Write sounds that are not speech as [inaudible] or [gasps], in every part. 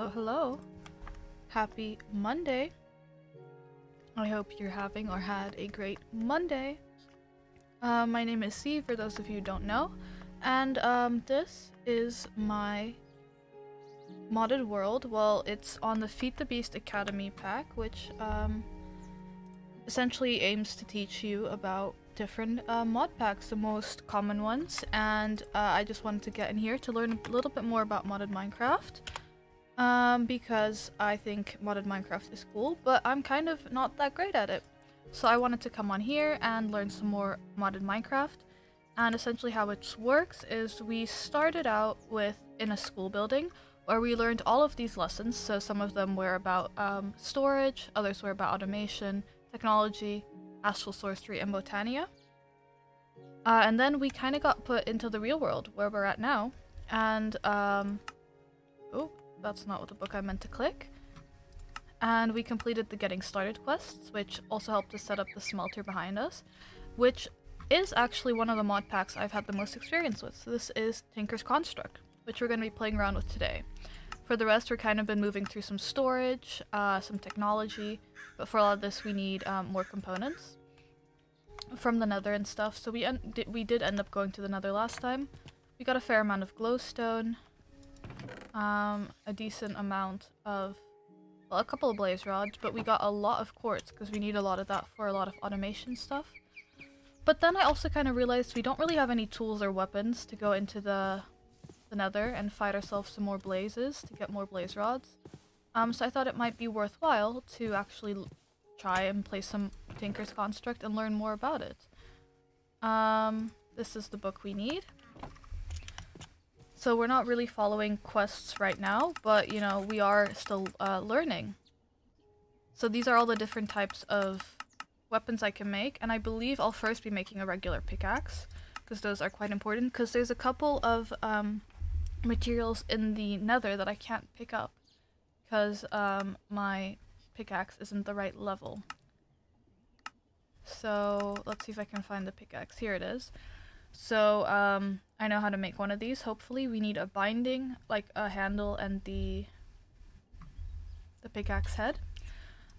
Hello, hello. Happy Monday. I hope you're having or had a great Monday. Uh, my name is C, for those of you who don't know, and um, this is my modded world. Well, it's on the Feed the Beast Academy pack, which um, essentially aims to teach you about different uh, mod packs, the most common ones, and uh, I just wanted to get in here to learn a little bit more about modded Minecraft. Um, because I think modded Minecraft is cool, but I'm kind of not that great at it. So I wanted to come on here and learn some more modded Minecraft. And essentially how it works is we started out with in a school building where we learned all of these lessons. So some of them were about um, storage, others were about automation, technology, astral sorcery, and botania. Uh, and then we kind of got put into the real world where we're at now. And, um, oh, that's not what the book I meant to click. And we completed the Getting Started quests, which also helped us set up the smelter behind us, which is actually one of the mod packs I've had the most experience with. So this is Tinker's Construct, which we're going to be playing around with today. For the rest, we're kind of been moving through some storage, uh, some technology, but for all of this we need um, more components from the nether and stuff. So we, we did end up going to the nether last time. We got a fair amount of glowstone, um, a decent amount of, well, a couple of blaze rods, but we got a lot of quartz because we need a lot of that for a lot of automation stuff. But then I also kind of realized we don't really have any tools or weapons to go into the, the nether and fight ourselves some more blazes to get more blaze rods. Um, so I thought it might be worthwhile to actually try and play some Tinker's Construct and learn more about it. Um, this is the book we need. So we're not really following quests right now, but you know, we are still uh, learning. So these are all the different types of weapons I can make, and I believe I'll first be making a regular pickaxe, because those are quite important, because there's a couple of um, materials in the nether that I can't pick up, because um, my pickaxe isn't the right level. So let's see if I can find the pickaxe. Here it is. So um, I know how to make one of these. Hopefully we need a binding, like a handle and the the pickaxe head.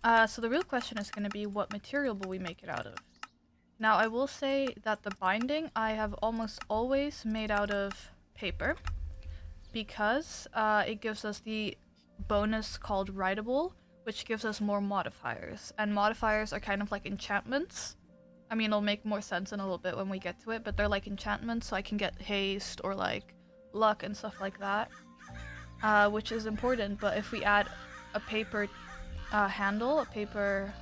Uh, so the real question is going to be what material will we make it out of? Now I will say that the binding I have almost always made out of paper because uh, it gives us the bonus called writable which gives us more modifiers. And modifiers are kind of like enchantments. I mean, it'll make more sense in a little bit when we get to it, but they're like enchantments, so I can get haste or like luck and stuff like that, uh, which is important. But if we add a paper uh, handle, a paper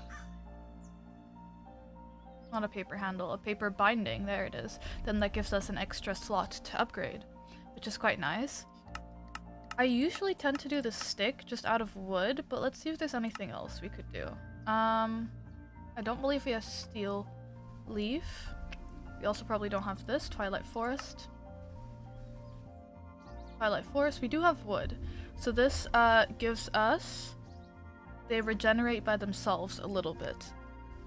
not a paper handle, a paper binding, there it is, then that gives us an extra slot to upgrade, which is quite nice. I usually tend to do the stick just out of wood, but let's see if there's anything else we could do. Um, I don't believe we have steel leaf. We also probably don't have this, Twilight Forest. Twilight Forest, we do have wood. So this uh, gives us... They regenerate by themselves a little bit.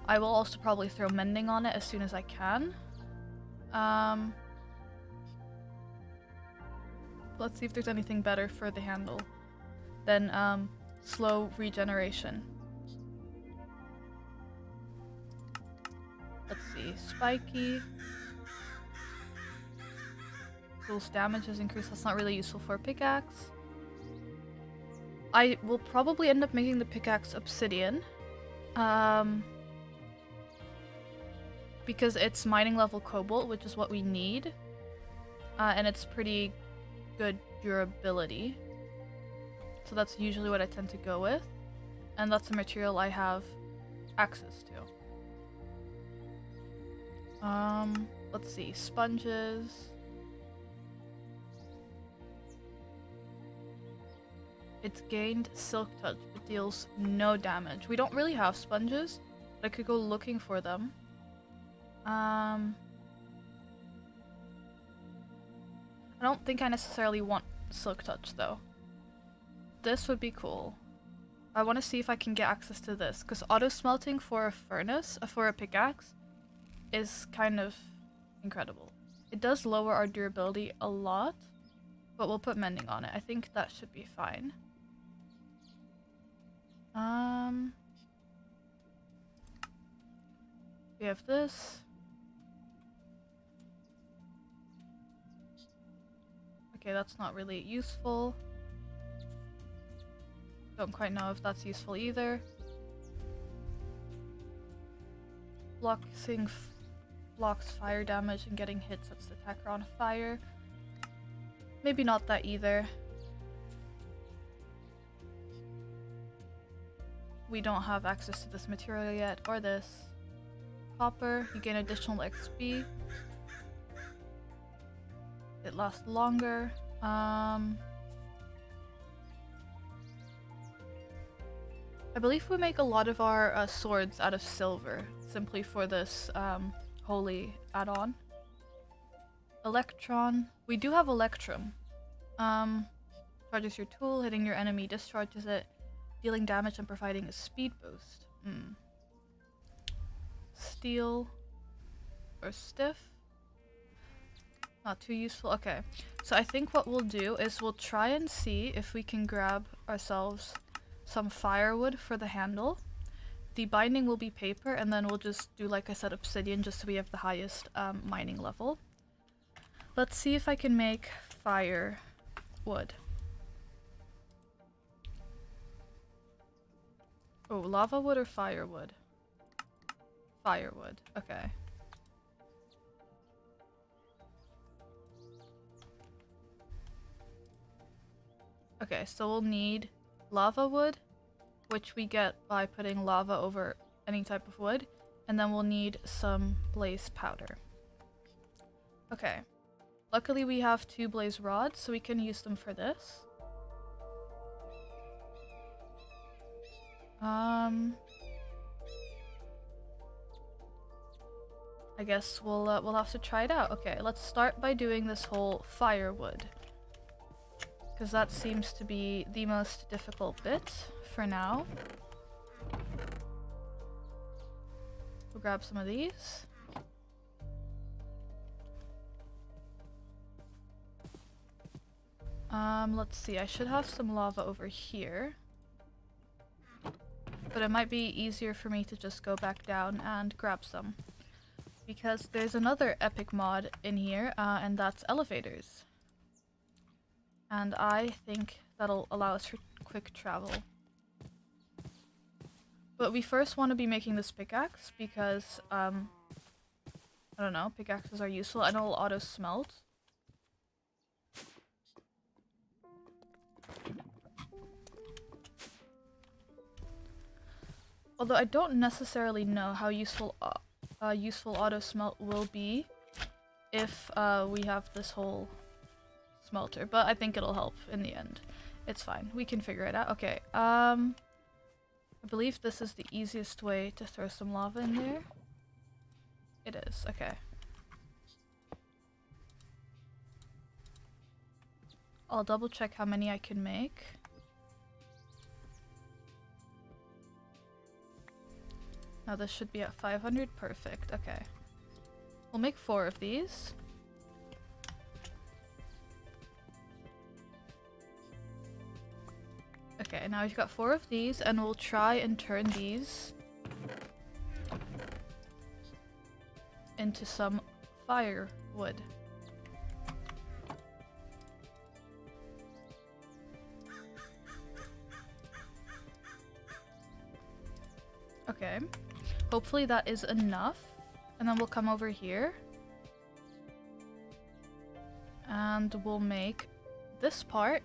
I will also probably throw mending on it as soon as I can. Um, Let's see if there's anything better for the handle than um, slow regeneration. Let's see, spiky. Tools damage has increased. That's not really useful for a pickaxe. I will probably end up making the pickaxe obsidian. Um, because it's mining level cobalt, which is what we need. Uh, and it's pretty good durability. So that's usually what I tend to go with. And that's the material I have access to. Um, let's see, sponges. It's gained Silk Touch, but deals no damage. We don't really have sponges, but I could go looking for them. Um, I don't think I necessarily want Silk Touch though. This would be cool. I want to see if I can get access to this, because auto smelting for a furnace, uh, for a pickaxe, is kind of incredible. It does lower our durability a lot, but we'll put mending on it. I think that should be fine. Um, we have this. Okay, that's not really useful. Don't quite know if that's useful either. Blocking blocks fire damage and getting hit sets the attacker on fire. Maybe not that either. We don't have access to this material yet, or this. Copper, you gain additional XP. It lasts longer. Um, I believe we make a lot of our uh, swords out of silver, simply for this um, holy add-on. Electron. We do have Electrum. Um, charges your tool, hitting your enemy discharges it, dealing damage and providing a speed boost. Hmm. Steel. Or stiff. Not too useful. Okay. So I think what we'll do is we'll try and see if we can grab ourselves some firewood for the handle. The binding will be paper and then we'll just do like I said obsidian just so we have the highest um, mining level. Let's see if I can make fire wood. Oh, lava wood or firewood? Firewood. Okay. Okay, so we'll need lava wood, which we get by putting lava over any type of wood, and then we'll need some blaze powder. Okay. Luckily we have two blaze rods, so we can use them for this. Um... I guess we'll uh, we'll have to try it out. Okay, let's start by doing this whole firewood. Because that seems to be the most difficult bit for now. We'll grab some of these. Um, let's see, I should have some lava over here. But it might be easier for me to just go back down and grab some. Because there's another epic mod in here, uh, and that's elevators. And I think that'll allow us for quick travel. But we first want to be making this pickaxe because, um, I don't know, pickaxes are useful. Know it'll auto smelt. Although I don't necessarily know how useful uh, uh, useful auto smelt will be if uh, we have this whole smelter, but I think it'll help in the end. It's fine. We can figure it out. Okay, um... I believe this is the easiest way to throw some lava in there. It is, okay. I'll double check how many I can make. Now this should be at 500, perfect, okay. We'll make four of these. Okay, now we've got four of these, and we'll try and turn these into some firewood. Okay. Hopefully that is enough. And then we'll come over here. And we'll make this part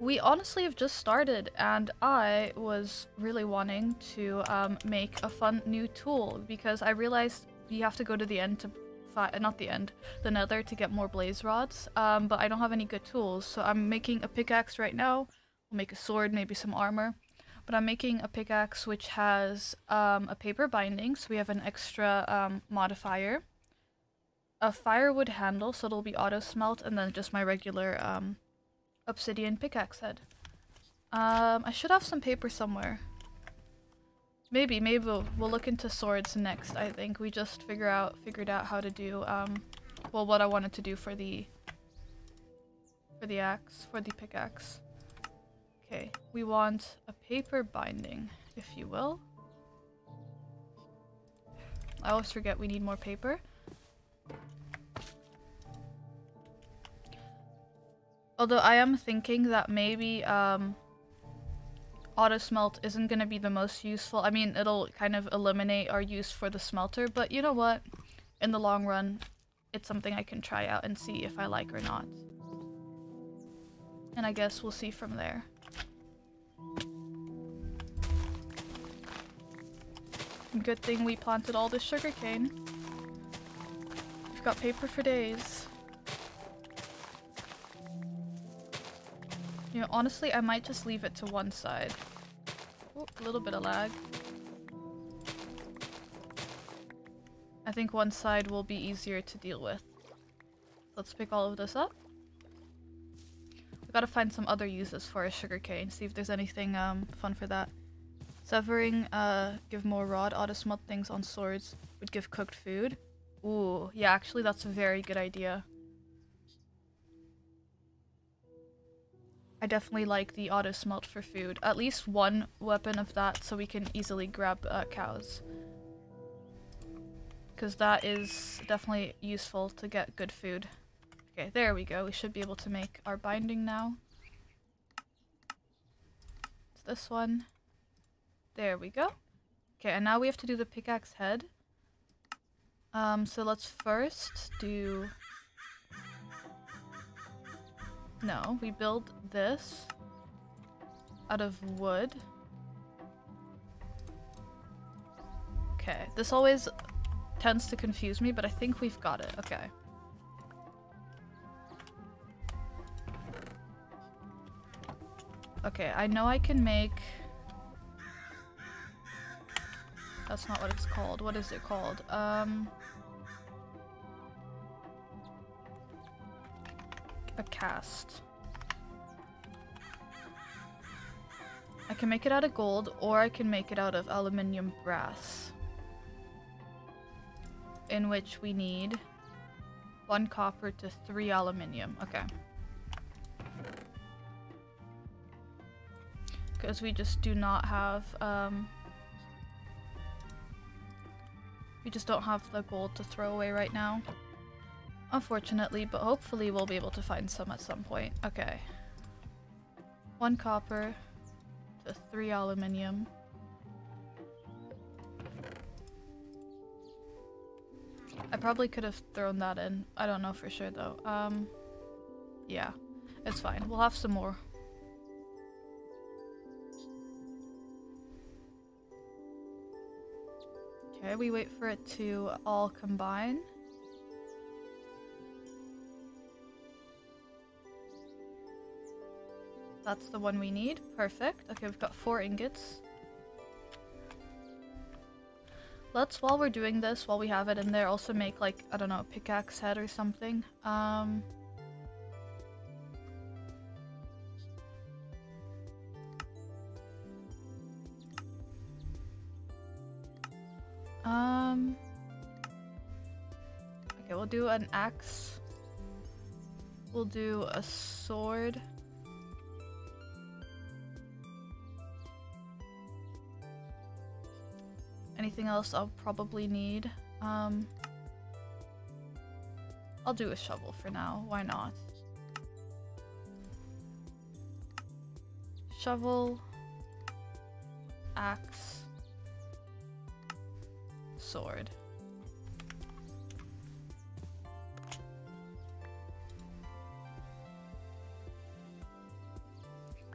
we honestly have just started, and I was really wanting to um, make a fun new tool because I realized you have to go to the end to fight, not the end, the nether to get more blaze rods, um, but I don't have any good tools, so I'm making a pickaxe right now. We'll make a sword, maybe some armor, but I'm making a pickaxe which has um, a paper binding, so we have an extra um, modifier, a firewood handle, so it'll be auto smelt, and then just my regular um, obsidian pickaxe head. Um, I should have some paper somewhere. Maybe, maybe we'll, we'll look into swords next, I think. We just figure out figured out how to do, um, well, what I wanted to do for the, for the axe, for the pickaxe. Okay, we want a paper binding, if you will. I always forget we need more paper. Although I am thinking that maybe um, auto smelt isn't going to be the most useful. I mean, it'll kind of eliminate our use for the smelter, but you know what? In the long run, it's something I can try out and see if I like or not. And I guess we'll see from there. Good thing we planted all this sugarcane. We've got paper for days. You know, honestly, I might just leave it to one side. A little bit of lag. I think one side will be easier to deal with. Let's pick all of this up. We gotta find some other uses for a sugarcane, see if there's anything um, fun for that. Severing, uh, give more rod, auto smelt things on swords would give cooked food. Ooh, yeah, actually that's a very good idea. I definitely like the auto smelt for food. At least one weapon of that so we can easily grab uh, cows. Because that is definitely useful to get good food. Okay, there we go. We should be able to make our binding now. It's this one. There we go. Okay, and now we have to do the pickaxe head. Um, so let's first do... No, we build this out of wood. Okay, this always tends to confuse me, but I think we've got it. Okay. Okay, I know I can make... That's not what it's called. What is it called? Um... A cast. I can make it out of gold, or I can make it out of aluminium brass. In which we need one copper to three aluminium. Okay. Because we just do not have, um, we just don't have the gold to throw away right now. Unfortunately, but hopefully we'll be able to find some at some point. Okay. One copper to three aluminium. I probably could have thrown that in. I don't know for sure though. Um, yeah, it's fine. We'll have some more. Okay, we wait for it to all combine. That's the one we need. Perfect. Okay, we've got four ingots. Let's, while we're doing this, while we have it in there, also make like, I don't know, a pickaxe head or something. Um... Um... Okay, we'll do an axe. We'll do a sword. Anything else I'll probably need? Um, I'll do a shovel for now. Why not? Shovel, axe, sword.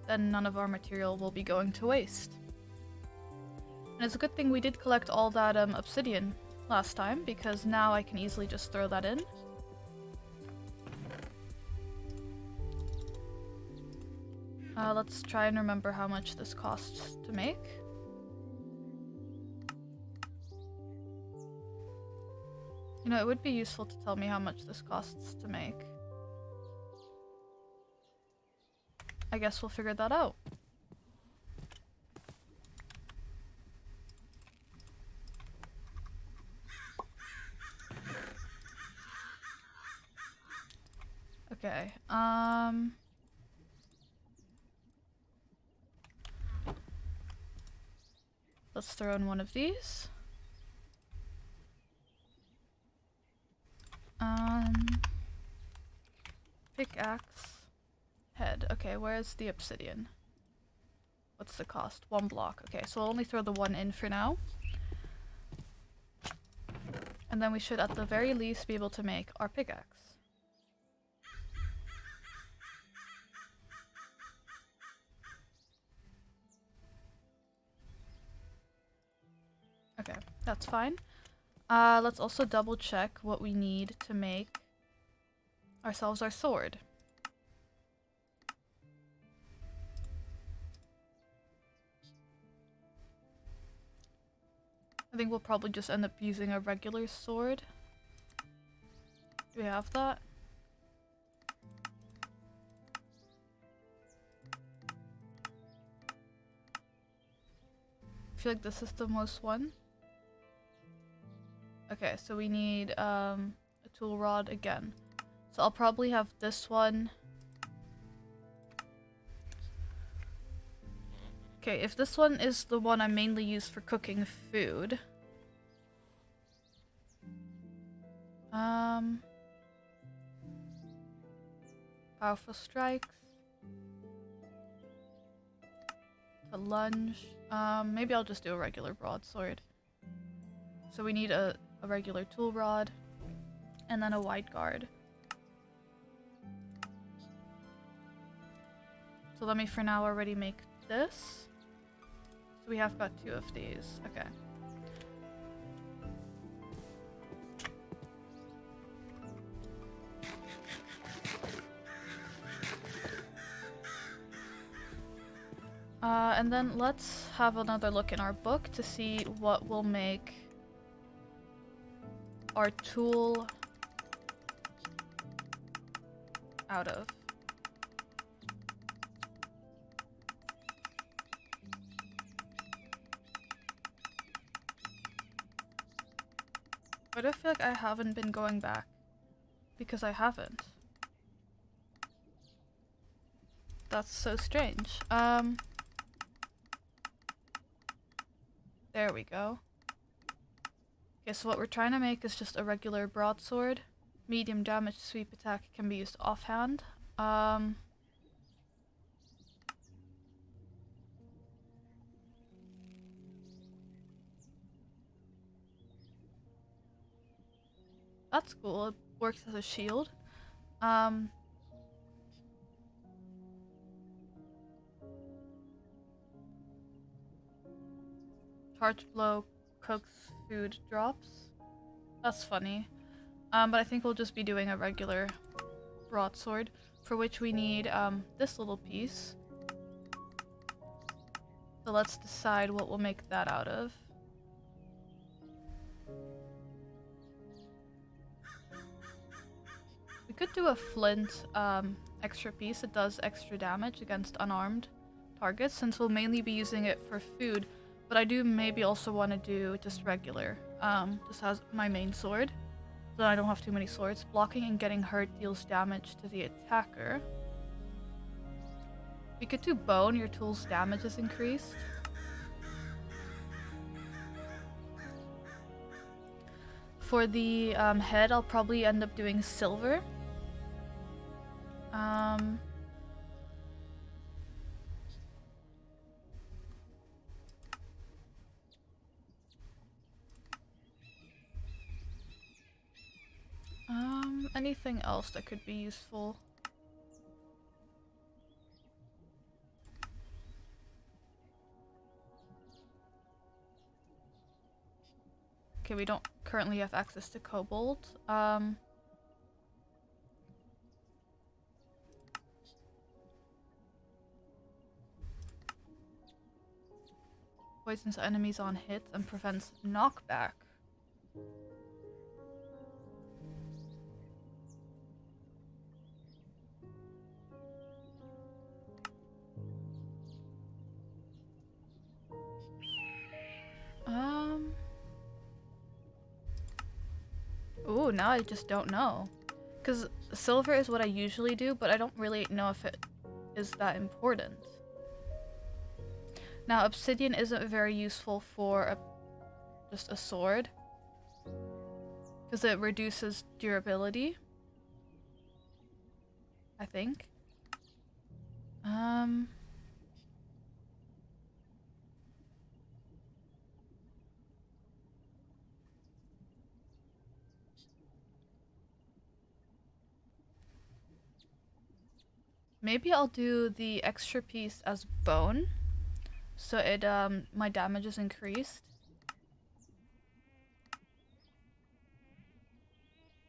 Then none of our material will be going to waste. And it's a good thing we did collect all that um, obsidian last time, because now I can easily just throw that in. Uh, let's try and remember how much this costs to make. You know, it would be useful to tell me how much this costs to make. I guess we'll figure that out. Okay. Um. Let's throw in one of these. Um. Pickaxe. Head. Okay, where's the obsidian? What's the cost? One block. Okay, so I'll only throw the one in for now. And then we should at the very least be able to make our pickaxe. That's fine. Uh, let's also double check what we need to make ourselves our sword. I think we'll probably just end up using a regular sword. Do we have that? I feel like this is the most one. Okay, so we need um, a tool rod again. So I'll probably have this one. Okay, if this one is the one I mainly use for cooking food. Um, powerful strikes. A lunge. Um, maybe I'll just do a regular broadsword. So we need a a regular tool rod, and then a wide guard. So let me for now already make this. So we have got two of these. Okay. Uh, and then let's have another look in our book to see what will make our tool out of. But I feel like I haven't been going back? Because I haven't. That's so strange. Um... There we go. Okay, so what we're trying to make is just a regular broadsword. Medium damage sweep attack can be used offhand. Um, that's cool. It works as a shield. Um, charge blow cooks food drops. That's funny. Um, but I think we'll just be doing a regular broadsword, for which we need um, this little piece. So let's decide what we'll make that out of. We could do a flint um, extra piece. It does extra damage against unarmed targets, since we'll mainly be using it for food. But I do maybe also want to do just regular, um, just as my main sword. So I don't have too many swords. Blocking and getting hurt deals damage to the attacker. We could do bone, your tool's damage is increased. For the um, head, I'll probably end up doing silver. Um, anything else that could be useful? Okay, we don't currently have access to cobalt. Um... Poisons enemies on hit and prevents knockback. Now I just don't know. Because silver is what I usually do, but I don't really know if it is that important. Now, obsidian isn't very useful for a, just a sword. Because it reduces durability. I think. Um... Maybe I'll do the extra piece as bone. So it um my damage is increased.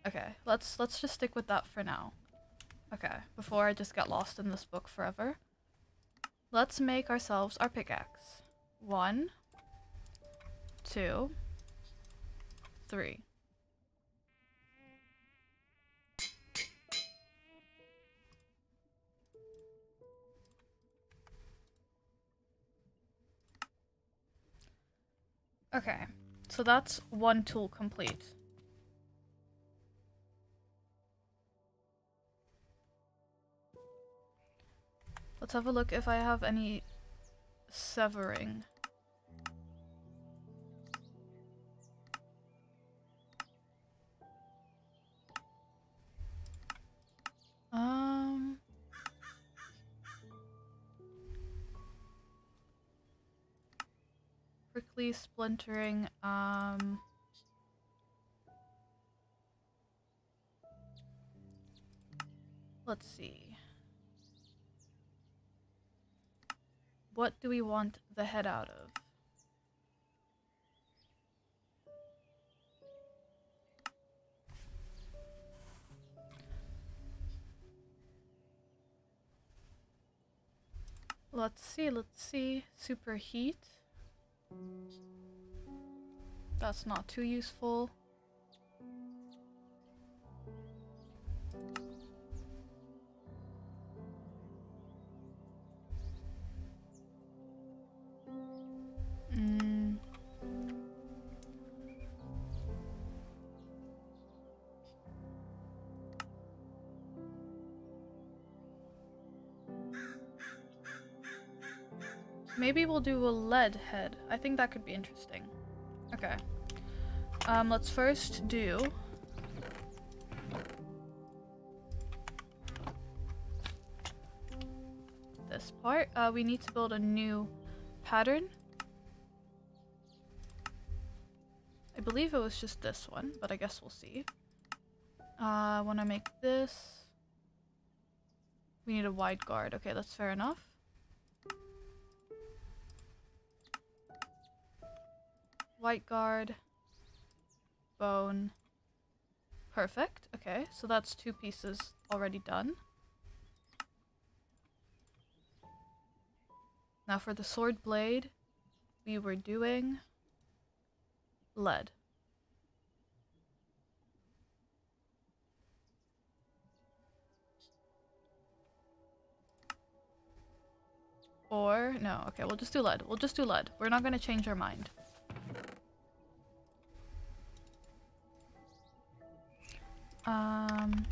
Okay, let's let's just stick with that for now. Okay, before I just get lost in this book forever. Let's make ourselves our pickaxe. One, two, three. Okay, so that's one tool complete. Let's have a look if I have any severing. Um... Prickly splintering, um... Let's see. What do we want the head out of? Let's see, let's see. Superheat. That's not too useful. Maybe we'll do a lead head. I think that could be interesting. Okay. Um, let's first do... This part. Uh, we need to build a new pattern. I believe it was just this one, but I guess we'll see. Uh, I want to make this. We need a wide guard. Okay, that's fair enough. Wide guard. Bone. Perfect. Okay, so that's two pieces already done. Now for the sword blade, we were doing lead. Or, no, okay, we'll just do lead. We'll just do lead. We're not going to change our mind. Um,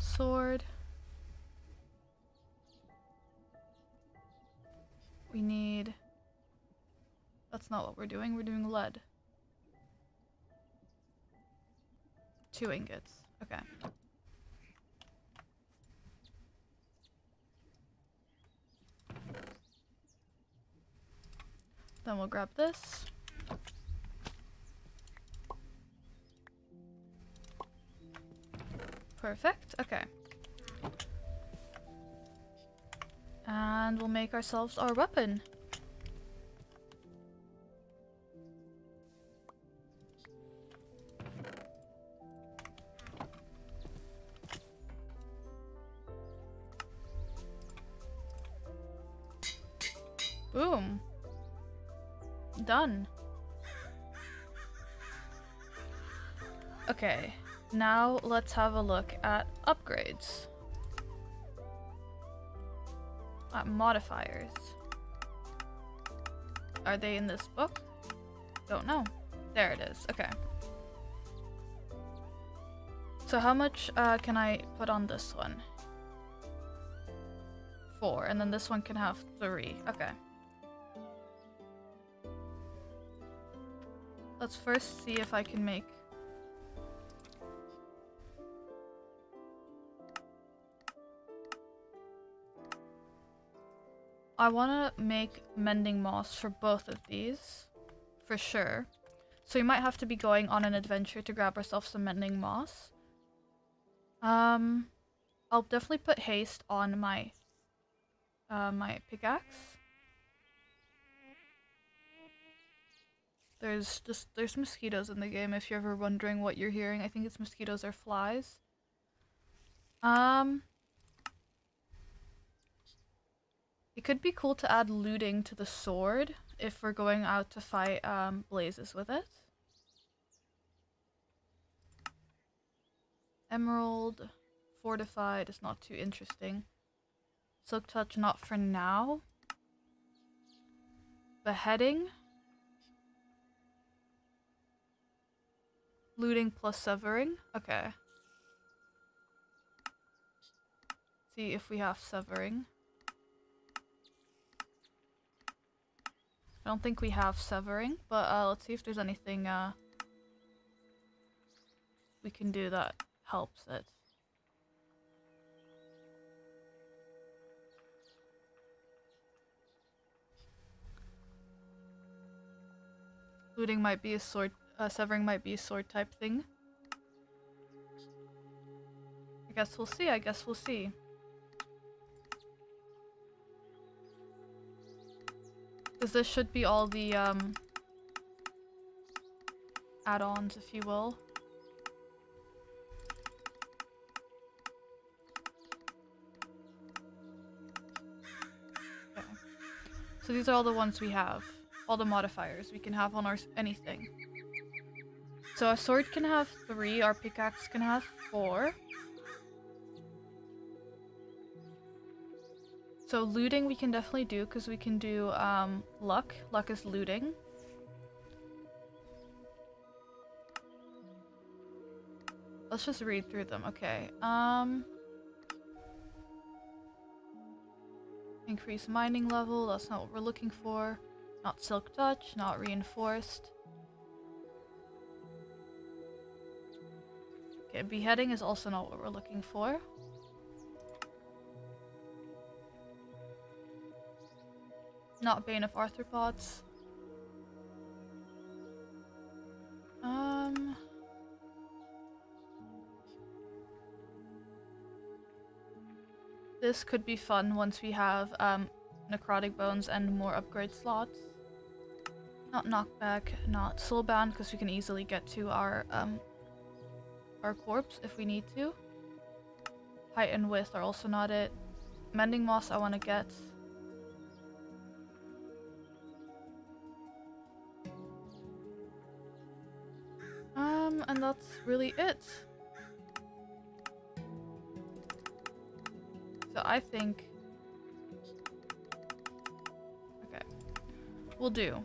sword. We need... That's not what we're doing. We're doing lead. Two ingots. Okay. Then we'll grab this. Perfect. Okay. And we'll make ourselves our weapon. Boom. Done. Okay. Now let's have a look at upgrades. At modifiers. Are they in this book? Don't know. There it is. Okay. So how much uh, can I put on this one? Four. And then this one can have three. Okay. Let's first see if I can make I want to make mending moss for both of these, for sure. So we might have to be going on an adventure to grab ourselves some mending moss. Um, I'll definitely put haste on my, uh, my pickaxe. There's just, there's mosquitoes in the game if you're ever wondering what you're hearing. I think it's mosquitoes or flies. Um, it could be cool to add looting to the sword if we're going out to fight um, blazes with it. Emerald, fortified is not too interesting. Silk touch not for now. Beheading. Looting plus severing. Okay. See if we have severing. I don't think we have severing, but uh, let's see if there's anything uh, we can do that helps it. Looting might be a sword, uh, severing might be a sword type thing. I guess we'll see, I guess we'll see. Because this should be all the um, add-ons, if you will. Okay. So these are all the ones we have. All the modifiers we can have on our anything. So our sword can have three, our pickaxe can have four. So looting we can definitely do because we can do um, luck. Luck is looting. Let's just read through them. Okay. Um, increase mining level. That's not what we're looking for. Not silk touch. Not reinforced. Okay, beheading is also not what we're looking for. Not Bane of Arthropods. Um... This could be fun once we have um, necrotic bones and more upgrade slots. Not knockback, not soulbound, because we can easily get to our um, our corpse if we need to. Height and width are also not it. Mending moss I want to get. That's really it. So I think... Okay. We'll do.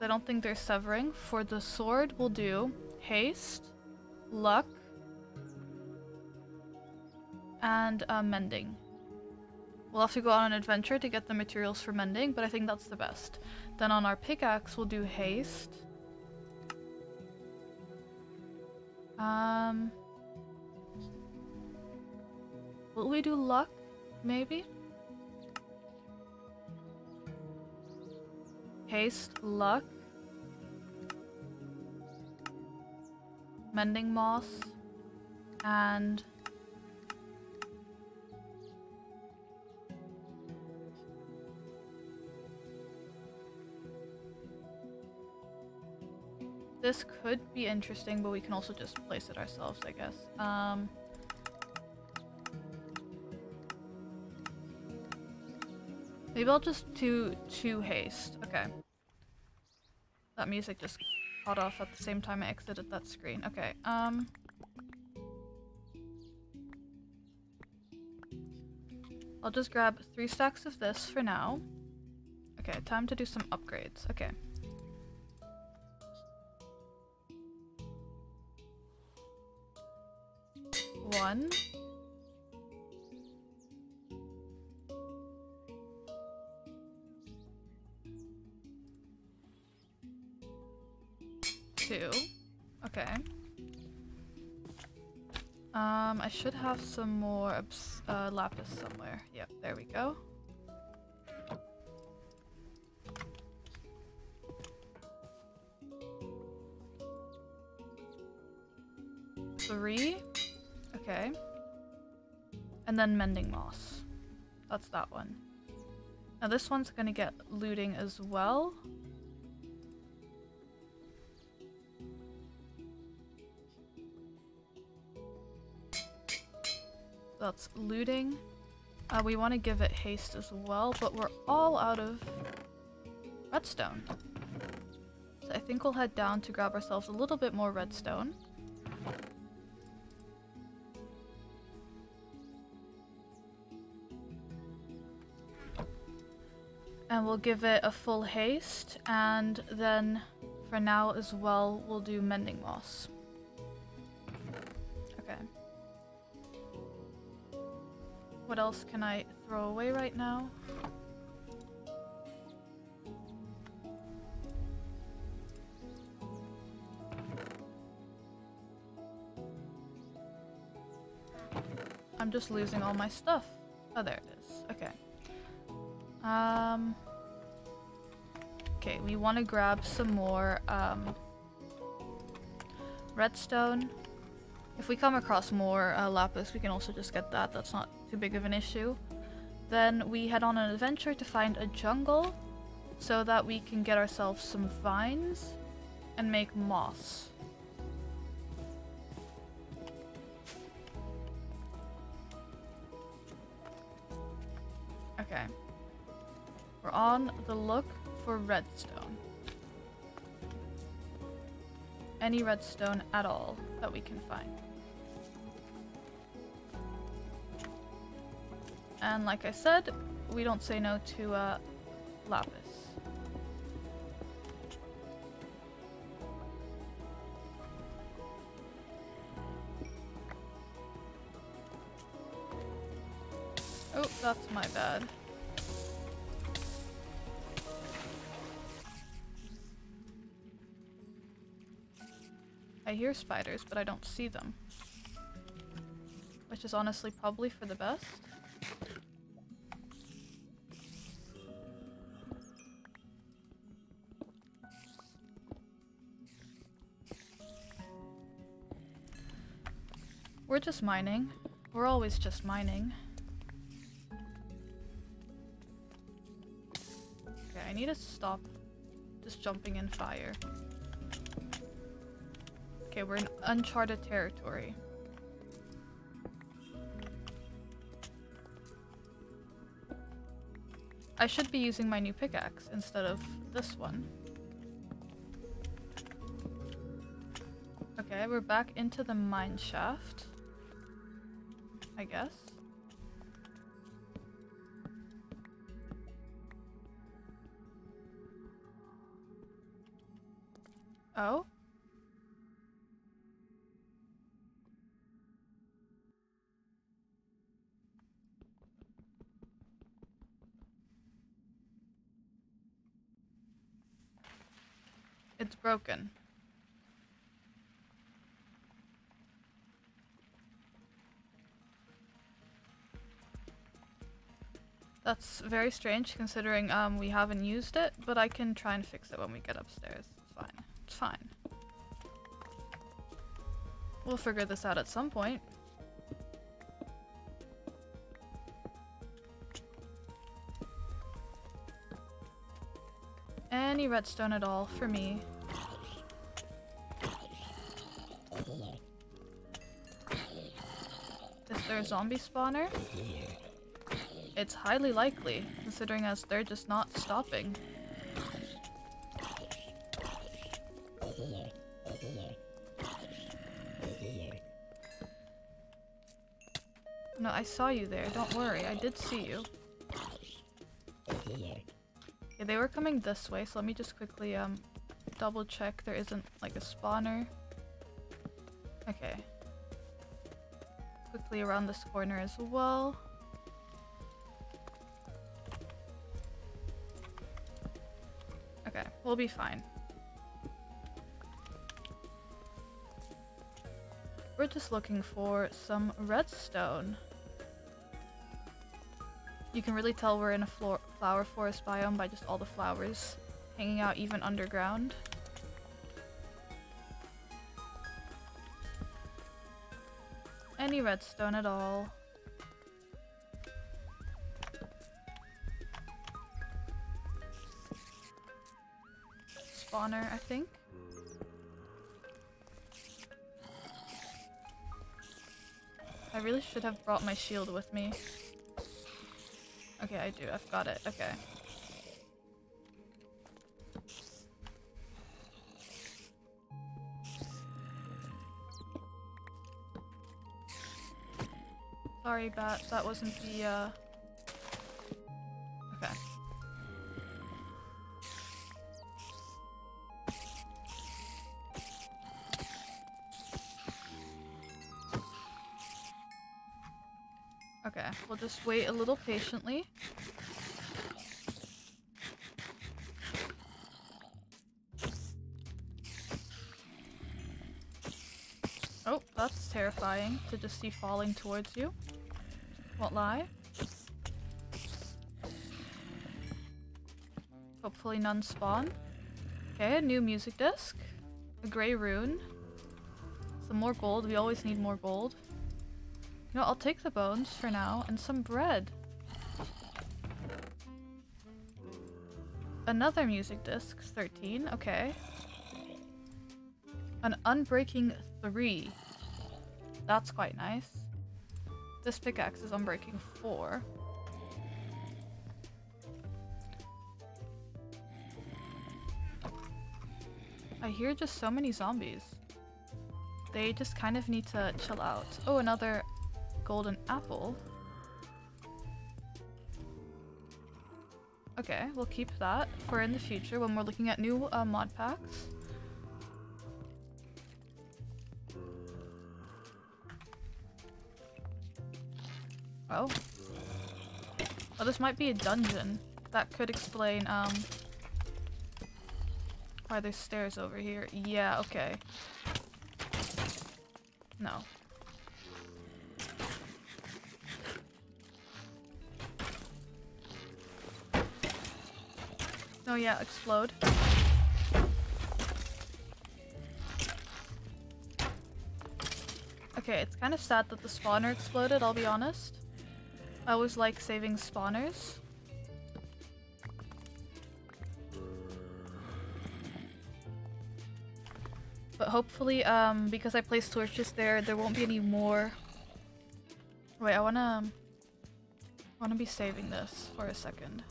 I don't think they're severing. For the sword, we'll do haste, luck, and uh, mending. We'll have to go on an adventure to get the materials for mending, but I think that's the best. Then on our pickaxe, we'll do haste. Um, will we do luck? Maybe? Haste, luck. Mending moss. And This could be interesting, but we can also just place it ourselves, I guess. Um, maybe I'll just do two haste. Okay. That music just caught off at the same time I exited that screen. Okay, um... I'll just grab three stacks of this for now. Okay, time to do some upgrades. Okay. one. Two. Okay. Um, I should have some more uh, lapis somewhere. Yep, there we go. Three. Okay. And then mending moss. That's that one. Now this one's gonna get looting as well. That's looting. Uh, we want to give it haste as well, but we're all out of redstone. So I think we'll head down to grab ourselves a little bit more redstone. And we'll give it a full haste, and then for now as well, we'll do mending moss. Okay. What else can I throw away right now? I'm just losing all my stuff. Oh, there it is. Okay. Um. Okay, we want to grab some more um, redstone. If we come across more uh, lapis, we can also just get that. That's not too big of an issue. Then we head on an adventure to find a jungle so that we can get ourselves some vines and make moss. Okay. We're on the look for redstone. Any redstone at all that we can find. And like I said, we don't say no to uh, lapis. Oh, that's my bad. I hear spiders, but I don't see them. Which is honestly probably for the best. We're just mining. We're always just mining. Okay, I need to stop just jumping in fire. Okay, we're in uncharted territory. I should be using my new pickaxe instead of this one. Okay, we're back into the mine shaft. I guess. Oh? It's broken. That's very strange considering um, we haven't used it, but I can try and fix it when we get upstairs. It's fine. It's fine. We'll figure this out at some point. Any redstone at all for me. Zombie spawner? It's highly likely, considering as they're just not stopping. No, I saw you there. Don't worry. I did see you. They were coming this way, so let me just quickly um double check there isn't like a spawner. Okay. Quickly around this corner as well. Okay, we'll be fine. We're just looking for some redstone. You can really tell we're in a flower forest biome by just all the flowers hanging out even underground. Redstone at all. Spawner, I think. I really should have brought my shield with me. Okay, I do. I've got it. Okay. Sorry. That wasn't the, uh... Okay. Okay, we'll just wait a little patiently. Oh, that's terrifying to just see falling towards you. Won't lie. Hopefully none spawn. Okay, a new music disc. A gray rune. Some more gold. We always need more gold. You know, I'll take the bones for now and some bread. Another music disc, 13, okay. An Unbreaking 3. That's quite nice. This pickaxe is Unbreaking 4. I hear just so many zombies. They just kind of need to chill out. Oh, another golden apple. Okay, we'll keep that for in the future when we're looking at new uh, mod packs. This might be a dungeon. That could explain, um... Why there's stairs over here. Yeah, okay. No. Oh yeah, explode. Okay, it's kind of sad that the spawner exploded, I'll be honest. I always like saving spawners. But hopefully, um, because I placed torches there, there won't be any more. Wait, I wanna... I wanna be saving this for a second.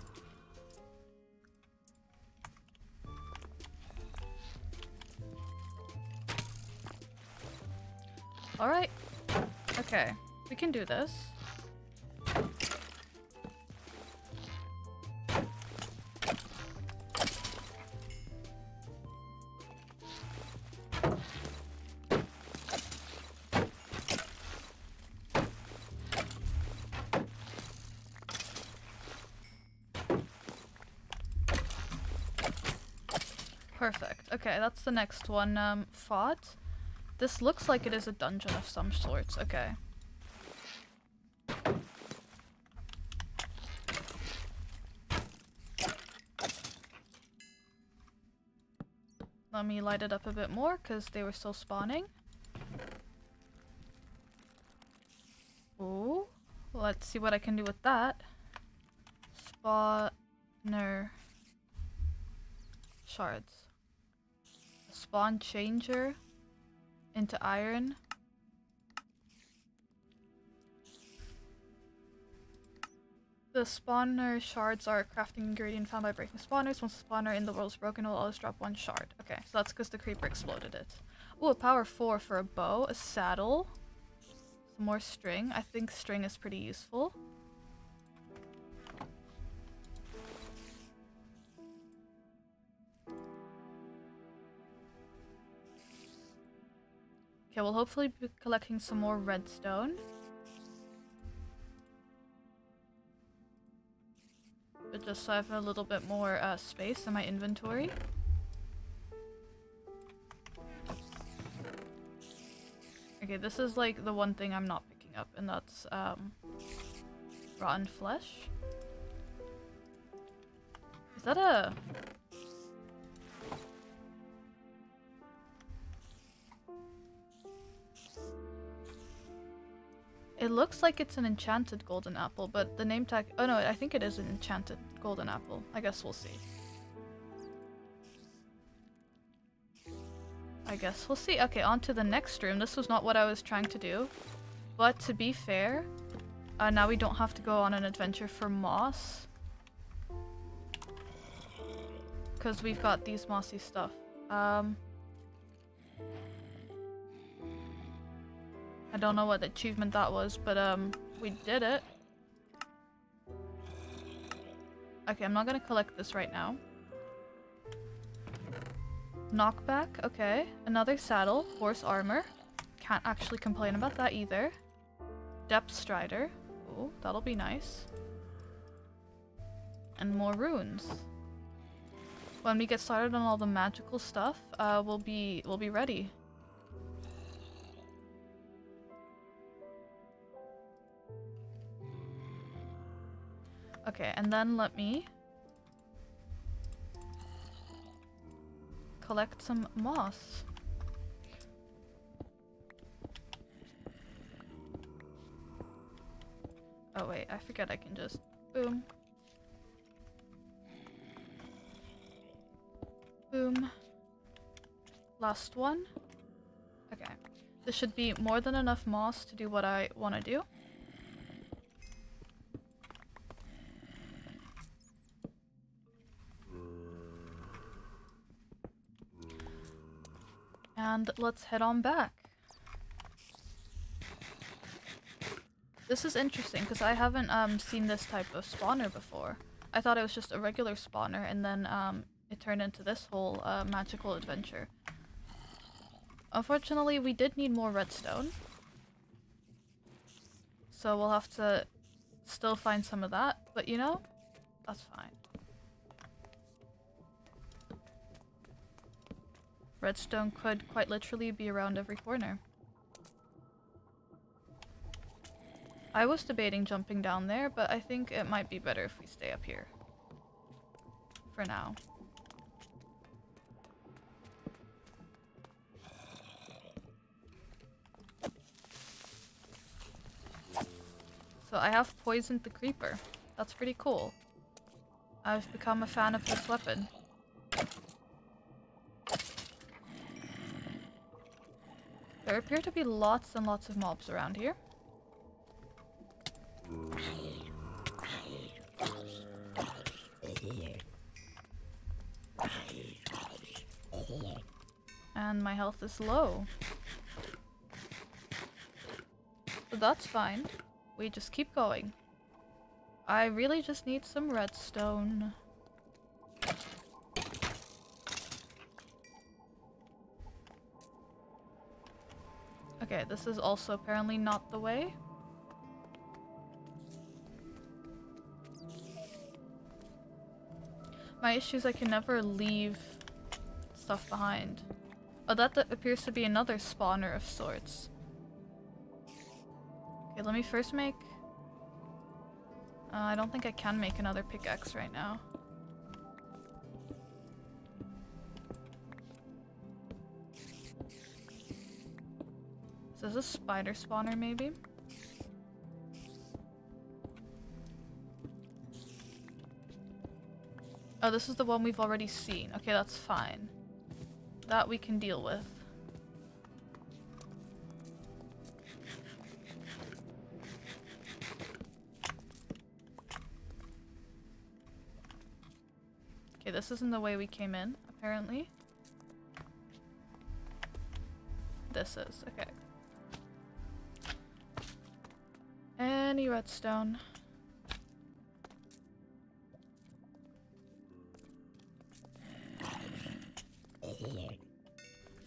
Alright. Okay. We can do this. That's the next one. Um, fought. This looks like it is a dungeon of some sorts. Okay. Let me light it up a bit more because they were still spawning. Oh, Let's see what I can do with that. Spawner. Shards. Spawn changer into iron. The spawner shards are a crafting ingredient found by breaking spawners. Once a spawner in the world is broken, it will always drop one shard. Okay, so that's because the creeper exploded it. Oh, a power 4 for a bow, a saddle, some more string. I think string is pretty useful. Okay, we'll hopefully be collecting some more redstone. But just so I have a little bit more uh, space in my inventory. Okay, this is like the one thing I'm not picking up, and that's um, rotten flesh. Is that a... It looks like it's an enchanted golden apple, but the name tag- oh no, I think it is an enchanted golden apple. I guess we'll see. I guess we'll see. Okay, on to the next room. This was not what I was trying to do. But to be fair, uh, now we don't have to go on an adventure for moss. Because we've got these mossy stuff. Um, I don't know what achievement that was, but um, we did it. Okay, I'm not gonna collect this right now. Knockback, okay. Another saddle, horse armor. Can't actually complain about that either. Depth Strider. Oh, that'll be nice. And more runes. When we get started on all the magical stuff, uh, we'll be we'll be ready. Okay, and then let me collect some moss. Oh wait, I forget I can just boom. Boom. Last one. Okay. This should be more than enough moss to do what I want to do. And let's head on back. This is interesting because I haven't um, seen this type of spawner before. I thought it was just a regular spawner and then um, it turned into this whole uh, magical adventure. Unfortunately, we did need more redstone. So we'll have to still find some of that, but you know, that's fine. Redstone could quite literally be around every corner. I was debating jumping down there, but I think it might be better if we stay up here. For now. So I have poisoned the creeper. That's pretty cool. I've become a fan of this weapon. There appear to be lots and lots of mobs around here. And my health is low. But that's fine. We just keep going. I really just need some redstone. Okay, this is also apparently not the way. My issue is I can never leave stuff behind. Oh, that, appears to be another spawner of sorts. Okay, let me first make... Uh, I don't think I can make another pickaxe right now. Is a spider spawner, maybe? Oh, this is the one we've already seen. Okay, that's fine. That we can deal with. Okay, this isn't the way we came in, apparently. This is, okay. Any redstone. I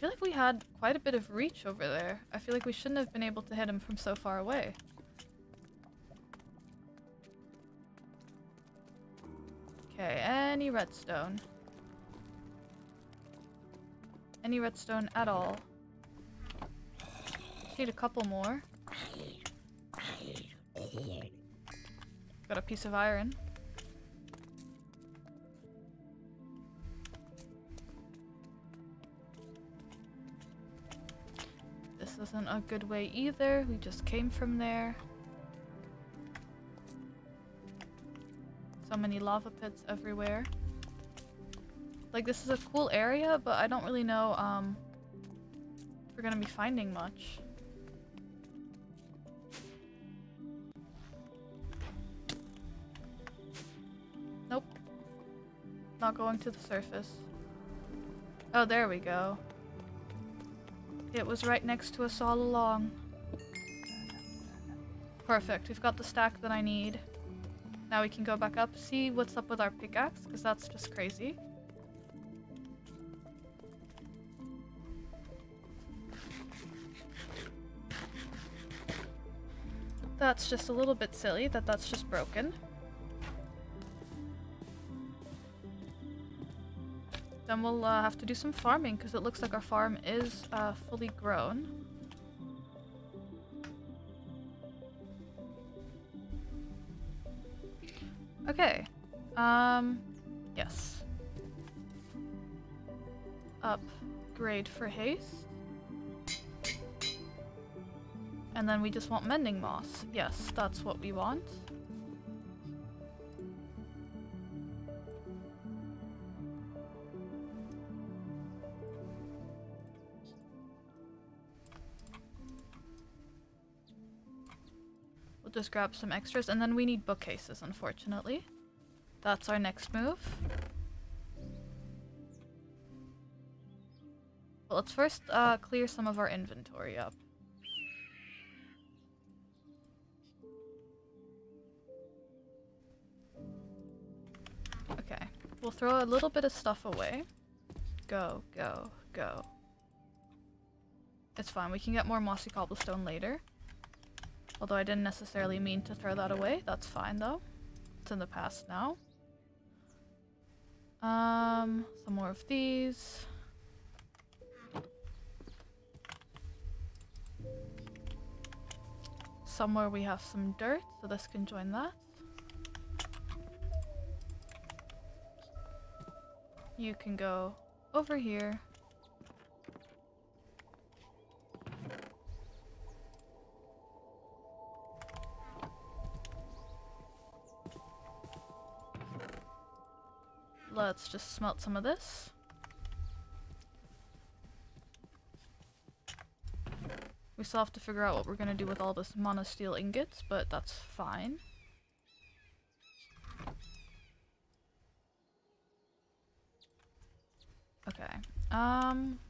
feel like we had quite a bit of reach over there. I feel like we shouldn't have been able to hit him from so far away. Okay, any redstone. Any redstone at all. need a couple more. [laughs] Got a piece of iron. This isn't a good way either. We just came from there. So many lava pits everywhere. Like, this is a cool area, but I don't really know, um, if we're gonna be finding much. Not going to the surface. Oh, there we go. It was right next to us all along. Perfect. We've got the stack that I need. Now we can go back up, see what's up with our pickaxe, because that's just crazy. That's just a little bit silly that that's just broken. Then we'll uh, have to do some farming because it looks like our farm is uh, fully grown. Okay. Um, yes. Upgrade for haste. And then we just want mending moss. Yes, that's what we want. Just grab some extras and then we need bookcases, unfortunately. That's our next move. Let's first uh, clear some of our inventory up. Okay, we'll throw a little bit of stuff away. Go, go, go. It's fine, we can get more mossy cobblestone later. Although I didn't necessarily mean to throw that away. That's fine though. It's in the past now. Um, some more of these. Somewhere we have some dirt, so this can join that. You can go over here. Let's just smelt some of this. We still have to figure out what we're gonna do with all this manasteel ingots, but that's fine. Okay. Um.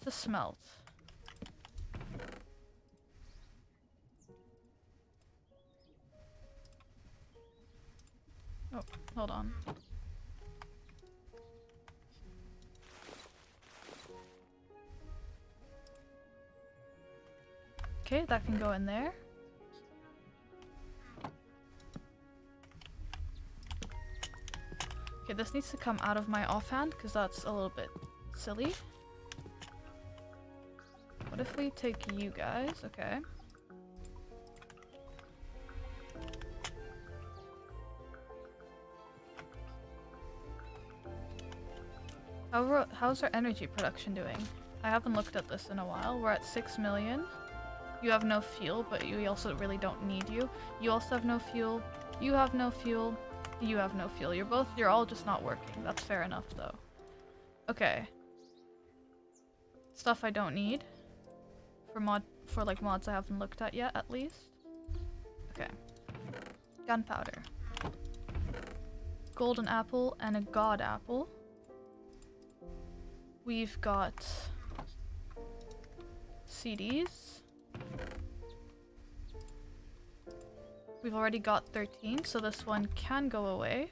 To smelt. Oh, hold on. Okay, that can go in there. Okay, this needs to come out of my offhand because that's a little bit silly. What if we take you guys? Okay. How, how's our energy production doing? I haven't looked at this in a while. We're at 6 million. You have no fuel, but you also really don't need you. You also have no fuel. You have no fuel. You have no fuel. You're both- you're all just not working. That's fair enough, though. Okay. Stuff I don't need. For mod- for like mods I haven't looked at yet, at least. Okay. Gunpowder. Golden apple and a god apple. We've got CDs. We've already got 13, so this one can go away.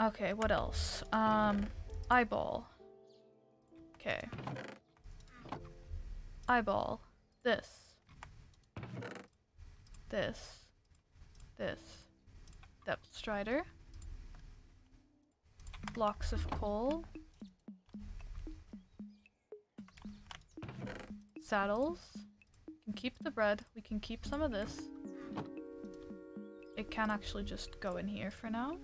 Okay, what else? Um, eyeball. Okay. Eyeball. This. This. This. Depth strider. Blocks of coal. Saddles. We can keep the bread. We can keep some of this. It can actually just go in here for now.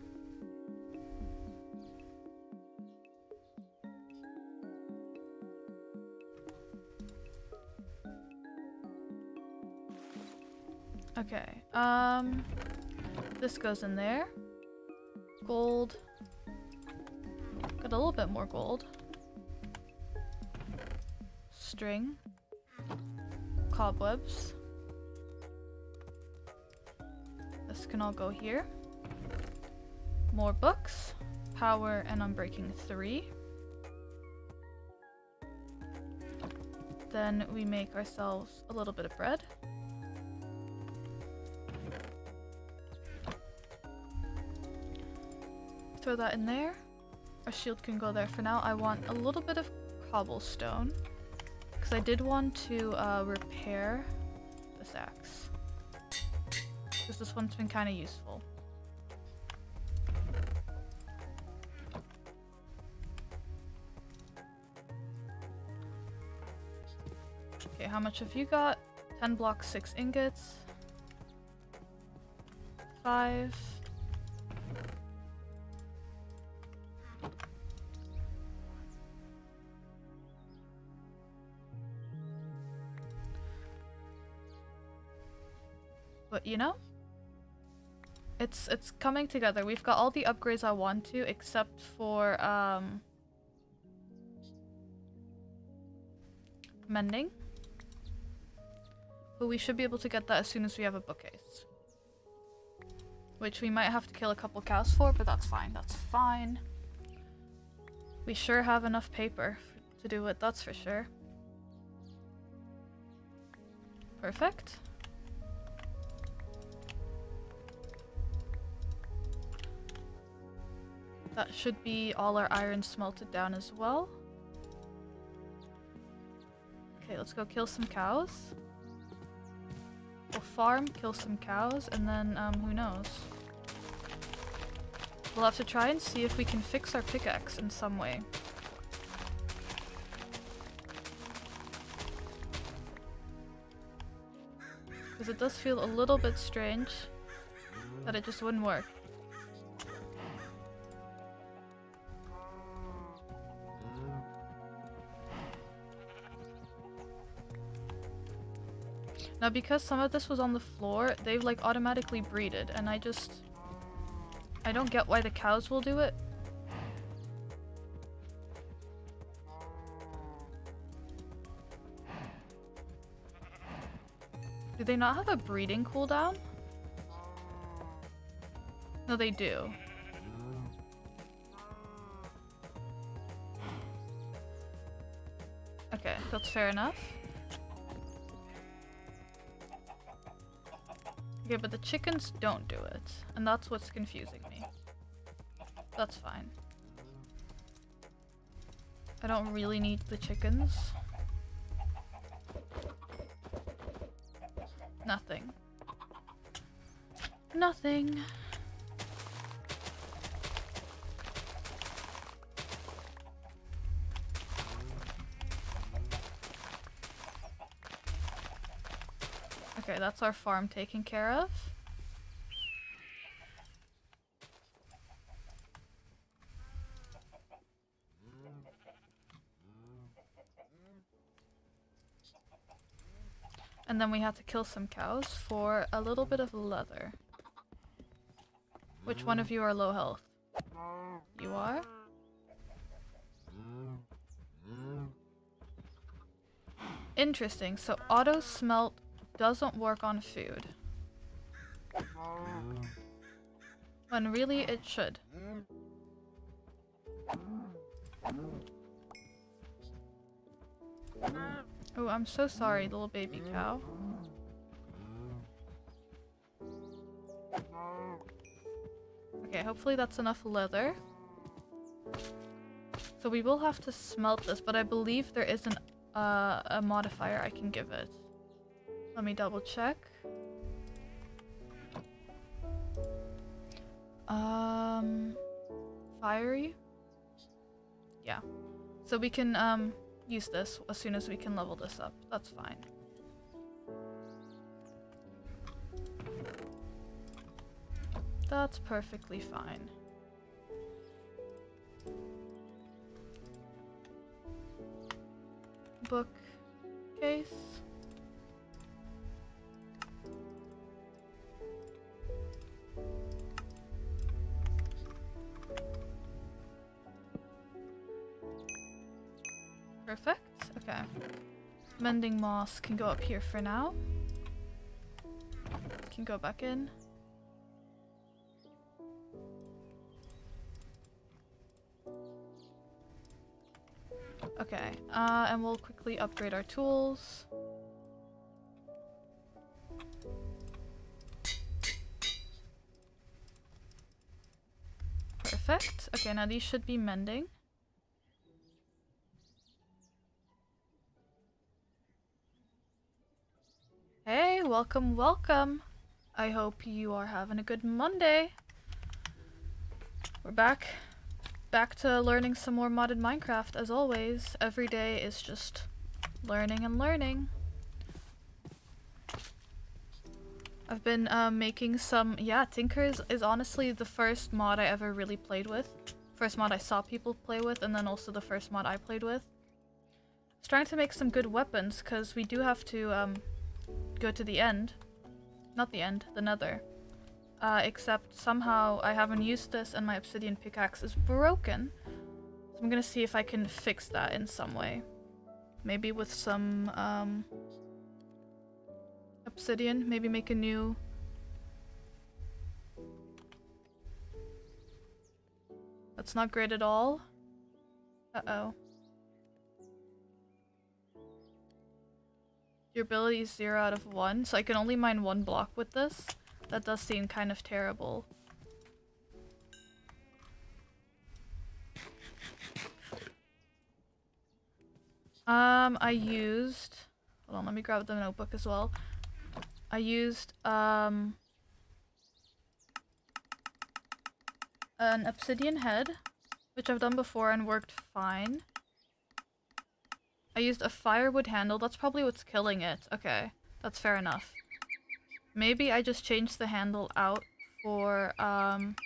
Okay, um, this goes in there. Gold. Got a little bit more gold. String. Cobwebs. This can all go here. More books. Power and Unbreaking 3. Then we make ourselves a little bit of bread. Throw that in there. Our shield can go there for now. I want a little bit of cobblestone. Because I did want to uh, repair this axe. Because this one's been kind of useful. Okay, how much have you got? 10 blocks, 6 ingots. 5. You know, it's it's coming together. We've got all the upgrades I want to, except for um, mending. But we should be able to get that as soon as we have a bookcase. Which we might have to kill a couple cows for, but that's fine. That's fine. We sure have enough paper to do it, that's for sure. Perfect. That should be all our iron smelted down as well. Okay, let's go kill some cows. We'll farm, kill some cows, and then, um, who knows? We'll have to try and see if we can fix our pickaxe in some way. [laughs] Because it does feel a little bit strange that it just wouldn't work. Now because some of this was on the floor, they've like automatically breeded and I just... I don't get why the cows will do it. Do they not have a breeding cooldown? No, they do. Okay, that's fair enough. Okay, but the chickens don't do it. And that's what's confusing me. That's fine. I don't really need the chickens. Nothing. Nothing. That's our farm taken care of. And then we had to kill some cows for a little bit of leather. Which one of you are low health? You are? Interesting. So auto smelt doesn't work on food. When really it should. Oh, I'm so sorry, little baby cow. Okay, hopefully that's enough leather. So we will have to smelt this, but I believe there is an, uh, a modifier I can give it. Let me double check. Um, fiery? Yeah. So we can, um, use this as soon as we can level this up. That's fine. That's perfectly fine. Bookcase. Perfect. Okay. Mending moss can go up here for now. Can go back in. Okay, uh, and we'll quickly upgrade our tools. Perfect. Okay, now these should be mending. Hey, welcome, welcome. I hope you are having a good Monday. We're back. Back to learning some more modded Minecraft, as always. Every day is just learning and learning. I've been um, making some... Yeah, Tinker is, is honestly the first mod I ever really played with. First mod I saw people play with, and then also the first mod I played with. I was trying to make some good weapons, because we do have to... Um, go to the end. Not the end, the nether. Uh, except somehow I haven't used this and my obsidian pickaxe is broken. So I'm gonna see if I can fix that in some way. Maybe with some um, obsidian, maybe make a new... That's not great at all. Uh-oh. Durability is 0 out of 1, so I can only mine one block with this. That does seem kind of terrible. Um, I used... Hold on, let me grab the notebook as well. I used, um... An obsidian head, which I've done before and worked fine. I used a firewood handle. That's probably what's killing it. Okay, that's fair enough. Maybe I just changed the handle out for, um...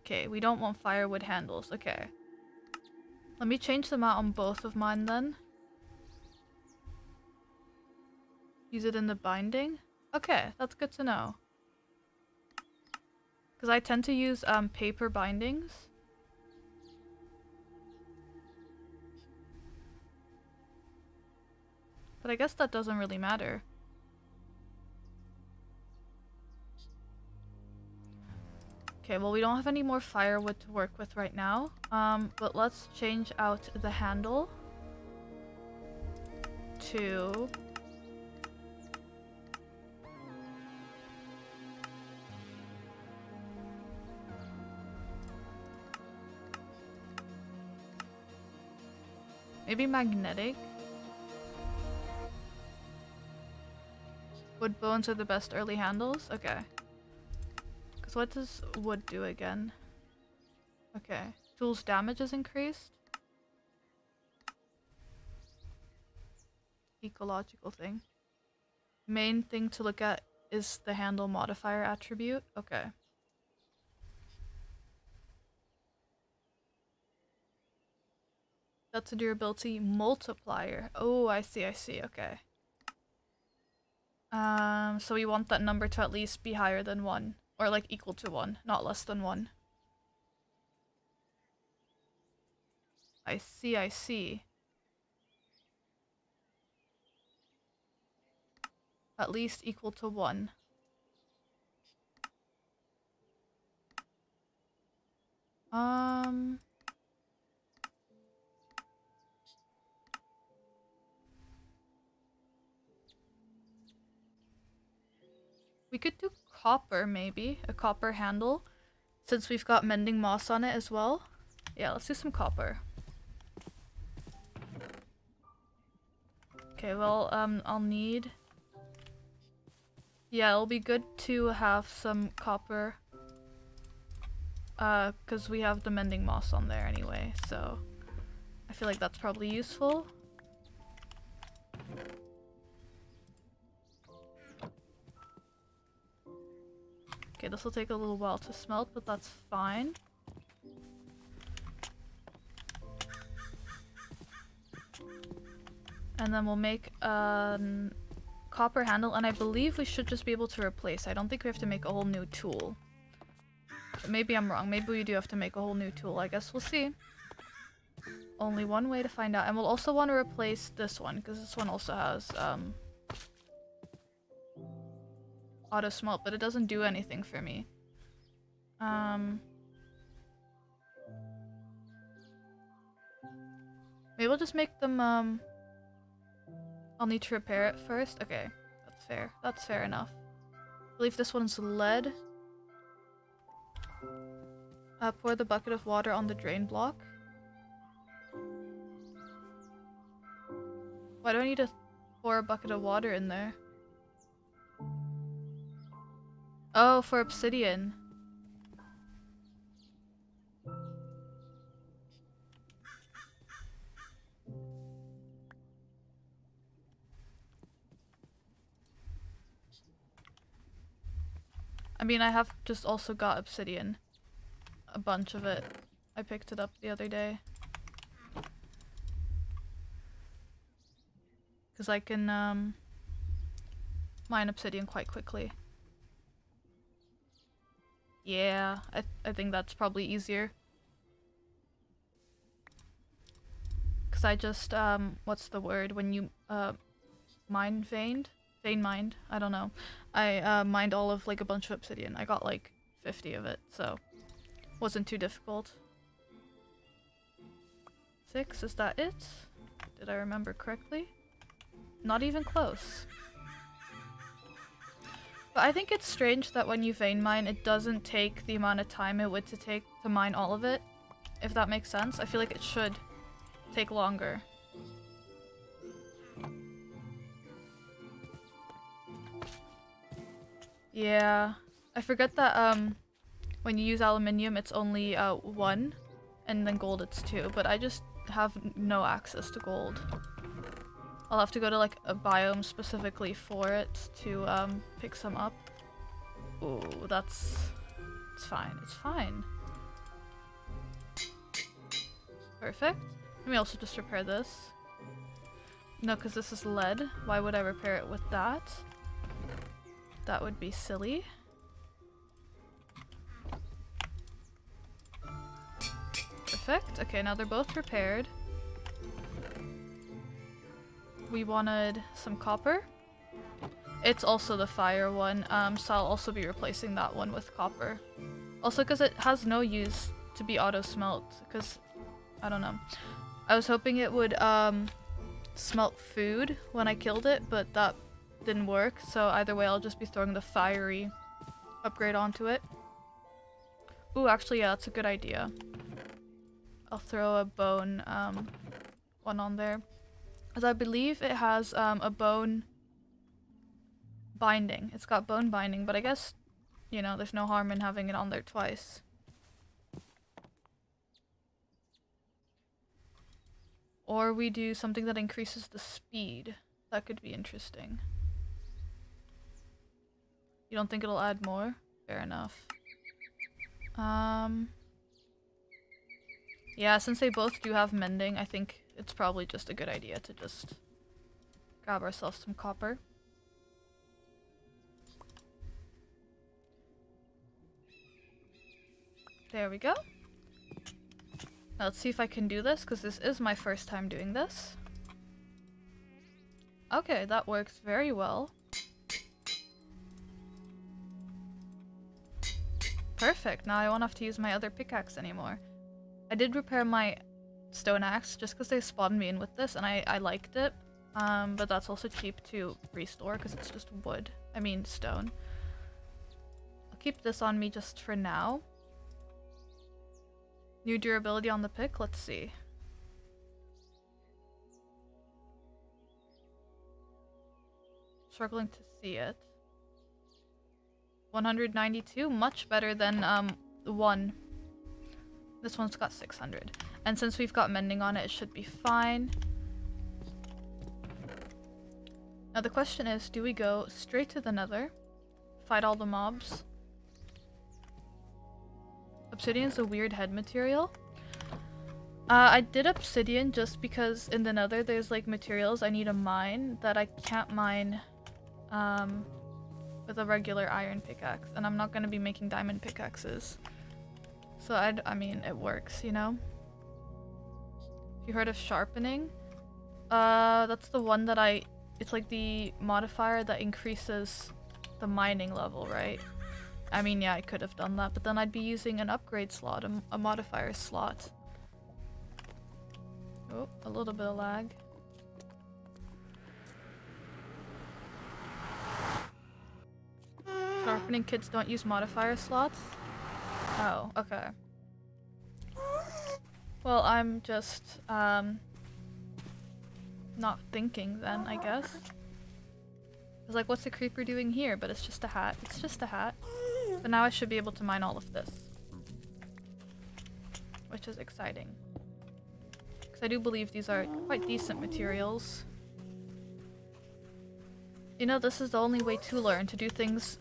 Okay, we don't want firewood handles. Okay. Let me change them out on both of mine then. Use it in the binding? Okay, that's good to know. Because I tend to use um, paper bindings. But I guess that doesn't really matter. Okay, well we don't have any more firewood to work with right now. Um, but let's change out the handle to maybe magnetic. Wood bones are the best early handles? Okay. Because what does wood do again? Okay. Tools damage is increased? Ecological thing. Main thing to look at is the handle modifier attribute? Okay. That's a durability multiplier. Oh, I see, I see, okay. Um, so we want that number to at least be higher than 1. Or like equal to 1, not less than 1. I see, I see. At least equal to 1. Um... We could do copper, maybe. A copper handle. Since we've got mending moss on it as well. Yeah, let's do some copper. Okay, well, um, I'll need... Yeah, it'll be good to have some copper Uh, because we have the mending moss on there anyway, so I feel like that's probably useful. Okay, this will take a little while to smelt, but that's fine. And then we'll make a copper handle, and I believe we should just be able to replace. I don't think we have to make a whole new tool. But maybe I'm wrong. Maybe we do have to make a whole new tool. I guess we'll see. Only one way to find out. And we'll also want to replace this one, because this one also has um, auto smelt, but it doesn't do anything for me. Um, maybe we'll just make them um, I'll need to repair it first. Okay, that's fair. That's fair enough. I believe this one's lead. Uh, pour the bucket of water on the drain block. Why do I need to pour a bucket of water in there? Oh, for obsidian. I mean, I have just also got obsidian. A bunch of it. I picked it up the other day. Because I can um, mine obsidian quite quickly. Yeah, I, th I think that's probably easier. Because I just, um, what's the word? When you, uh, mine veined? Vein mined? I don't know. I uh, mined all of like a bunch of obsidian. I got like 50 of it, so wasn't too difficult. Six, is that it? Did I remember correctly? Not even close. But I think it's strange that when you vein mine, it doesn't take the amount of time it would to take to mine all of it. If that makes sense. I feel like it should take longer. Yeah. I forget that um when you use aluminium it's only uh one and then gold it's two, but I just have no access to gold. I'll have to go to like a biome specifically for it to um pick some up. Ooh, that's it's fine. It's fine. Perfect. Let me also just repair this. No, because this is lead. Why would I repair it with that? That would be silly. Perfect. Okay, now they're both repaired. We wanted some copper. It's also the fire one, um, so I'll also be replacing that one with copper. Also because it has no use to be auto smelt, because, I don't know. I was hoping it would um, smelt food when I killed it, but that didn't work, so either way I'll just be throwing the fiery upgrade onto it. Ooh, actually, yeah, that's a good idea. I'll throw a bone um, one on there. As I believe it has um, a bone binding. It's got bone binding, but I guess, you know, there's no harm in having it on there twice. Or we do something that increases the speed. That could be interesting. You don't think it'll add more? Fair enough. Um... Yeah, since they both do have mending, I think it's probably just a good idea to just grab ourselves some copper. There we go. Now let's see if I can do this, because this is my first time doing this. Okay, that works very well. Perfect, now I won't have to use my other pickaxe anymore. I did repair my stone axe just because they spawned me in with this and I, I liked it. Um, but that's also cheap to restore because it's just wood. I mean stone. I'll keep this on me just for now. New durability on the pick? Let's see. Struggling to see it. 192, much better than um one This one's got 600. And since we've got mending on it, it should be fine. Now the question is, do we go straight to the nether? Fight all the mobs? Obsidian's a weird head material. Uh, I did obsidian just because in the nether there's like materials I need to mine that I can't mine um, with a regular iron pickaxe. And I'm not going to be making diamond pickaxes. So I, I mean, it works, you know? You heard of sharpening? Uh, that's the one that I... It's like the modifier that increases the mining level, right? I mean, yeah, I could have done that, but then I'd be using an upgrade slot, a, a modifier slot. Oh, a little bit of lag. Sharpening kits don't use modifier slots? Oh, okay. Well, I'm just, um, not thinking then, I guess. I was like, what's the creeper doing here? But it's just a hat. It's just a hat. But now I should be able to mine all of this. Which is exciting. Because I do believe these are quite decent materials. You know, this is the only way to learn, to do things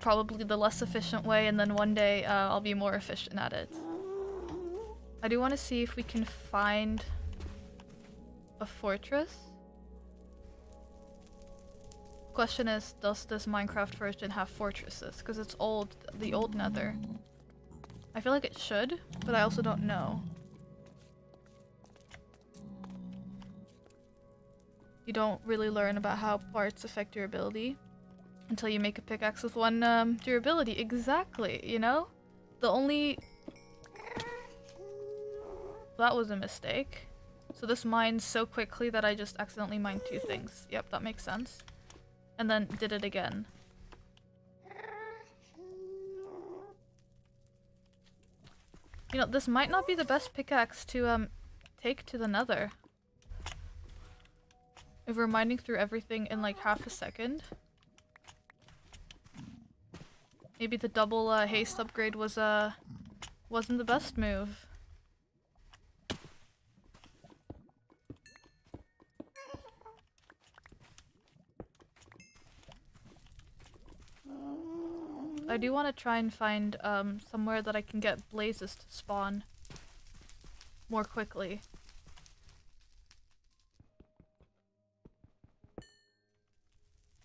probably the less efficient way, and then one day uh, I'll be more efficient at it. I do want to see if we can find a fortress. Question is, does this Minecraft version have fortresses? Because it's old, the old nether. I feel like it should, but I also don't know. You don't really learn about how parts affect your ability until you make a pickaxe with one um, durability. Exactly, you know? The only... That was a mistake. So this mines so quickly that I just accidentally mined two things. Yep, that makes sense. And then did it again. You know, this might not be the best pickaxe to um take to the nether. If we're mining through everything in like half a second. Maybe the double uh, haste upgrade was uh wasn't the best move. I do want to try and find um, somewhere that I can get blazes to spawn more quickly.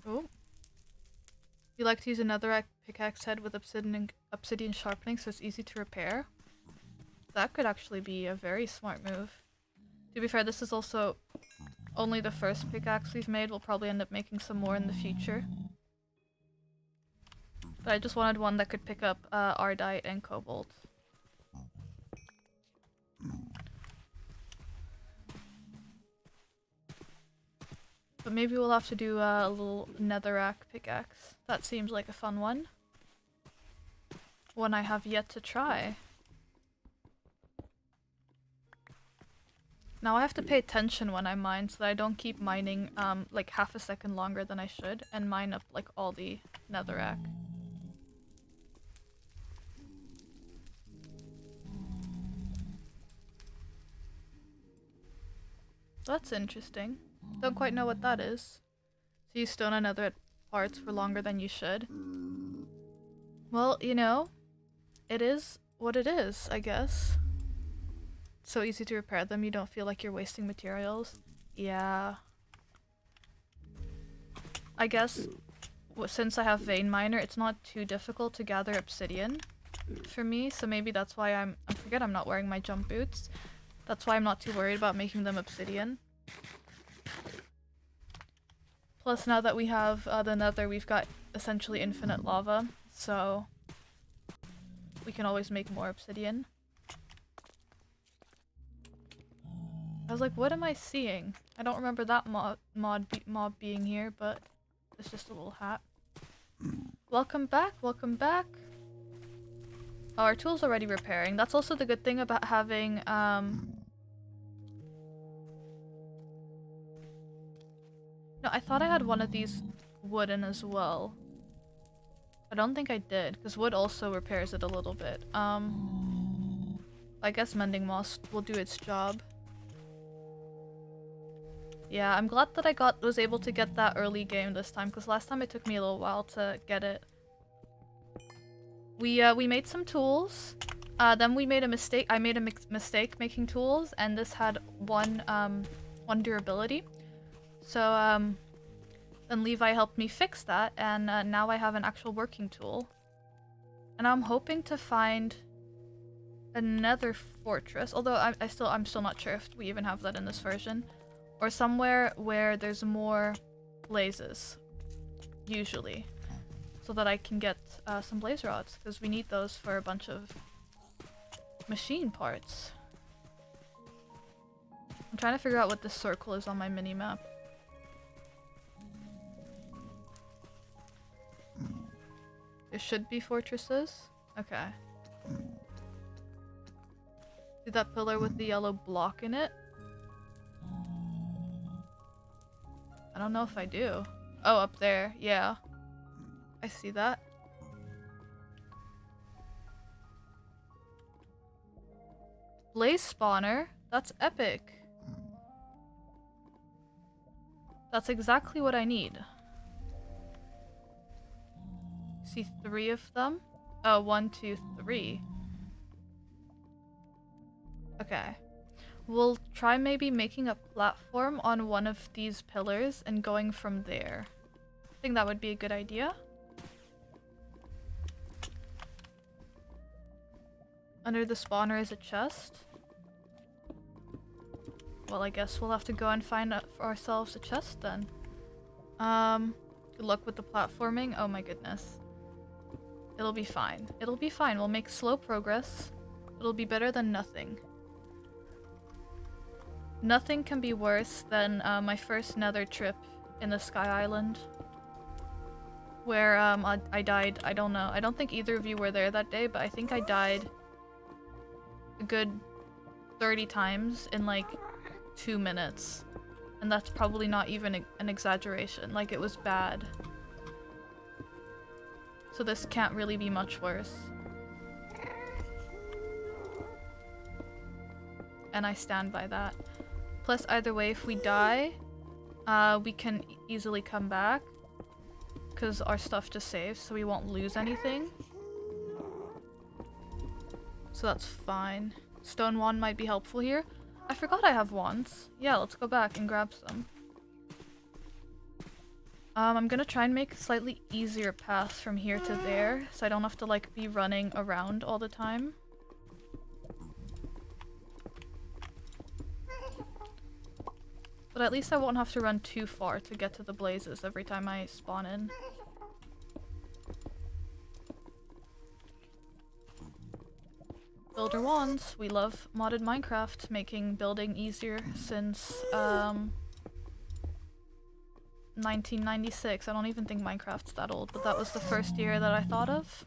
Oh. You like to use another pickaxe head with obsidian, obsidian sharpening so it's easy to repair? That could actually be a very smart move. To be fair, this is also only the first pickaxe we've made. We'll probably end up making some more in the future. But I just wanted one that could pick up uh, Ardite and Cobalt. But maybe we'll have to do uh, a little netherrack pickaxe. That seems like a fun one. One I have yet to try. Now I have to pay attention when I mine so that I don't keep mining um, like half a second longer than I should and mine up like all the netherrack. That's interesting. Don't quite know what that is. So you stone another parts for longer than you should. Well, you know, it is what it is, I guess. so easy to repair them, you don't feel like you're wasting materials. Yeah. I guess since I have Vein Miner, it's not too difficult to gather obsidian for me, so maybe that's why I'm- I forget I'm not wearing my jump boots. That's why I'm not too worried about making them obsidian. Plus now that we have uh, the nether, we've got essentially infinite lava, so we can always make more obsidian. I was like, what am I seeing? I don't remember that mod, mod be mob being here, but it's just a little hat. Welcome back, welcome back. Oh, our tool's already repairing. That's also the good thing about having, um... No, I thought I had one of these wooden as well. I don't think I did, because wood also repairs it a little bit. Um... I guess mending moss will do its job. Yeah, I'm glad that I got was able to get that early game this time, because last time it took me a little while to get it. We uh, we made some tools. Uh, then we made a mistake. I made a mistake making tools, and this had one um, one durability. So um, then Levi helped me fix that, and uh, now I have an actual working tool. And I'm hoping to find another fortress, although I, I still I'm still not sure if we even have that in this version, or somewhere where there's more blazes, usually, so that I can get uh, some blaze rods because we need those for a bunch of machine parts. I'm trying to figure out what this circle is on my mini map. There should be fortresses. Okay. See that pillar with the yellow block in it? I don't know if I do. Oh, up there. Yeah. I see that. Blaze spawner? That's epic. That's exactly what I need. See three of them? Oh, one, two, three. Okay. We'll try maybe making a platform on one of these pillars and going from there. I think that would be a good idea. Under the spawner is a chest. Well, I guess we'll have to go and find ourselves a chest then. Um, good luck with the platforming. Oh my goodness. It'll be fine. It'll be fine. We'll make slow progress. It'll be better than nothing. Nothing can be worse than uh, my first nether trip in the Sky Island. Where um, I, I died, I don't know. I don't think either of you were there that day, but I think I died good 30 times in like two minutes. And that's probably not even an exaggeration. Like, it was bad. So this can't really be much worse. And I stand by that. Plus, either way, if we die, uh, we can easily come back. Because our stuff just saves, so we won't lose anything. So that's fine. Stone wand might be helpful here. I forgot I have wands. Yeah, let's go back and grab some. Um, I'm gonna try and make a slightly easier path from here to there, so I don't have to like be running around all the time. But at least I won't have to run too far to get to the blazes every time I spawn in. Builder wands. We love modded Minecraft, making building easier since um, 1996. I don't even think Minecraft's that old, but that was the first year that I thought of.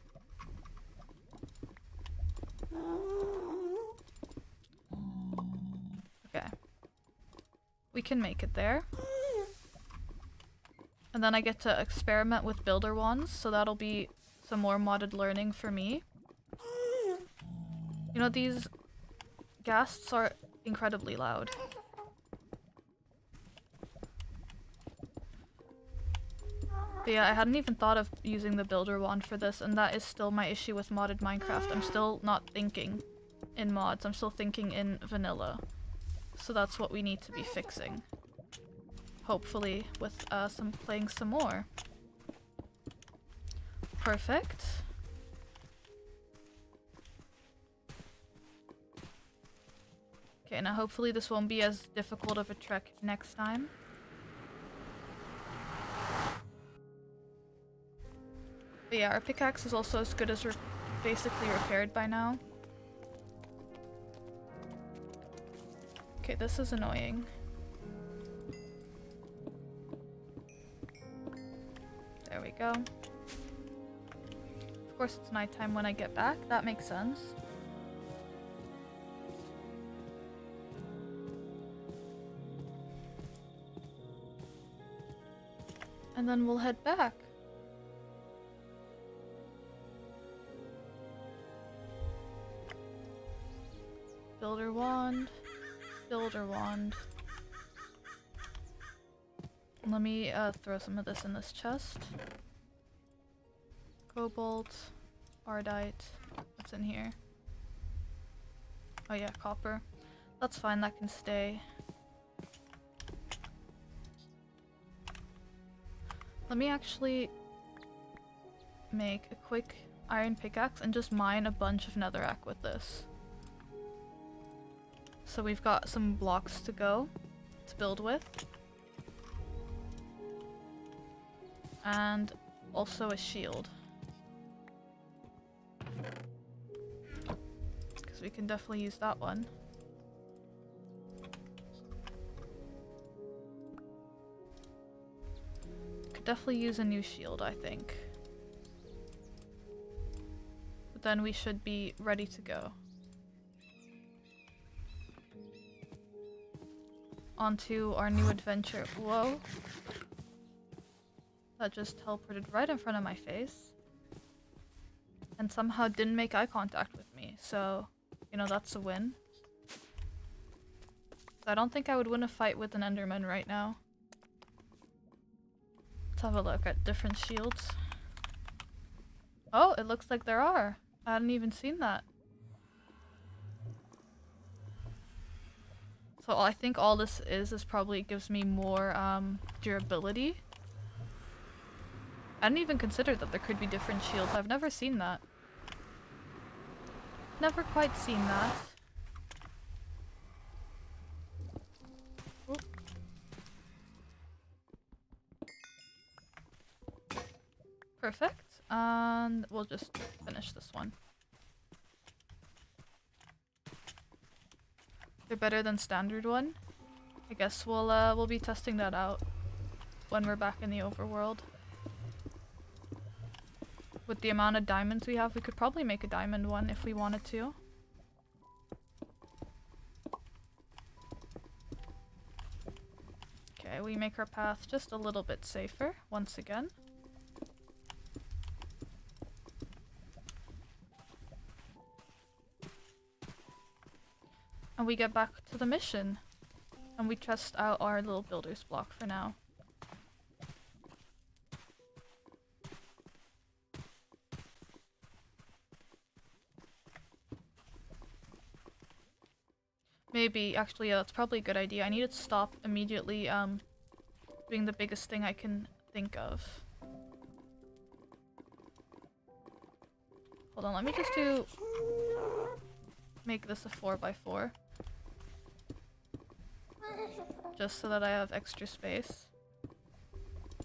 Okay. We can make it there. And then I get to experiment with builder wands, so that'll be some more modded learning for me. You know, these ghasts are incredibly loud. But yeah, I hadn't even thought of using the builder wand for this, and that is still my issue with modded Minecraft. I'm still not thinking in mods, I'm still thinking in vanilla. So that's what we need to be fixing. Hopefully with uh, some playing some more. Perfect. Okay, now hopefully this won't be as difficult of a trek next time. But yeah, our pickaxe is also as good as re basically repaired by now. Okay, this is annoying. There we go. Of course it's nighttime when I get back, that makes sense. And then we'll head back. builder wand, builder wand. Let me uh, throw some of this in this chest. Cobalt, ardite, what's in here? Oh yeah, copper. That's fine, that can stay. Let me actually make a quick iron pickaxe and just mine a bunch of netherrack with this. So we've got some blocks to go to build with. And also a shield. Because we can definitely use that one. Definitely use a new shield, I think. But then we should be ready to go. Onto our new adventure. Whoa. That just teleported right in front of my face. And somehow didn't make eye contact with me, so, you know, that's a win. I don't think I would win a fight with an Enderman right now. Let's have a look at different shields. Oh, it looks like there are. I hadn't even seen that. So I think all this is, is probably gives me more um, durability. I didn't even consider that there could be different shields. I've never seen that. Never quite seen that. Perfect. And we'll just finish this one. They're better than standard one. I guess we'll uh, we'll be testing that out when we're back in the overworld. With the amount of diamonds we have, we could probably make a diamond one if we wanted to. Okay, we make our path just a little bit safer once again. And we get back to the mission. And we test out our little builder's block for now. Maybe, actually, yeah, that's probably a good idea. I need to stop immediately um, doing the biggest thing I can think of. Hold on, let me just do... Make this a 4x4. Just so that I have extra space.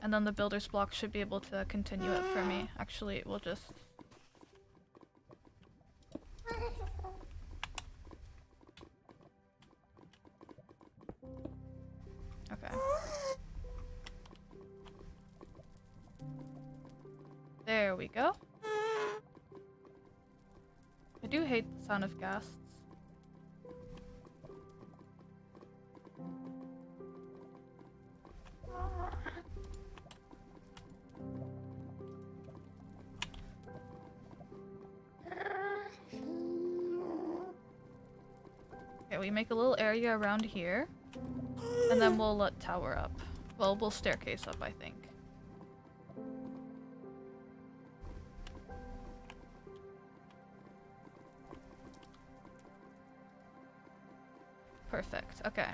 And then the builder's block should be able to continue it for me. Actually, we'll just... Okay. There we go. I do hate the sound of ghasts. We make a little area around here. And then we'll let tower up. Well, we'll staircase up, I think. Perfect. Okay.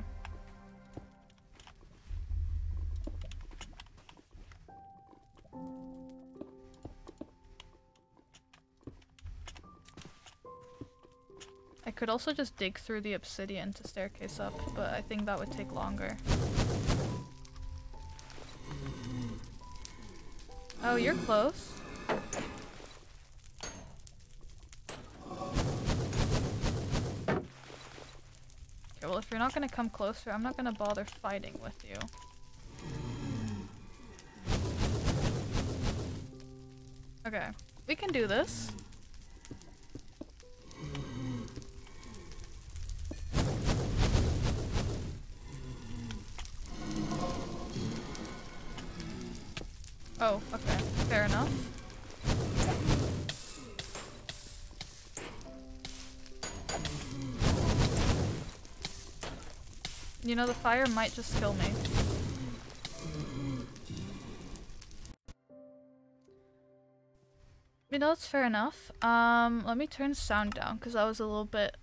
I could also just dig through the obsidian to staircase up, but I think that would take longer. Oh, you're close. Okay, well if you're not gonna come closer, I'm not gonna bother fighting with you. Okay, we can do this. You know, the fire might just kill me. You know, that's fair enough. Um, let me turn sound down, because that was a little bit,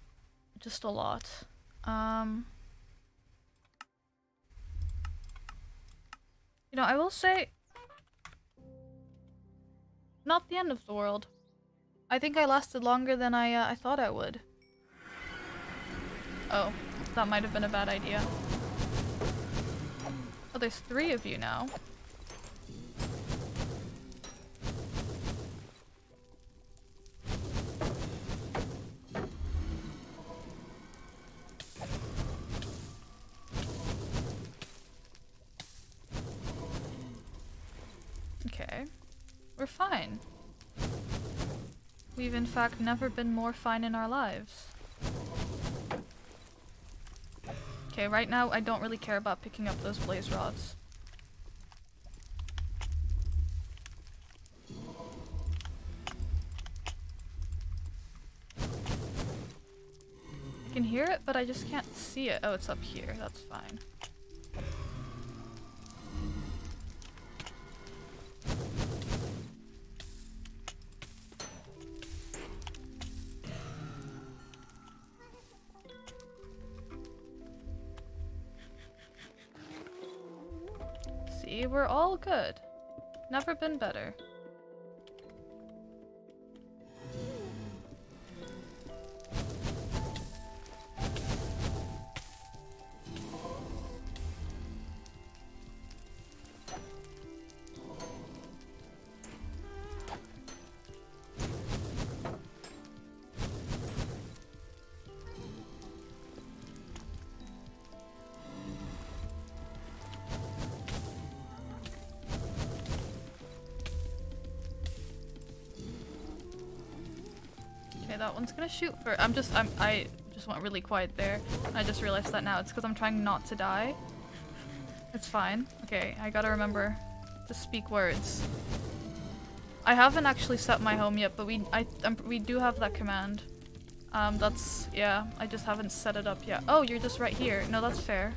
just a lot. Um... You know, I will say, not the end of the world. I think I lasted longer than I, uh, I thought I would. Oh, that might have been a bad idea. Oh, there's three of you now. Okay. We're fine. We've in fact never been more fine in our lives. Okay, right now I don't really care about picking up those blaze rods. I can hear it, but I just can't see it. Oh, it's up here. That's fine. Good. Never been better. One's gonna shoot for- I'm just- I'm- I just went really quiet there. I just realized that now. It's because I'm trying not to die. It's fine. Okay, I gotta remember to speak words. I haven't actually set my home yet, but we I um, we do have that command. Um, that's yeah. I just haven't set it up yet. Oh, you're just right here. No, that's fair.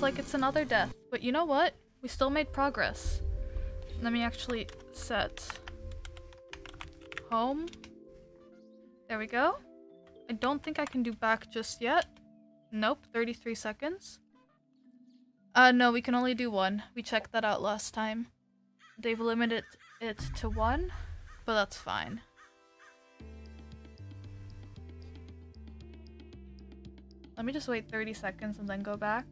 Looks like it's another death. But you know what? We still made progress. Let me actually set home. There we go. I don't think I can do back just yet. Nope, 33 seconds. Uh, no, we can only do one. We checked that out last time. They've limited it to one, but that's fine. Let me just wait 30 seconds and then go back.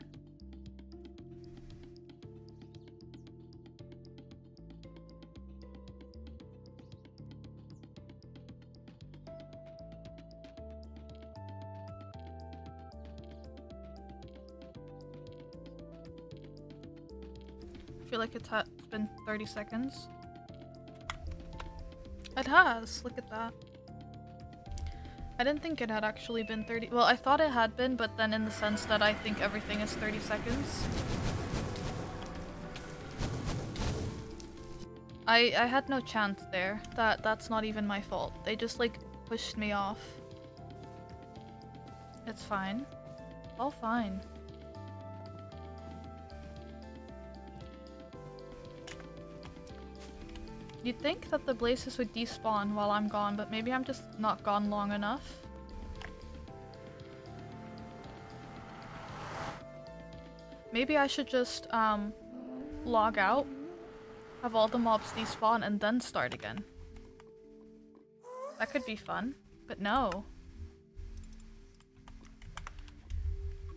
Feel like it's been 30 seconds. It has, look at that. I didn't think it had actually been 30- well, I thought it had been, but then in the sense that I think everything is 30 seconds. I I had no chance there. That That's not even my fault. They just, like, pushed me off. It's fine. All fine. You'd think that the blazes would despawn while I'm gone, but maybe I'm just not gone long enough. Maybe I should just, um, log out, have all the mobs despawn, and then start again. That could be fun, but no.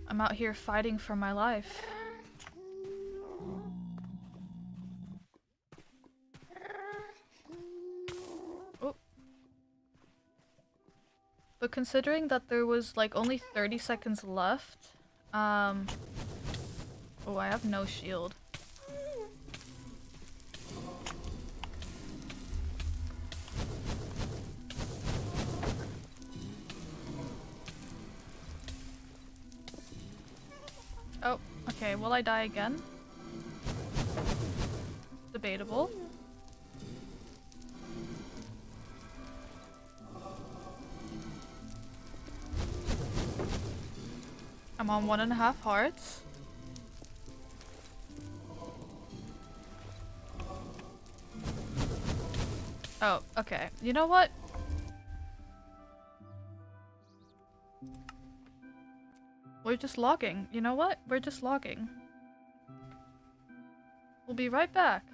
I'm out here fighting for my life. But considering that there was like only 30 seconds left, um... Oh, I have no shield. Oh, okay, will I die again? Debatable. I'm on one and a half hearts. Oh, okay. You know what? We're just logging. You know what? We're just logging. We'll be right back.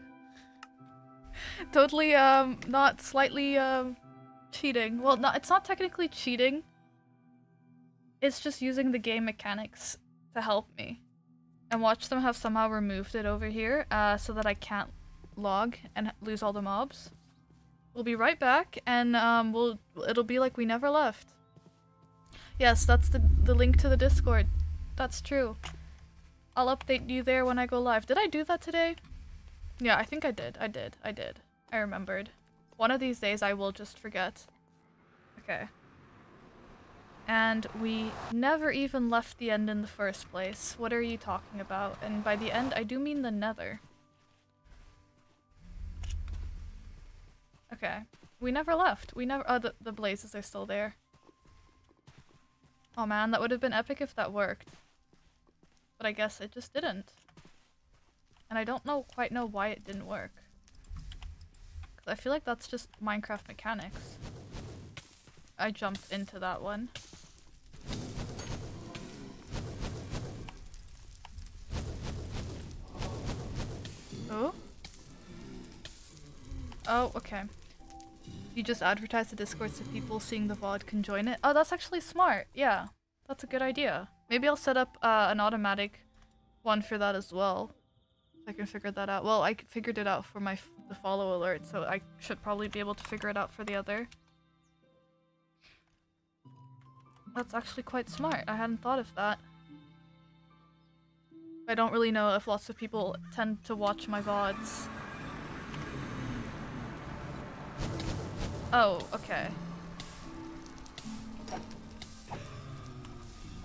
totally, um, not slightly, um, cheating. Well, no, it's not technically cheating. It's just using the game mechanics to help me. And watch them have somehow removed it over here, uh, so that I can't log and lose all the mobs. We'll be right back, and, um, we'll- it'll be like we never left. Yes, that's the, the link to the Discord. That's true. I'll update you there when I go live. Did I do that today? Yeah, I think I did. I did. I did. I remembered. One of these days I will just forget. Okay. And we never even left the end in the first place. What are you talking about? And by the end, I do mean the nether. Okay. We never left. We never- oh, the, the blazes are still there. Oh man, that would have been epic if that worked. But I guess it just didn't. And I don't know quite know why it didn't work. Cause I feel like that's just Minecraft mechanics. I jumped into that one. Oh? Oh, okay. You just advertise the Discord so people seeing the VOD can join it. Oh, that's actually smart. Yeah, that's a good idea. Maybe I'll set up uh, an automatic one for that as well. I can figure that out. Well, I figured it out for my the follow alert, so I should probably be able to figure it out for the other. That's actually quite smart. I hadn't thought of that. I don't really know if lots of people tend to watch my VODs. Oh, okay.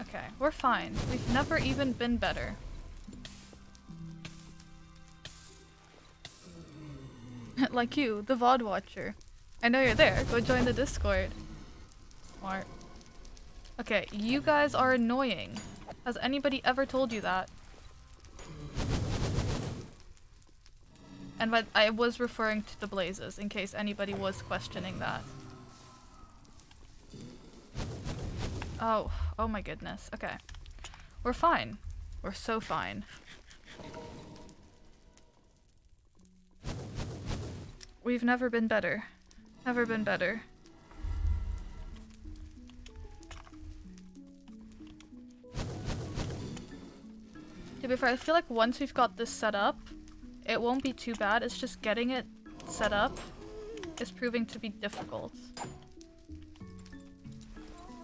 Okay, we're fine. We've never even been better. [laughs] like you, the VOD watcher. I know you're there. Go join the Discord. Smart. Okay, you guys are annoying. Has anybody ever told you that? And by I was referring to the blazes, in case anybody was questioning that. Oh, oh my goodness. Okay. We're fine. We're so fine. We've never been better. Never been better. To be fair, I feel like once we've got this set up, it won't be too bad. It's just getting it set up is proving to be difficult.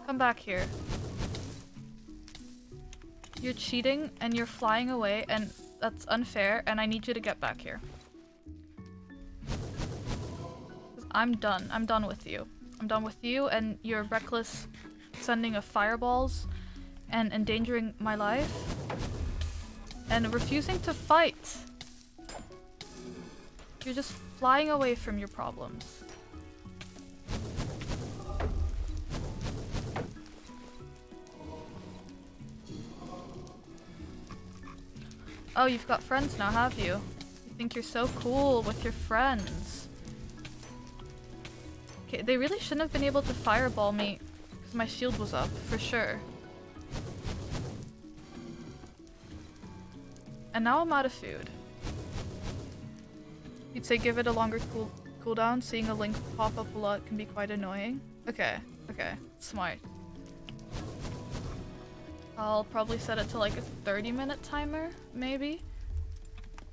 Come back here. You're cheating and you're flying away and that's unfair and I need you to get back here. I'm done. I'm done with you. I'm done with you and your reckless sending of fireballs and endangering my life and refusing to fight. You're just flying away from your problems. Oh, you've got friends now, have you? You think you're so cool with your friends. Okay, they really shouldn't have been able to fireball me because my shield was up, for sure. And now I'm out of food. You'd say give it a longer cool cooldown. Seeing a link pop up a lot can be quite annoying. Okay, okay, smart. I'll probably set it to like a 30 minute timer, maybe?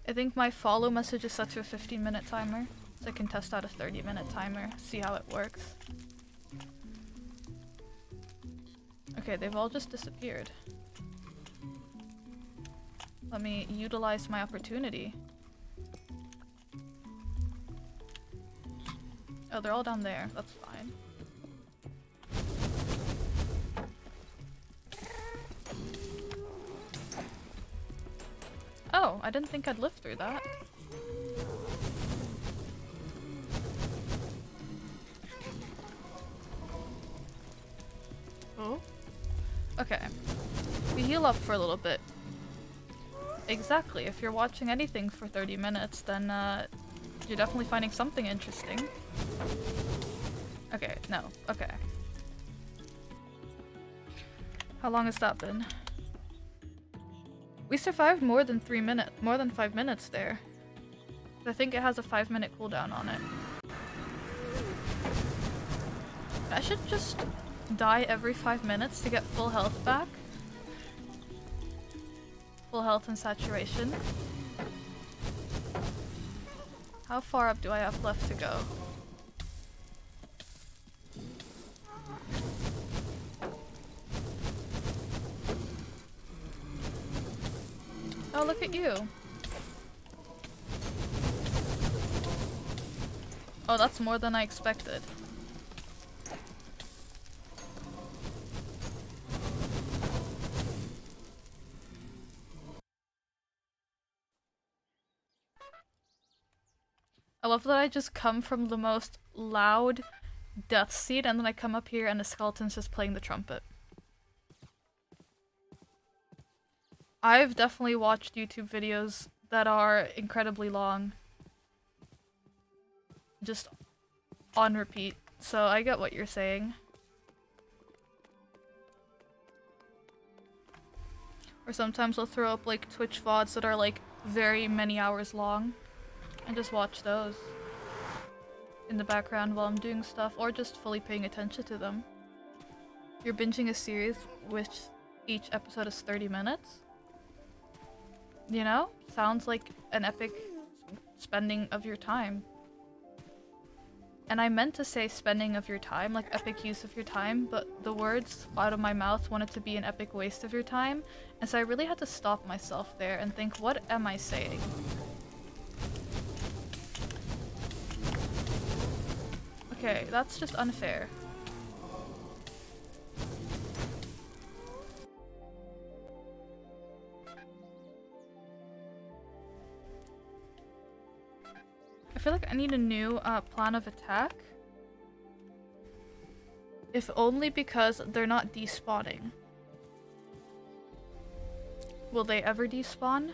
I think my follow message is set to a 15 minute timer, so I can test out a 30 minute timer, see how it works. Okay, they've all just disappeared. Let me utilize my opportunity. Oh, they're all down there. That's fine. Oh, I didn't think I'd live through that. Oh. Okay. We heal up for a little bit. Exactly. If you're watching anything for 30 minutes, then uh, you're definitely finding something interesting. Okay, no. Okay. How long has that been? We survived more than three minutes, more than five minutes there. I think it has a five minute cooldown on it. I should just die every five minutes to get full health back. Full health and saturation. How far up do I have left to go? Oh, look at you. Oh, that's more than I expected. Love that I just come from the most loud death seat and then I come up here and the skeleton's just playing the trumpet. I've definitely watched YouTube videos that are incredibly long. Just on repeat. So I get what you're saying. Or sometimes I'll throw up like Twitch VODs that are like very many hours long. And just watch those in the background while I'm doing stuff or just fully paying attention to them. You're binging a series which each episode is 30 minutes. You know? Sounds like an epic spending of your time. And I meant to say spending of your time, like epic use of your time, but the words out of my mouth wanted to be an epic waste of your time, and so I really had to stop myself there and think, what am I saying? Okay, that's just unfair. I feel like I need a new uh, plan of attack. If only because they're not despawning. Will they ever despawn?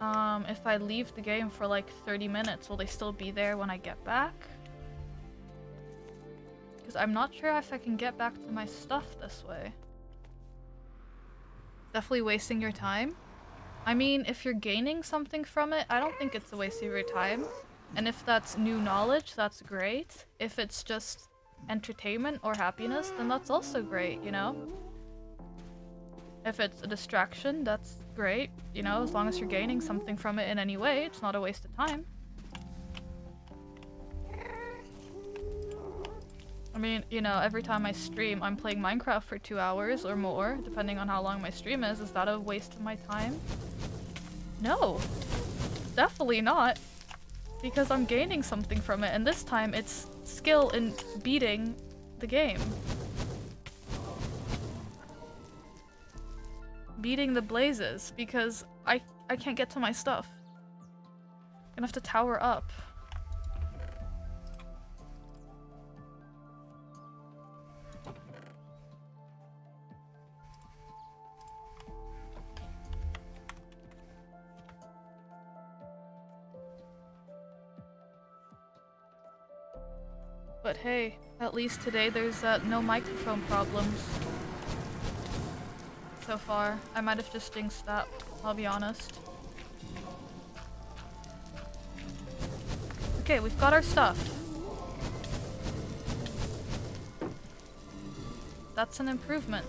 Um, if I leave the game for like 30 minutes, will they still be there when I get back? Because I'm not sure if I can get back to my stuff this way. Definitely wasting your time. I mean, if you're gaining something from it, I don't think it's a waste of your time. And if that's new knowledge, that's great. If it's just entertainment or happiness, then that's also great, you know? If it's a distraction, that's great, you know, as long as you're gaining something from it in any way, it's not a waste of time. I mean, you know, every time I stream, I'm playing Minecraft for two hours or more, depending on how long my stream is. Is that a waste of my time? No. Definitely not because I'm gaining something from it, and this time it's skill in beating the game. Beating the blazes, because I, I can't get to my stuff. I'm gonna have to tower up. But hey, at least today there's uh, no microphone problems. So far. I might have just jinxed that, I'll be honest. Okay, we've got our stuff. That's an improvement.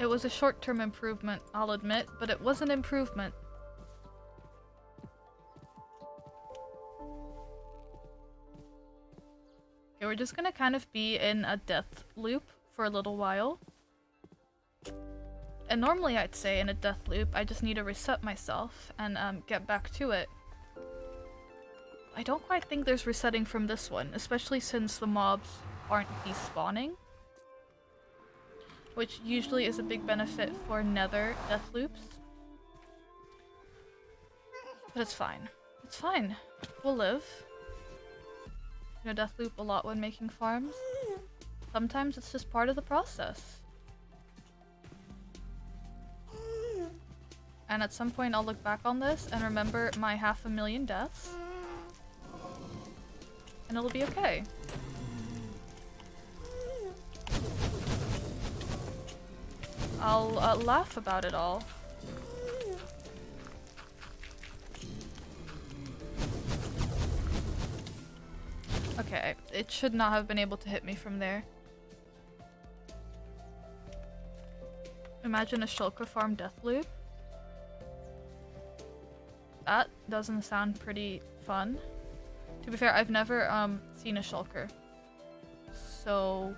It was a short-term improvement, I'll admit, but it was an improvement. Okay, we're just gonna kind of be in a death loop for a little while. And normally I'd say in a death loop, I just need to reset myself and um, get back to it. I don't quite think there's resetting from this one, especially since the mobs aren't despawning which usually is a big benefit for nether death loops. But it's fine. It's fine. We'll live. You know, death loop a lot when making farms. Sometimes it's just part of the process. And at some point I'll look back on this and remember my half a million deaths. And it'll be okay. I'll uh, laugh about it all. Okay, it should not have been able to hit me from there. Imagine a shulker farm death loop. That doesn't sound pretty fun. To be fair, I've never um, seen a shulker. So,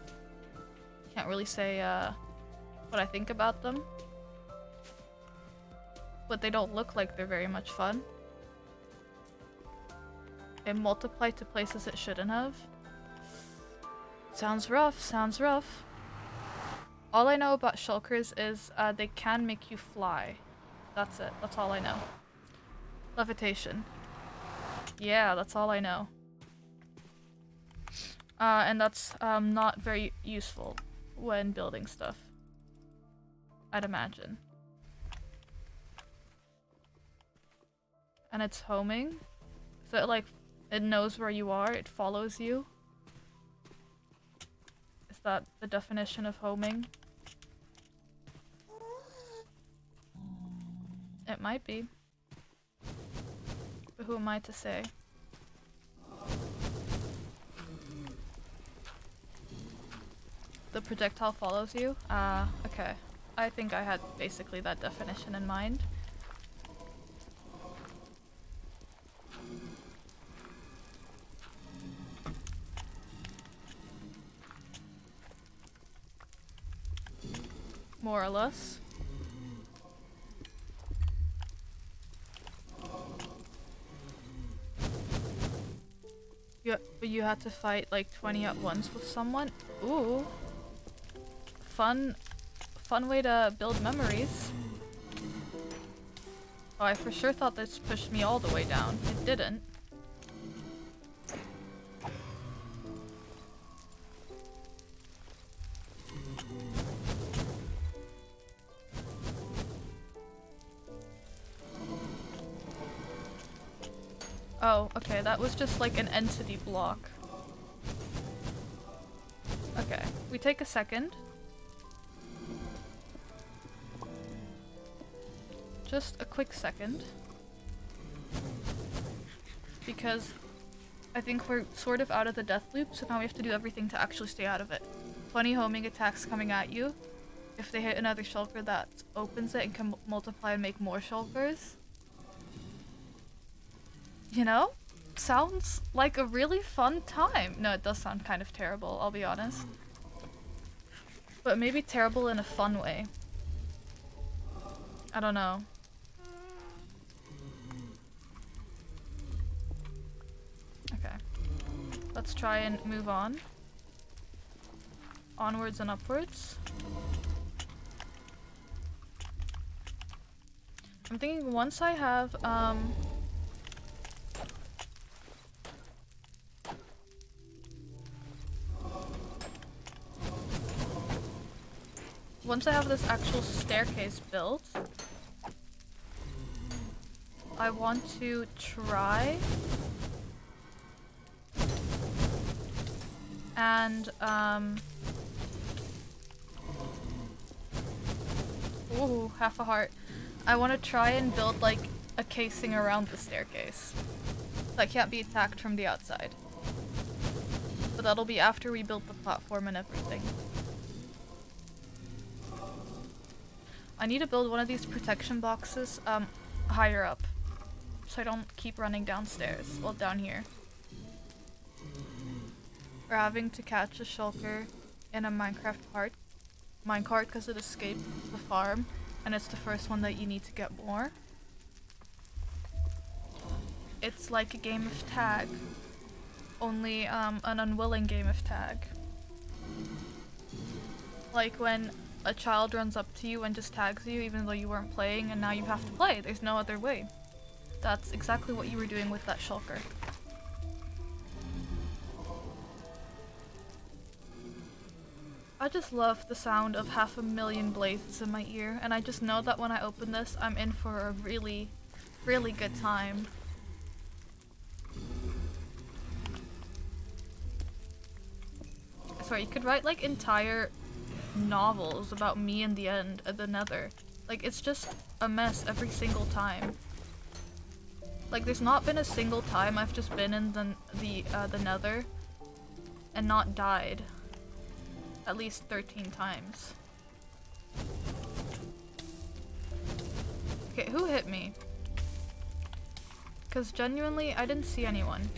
can't really say uh, what I think about them. But they don't look like they're very much fun. It multiplied to places it shouldn't have. Sounds rough, sounds rough. All I know about shulkers is uh, they can make you fly. That's it. That's all I know. Levitation. Yeah, that's all I know. Uh, and that's um, not very useful when building stuff. I'd imagine. And it's homing. So it like it knows where you are, it follows you. Is that the definition of homing? It might be. But who am I to say? The projectile follows you? Ah, uh, okay. I think I had basically that definition in mind. More or less. You, but you had to fight like 20 at once with someone? Ooh. Fun, fun way to build memories. Oh, I for sure thought this pushed me all the way down. It didn't. Oh, okay, that was just like an entity block. Okay, we take a second. Just a quick second. Because I think we're sort of out of the death loop, so now we have to do everything to actually stay out of it. 20 homing attacks coming at you. If they hit another shulker that opens it and can multiply and make more shulkers. You know? Sounds like a really fun time. No, it does sound kind of terrible, I'll be honest. But maybe terrible in a fun way. I don't know. Let's try and move on. Onwards and upwards. I'm thinking once I have, um, once I have this actual staircase built, I want to try and um ooh half a heart I want to try and build like a casing around the staircase that can't be attacked from the outside but that'll be after we build the platform and everything I need to build one of these protection boxes um, higher up. So I don't keep running downstairs. Well, down here. We're having to catch a shulker in a Minecraft part. Minecart because it escaped the farm. And it's the first one that you need to get more. It's like a game of tag. Only um, an unwilling game of tag. Like when a child runs up to you and just tags you even though you weren't playing and now you have to play. There's no other way. That's exactly what you were doing with that shulker. I just love the sound of half a million blazes in my ear, and I just know that when I open this, I'm in for a really, really good time. Sorry, you could write like entire novels about me in the end of the nether. Like, it's just a mess every single time. Like, there's not been a single time I've just been in the, the, uh, the nether and not died. At least 13 times. Okay, who hit me? Because genuinely, I didn't see anyone.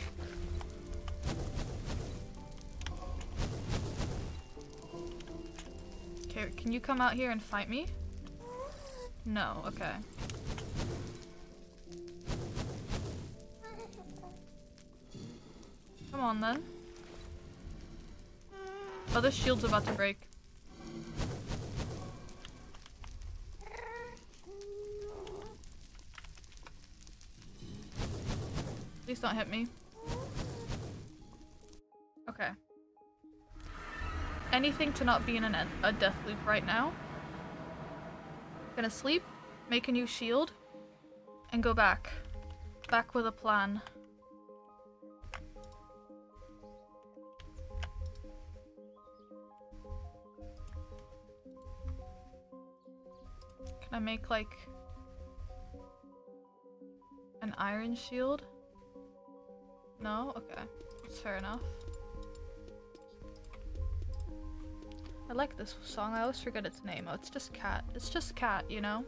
Okay, can you come out here and fight me? No, okay. Come on then. Oh, this shield's about to break. Please don't hit me. Okay. Anything to not be in an, a death loop right now. Gonna sleep, make a new shield, and go back. Back with a plan. I make like an iron shield? No? Okay. That's fair enough. I like this song. I always forget its name. Oh, it's just cat. It's just cat, you know?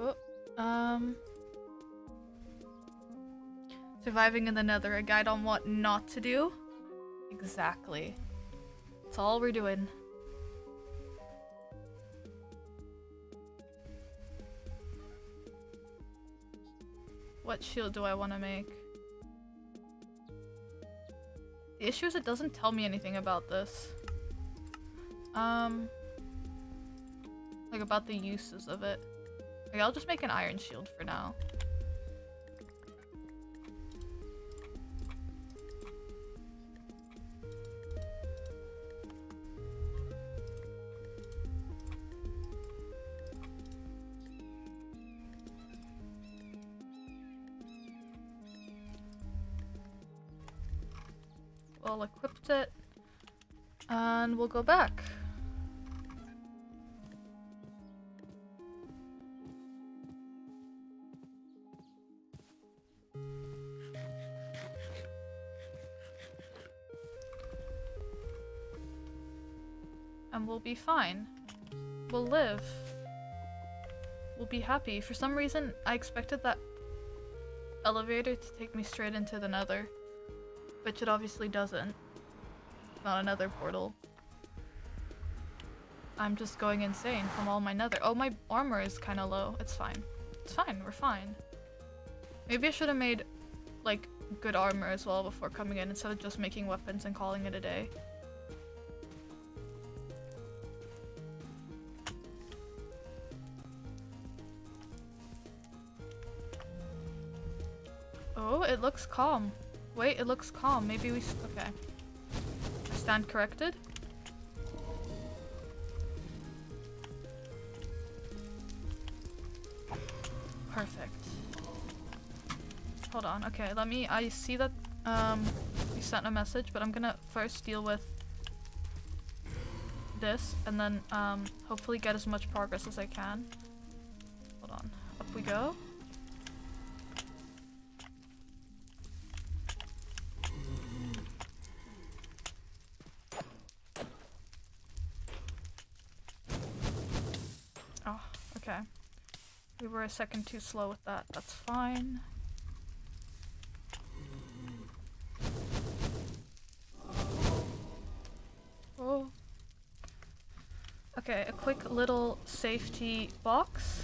Oh, um... Surviving in the nether, a guide on what not to do? Exactly. That's all we're doing. What shield do I want to make? The issue is it doesn't tell me anything about this. Um, like about the uses of it. Okay, I'll just make an iron shield for now. Well equipped it. And we'll go back. And we'll be fine. We'll live. We'll be happy. For some reason, I expected that elevator to take me straight into the nether. Which it obviously doesn't. Not another portal. I'm just going insane from all my nether- Oh, my armor is kind of low. It's fine. It's fine, we're fine. Maybe I should have made, like, good armor as well before coming in instead of just making weapons and calling it a day. Oh, it looks calm. Wait, it looks calm. Maybe we... okay. stand corrected. Perfect. Hold on. Okay, let me... I see that um, we sent a message, but I'm gonna first deal with this, and then um, hopefully get as much progress as I can. Hold on. Up we go. A second too slow with that. That's fine. Oh. Okay, a quick little safety box.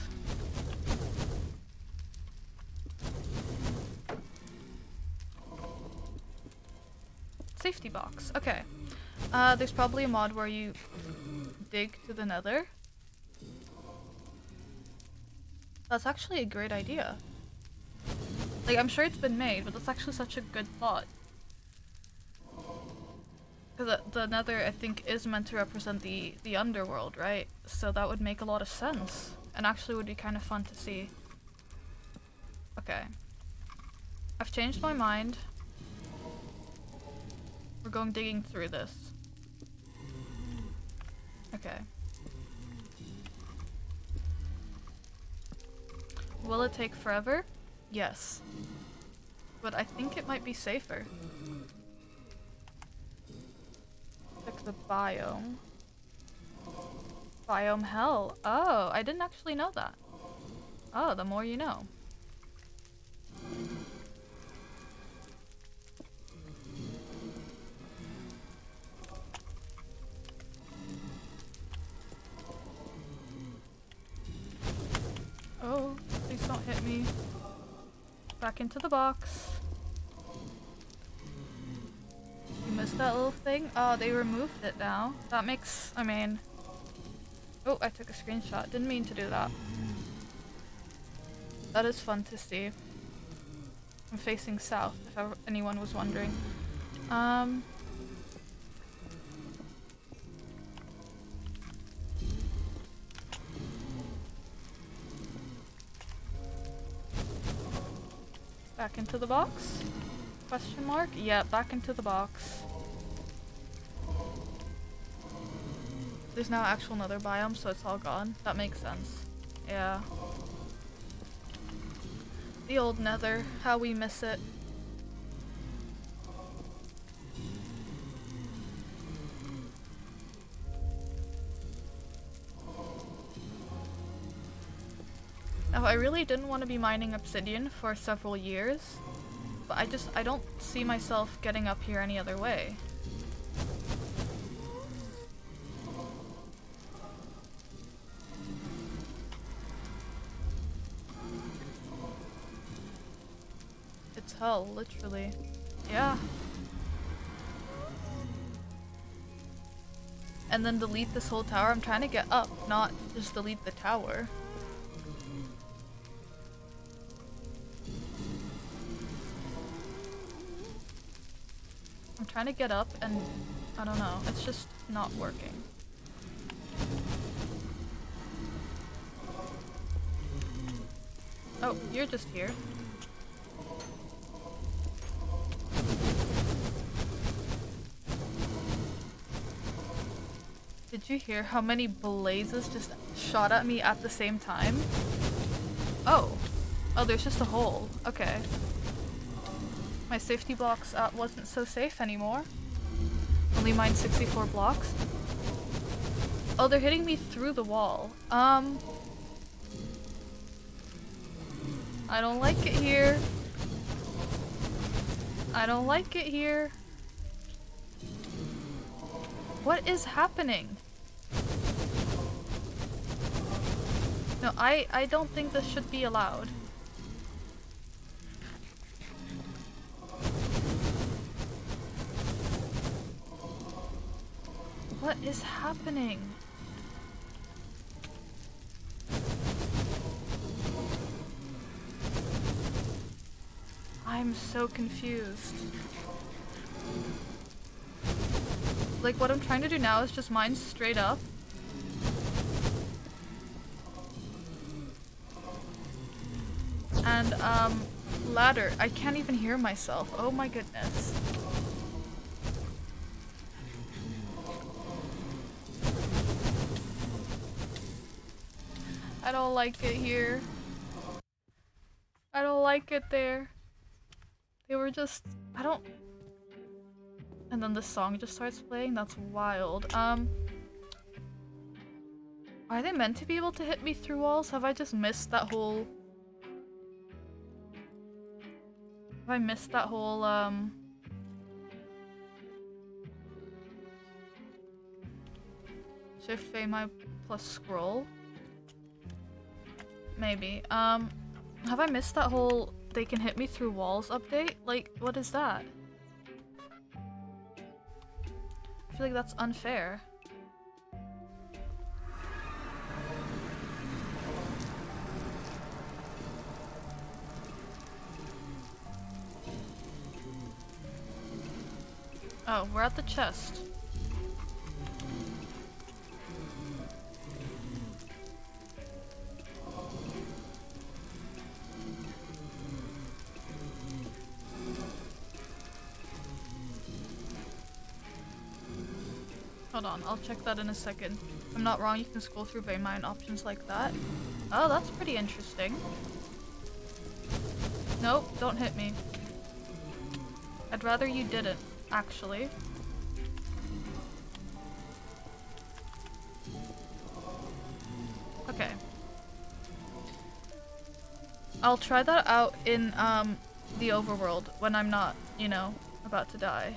Safety box. Okay. Uh, there's probably a mod where you dig to the nether. That's actually a great idea. Like, I'm sure it's been made, but that's actually such a good thought. Because the, uh, the nether, I think, is meant to represent the, the underworld, right? So that would make a lot of sense. And actually would be kind of fun to see. Okay. I've changed my mind. We're going digging through this. Okay. Will it take forever? Yes. But I think it might be safer. Check the biome. Biome hell. Oh, I didn't actually know that. Oh, the more you know. Don't hit me. Back into the box. You missed that little thing? Oh, they removed it now. That makes, I mean... Oh, I took a screenshot. Didn't mean to do that. That is fun to see. I'm facing south, if anyone was wondering. Um... Back into the box? Question mark? Yeah, back into the box. There's now actual nether biome, so it's all gone. That makes sense. Yeah. The old nether, how we miss it. I really didn't want to be mining obsidian for several years, but I just, I don't see myself getting up here any other way. It's hell, literally. Yeah. And then delete this whole tower. I'm trying to get up, not just delete the tower. Trying to get up and I don't know, it's just not working. Oh, you're just here. Did you hear how many blazes just shot at me at the same time? Oh. Oh, there's just a hole. Okay. My safety blocks uh, wasn't so safe anymore. Only mine 64 blocks. Oh, they're hitting me through the wall. Um... I don't like it here. I don't like it here. What is happening? No, I, I don't think this should be allowed. Is happening? I'm so confused. Like, what I'm trying to do now is just mine straight up. And, um, ladder. I can't even hear myself. Oh my goodness. Like it here. I don't like it there. They were just... I don't... And then the song just starts playing? That's wild. Um... Are they meant to be able to hit me through walls? Have I just missed that whole... Have I missed that whole, um... Shift A my plus scroll? Maybe. Um, have I missed that whole they can hit me through walls update? Like, what is that? I feel like that's unfair. Oh, we're at the chest. On, I'll check that in a second. If I'm not wrong, you can scroll through vein mine options like that. Oh, that's pretty interesting. Nope, don't hit me. I'd rather you didn't, actually. Okay. I'll try that out in um, the overworld when I'm not, you know, about to die.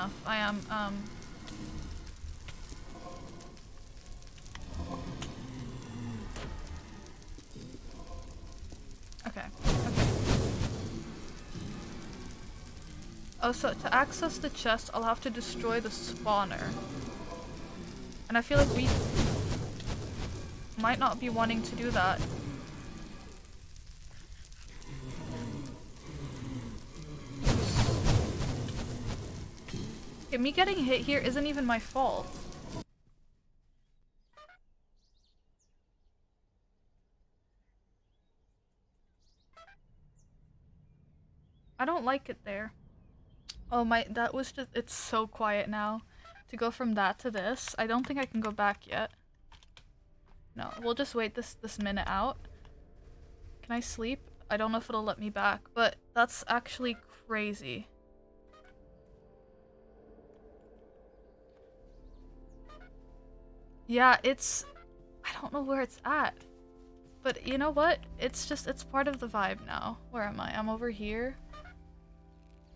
Enough. I am, um... Okay, okay. Oh, so to access the chest, I'll have to destroy the spawner. And I feel like we might not be wanting to do that. Me getting hit here isn't even my fault. I don't like it there. Oh my, that was just, it's so quiet now. To go from that to this, I don't think I can go back yet. No, we'll just wait this, this minute out. Can I sleep? I don't know if it'll let me back, but that's actually crazy. Yeah, it's... I don't know where it's at. But you know what? It's just, it's part of the vibe now. Where am I? I'm over here.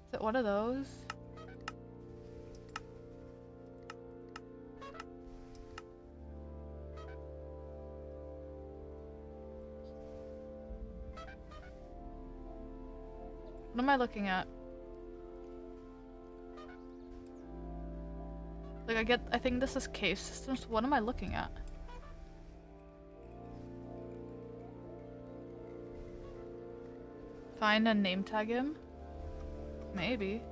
Is it one of those? What am I looking at? Like I get, I think this is cave systems. What am I looking at? Find and name tag him? Maybe.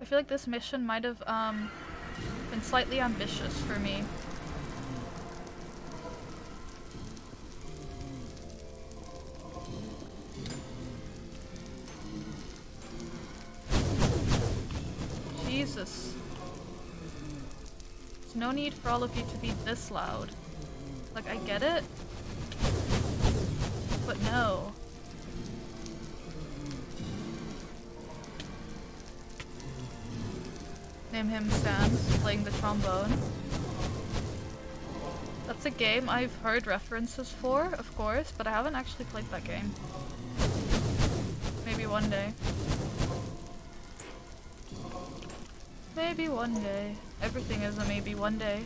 I feel like this mission might have um, been slightly ambitious for me. Jesus. There's no need for all of you to be this loud. Like, I get it. But no. Name him Sans, playing the trombone. That's a game I've heard references for, of course, but I haven't actually played that game. Maybe one day. Maybe one day. Everything is a maybe one day.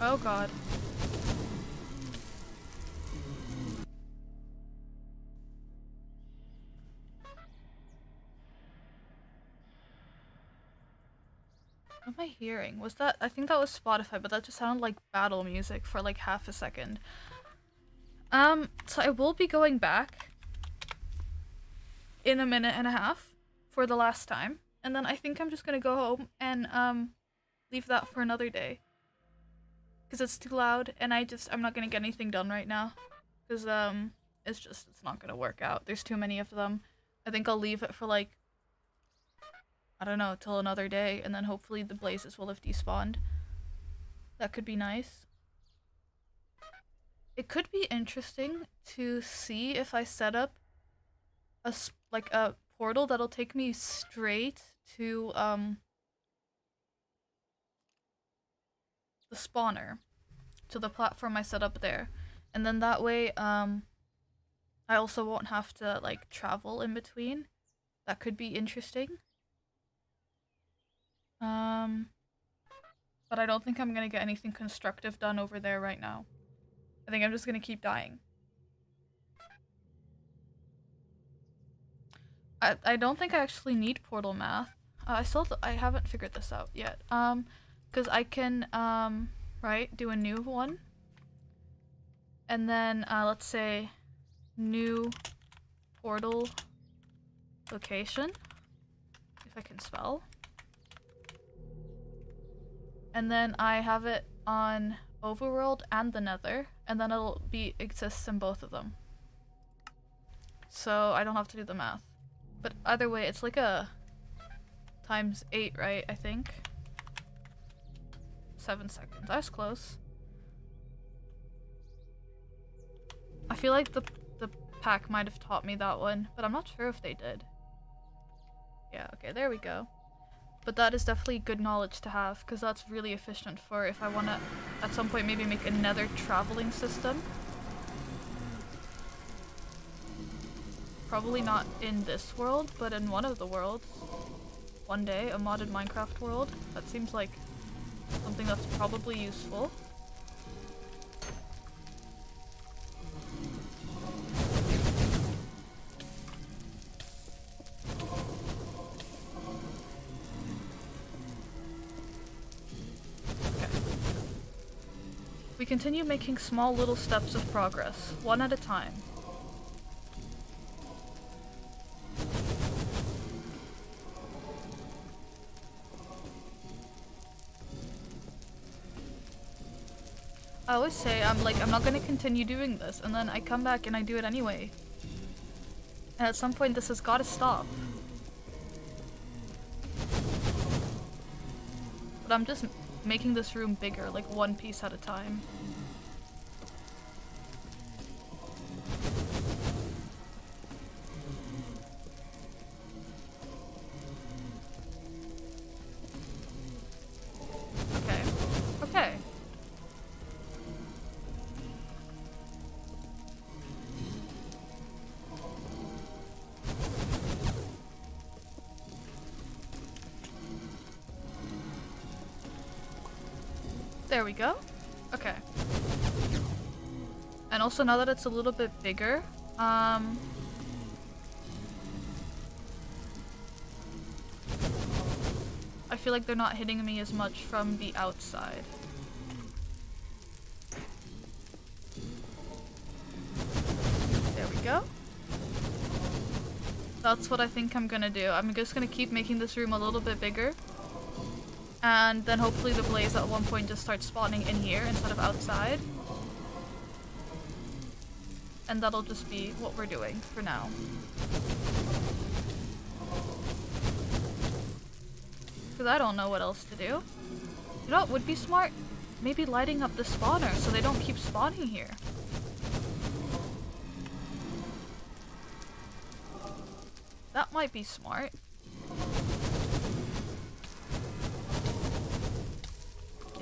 Oh god. What am I hearing? Was that- I think that was Spotify, but that just sounded like battle music for like half a second. Um, so I will be going back in a minute and a half for the last time. And then I think I'm just gonna go home and um leave that for another day. Cause it's too loud and I just I'm not gonna get anything done right now. Cause um it's just it's not gonna work out. There's too many of them. I think I'll leave it for like I don't know, till another day and then hopefully the blazes will have despawned. That could be nice. It could be interesting to see if I set up a like a portal that'll take me straight to um the spawner to the platform I set up there and then that way um I also won't have to like travel in between. That could be interesting. Um, but I don't think I'm gonna get anything constructive done over there right now. I think I'm just gonna keep dying. I, I don't think I actually need portal math. Uh, I still I haven't figured this out yet. Um, because I can um right do a new one, and then uh, let's say new portal location, if I can spell. And then I have it on Overworld and the Nether, and then it'll be exists in both of them. So I don't have to do the math. But either way, it's like a times eight, right? I think. Seven seconds. Was close. I feel like the the pack might have taught me that one, but I'm not sure if they did. Yeah, okay, there we go. But that is definitely good knowledge to have, because that's really efficient for if I want to, at some point, maybe make another traveling system. Probably not in this world, but in one of the worlds. One day, a modded Minecraft world. That seems like something that's probably useful. We continue making small little steps of progress, one at a time. I always say I'm like I'm not gonna continue doing this and then I come back and I do it anyway. And at some point this has gotta stop. But I'm just making this room bigger, like one piece at a time. Go. Okay. And also now that it's a little bit bigger, um... I feel like they're not hitting me as much from the outside. There we go. That's what I think I'm gonna do. I'm just gonna keep making this room a little bit bigger. And then hopefully the blaze at one point just starts spawning in here instead of outside. And that'll just be what we're doing for now. Because I don't know what else to do. You know what would be smart? Maybe lighting up the spawner so they don't keep spawning here. That might be smart.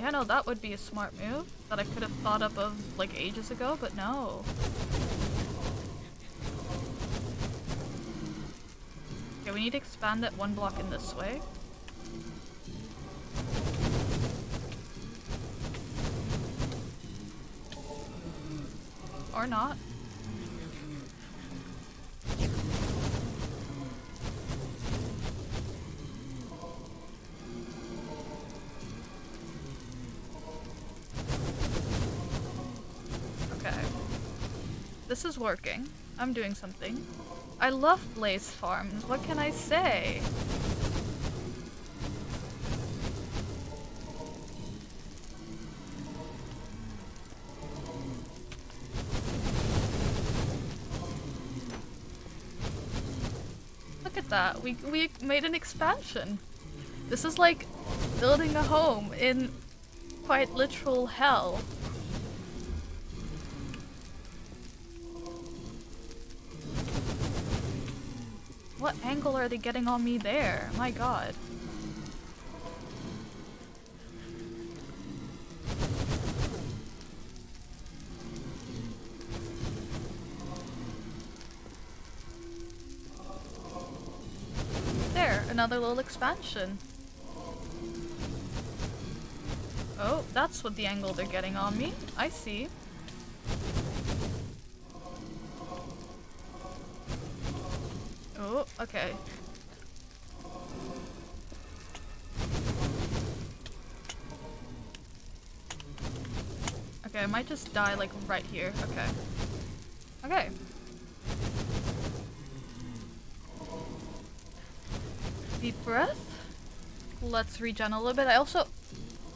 Yeah, no, that would be a smart move that I could have thought up of like ages ago, but no. Okay, we need to expand that one block in this way. Or not. This is working. I'm doing something. I love Blaze Farms. What can I say? Look at that. We we made an expansion. This is like building a home in quite literal hell. angle are they getting on me there? My god. There, another little expansion. Oh, that's what the angle they're getting on me. I see. Okay. Okay, I might just die like right here. Okay. Okay. Deep breath. Let's regen a little bit. I also...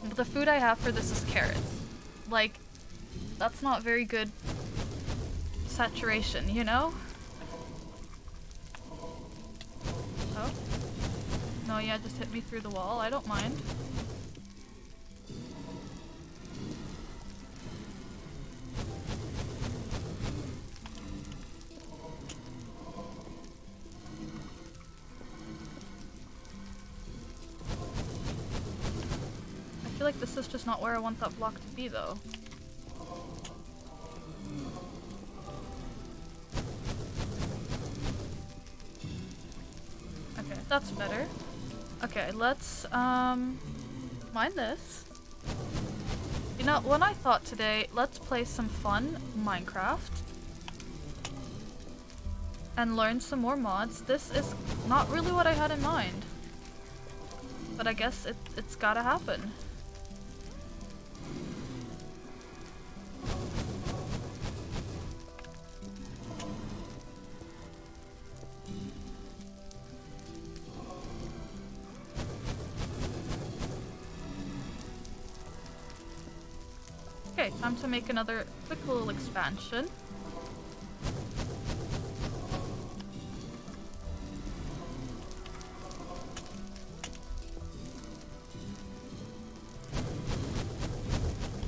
The food I have for this is carrots. Like, that's not very good saturation, you know? Yeah, just hit me through the wall. I don't mind. I feel like this is just not where I want that block to be though. Let's um mine this. You know, when I thought today, let's play some fun Minecraft and learn some more mods. This is not really what I had in mind. But I guess it, it's gotta happen. Okay, time to make another quick little expansion.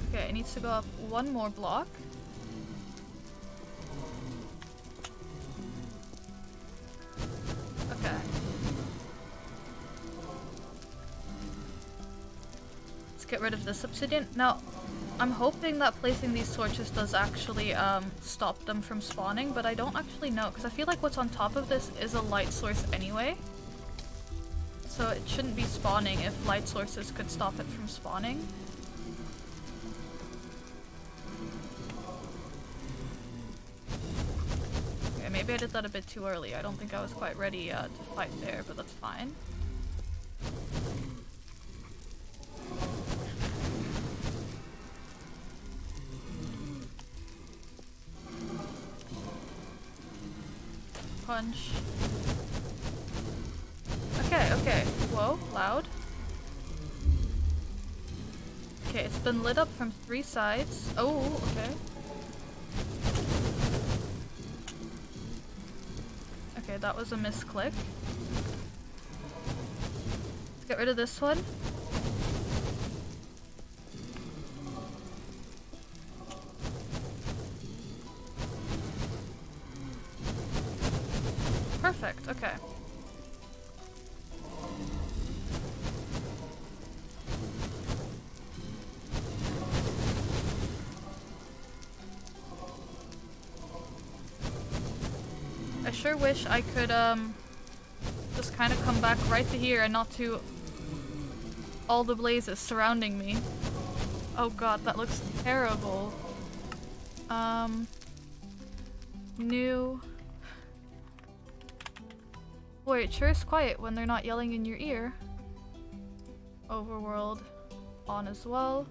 Okay, it needs to go up one more block. Get rid of this obsidian. Now, I'm hoping that placing these torches does actually um, stop them from spawning, but I don't actually know, because I feel like what's on top of this is a light source anyway. So it shouldn't be spawning if light sources could stop it from spawning. Okay, maybe I did that a bit too early. I don't think I was quite ready uh, to fight there, but that's fine. Sides. Oh, okay. Okay, that was a misclick. Let's get rid of this one. Wish I could, um, just kind of come back right to here and not to all the blazes surrounding me. Oh god, that looks terrible. Um, new. Boy, it sure is quiet when they're not yelling in your ear. Overworld on as well.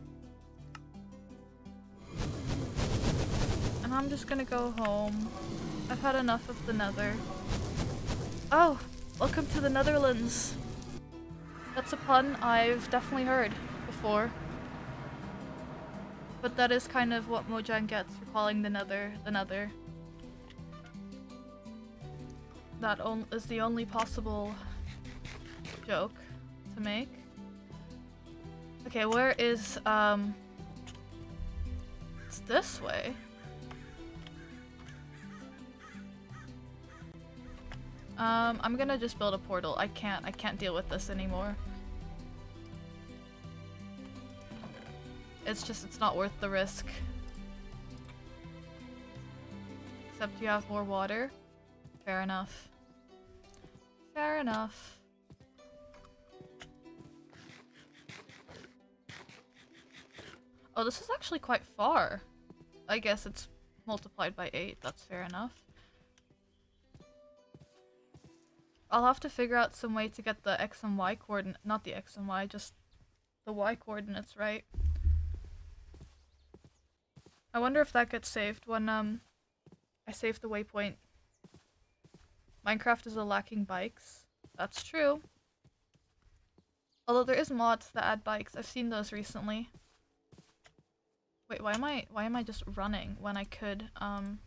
And I'm just gonna go home. I've had enough of the nether. Oh, welcome to the Netherlands. That's a pun I've definitely heard before. But that is kind of what Mojang gets for calling the nether the nether. That is the only possible joke to make. Okay, where is, um... It's this way. Um, I'm gonna just build a portal. I can't, I can't deal with this anymore. It's just, it's not worth the risk. Except you have more water. Fair enough. Fair enough. Oh, this is actually quite far. I guess it's multiplied by 8, that's fair enough. I'll have to figure out some way to get the x and y coordinate, not the x and y, just the y coordinates right. I wonder if that gets saved when um I save the waypoint. Minecraft is a lacking bikes. That's true. Although there is mods that add bikes. I've seen those recently. Wait, why am I why am I just running when I could um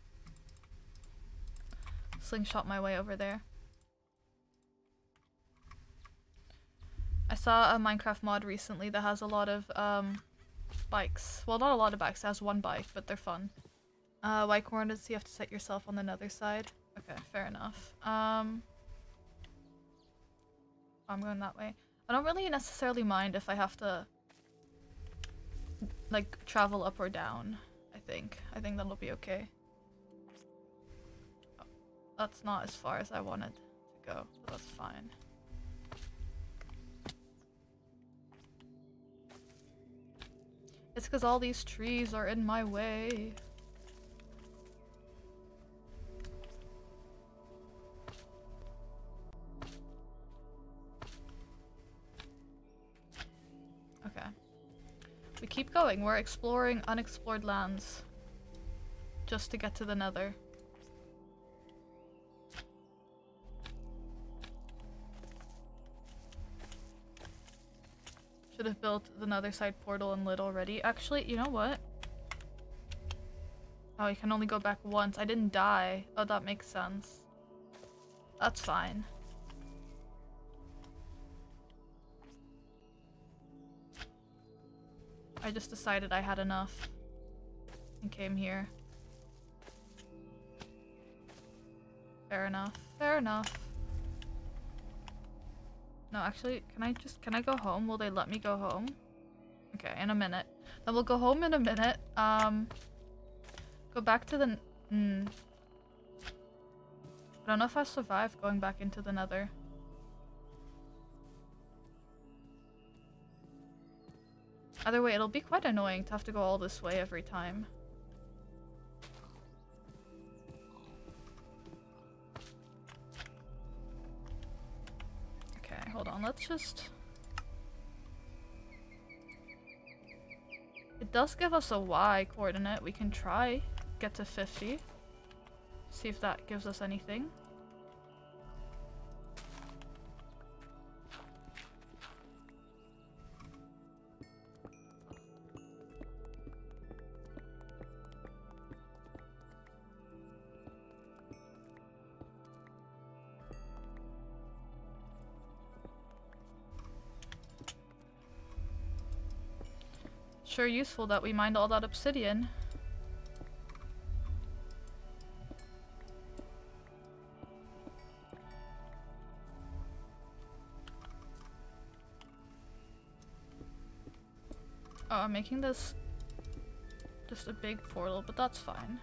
slingshot my way over there? I saw a Minecraft mod recently that has a lot of um, bikes. Well, not a lot of bikes. It has one bike, but they're fun. Uh, y coordinates, you have to set yourself on the nether side. Okay, fair enough. Um, I'm going that way. I don't really necessarily mind if I have to like travel up or down, I think. I think that'll be okay. That's not as far as I wanted to go, that's fine. It's because all these trees are in my way. Okay. We keep going. We're exploring unexplored lands. Just to get to the nether. Should have built the nether side portal and lit already. Actually, you know what? Oh, you can only go back once. I didn't die. Oh, that makes sense. That's fine. I just decided I had enough and came here. Fair enough. Fair enough. No, actually, can I just, can I go home? Will they let me go home? Okay, in a minute. Then we'll go home in a minute. Um, go back to the, hmm. I don't know if I survive going back into the nether. Either way, it'll be quite annoying to have to go all this way every time. Hold on, let's just... It does give us a Y coordinate. We can try get to 50. See if that gives us anything. Sure useful that we mined all that obsidian. Oh, I'm making this just a big portal, but that's fine.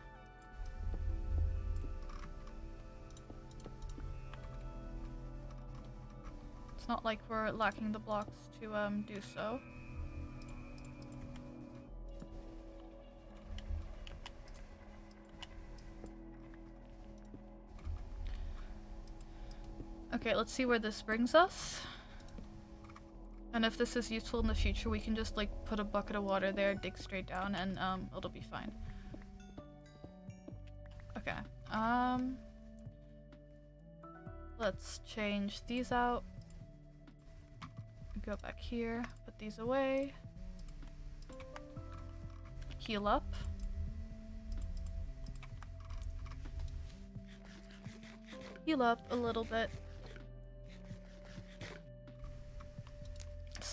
It's not like we're lacking the blocks to um, do so. Let's see where this brings us. And if this is useful in the future, we can just like put a bucket of water there, dig straight down, and um, it'll be fine. Okay. Um, let's change these out. Go back here, put these away. Heal up. Heal up a little bit.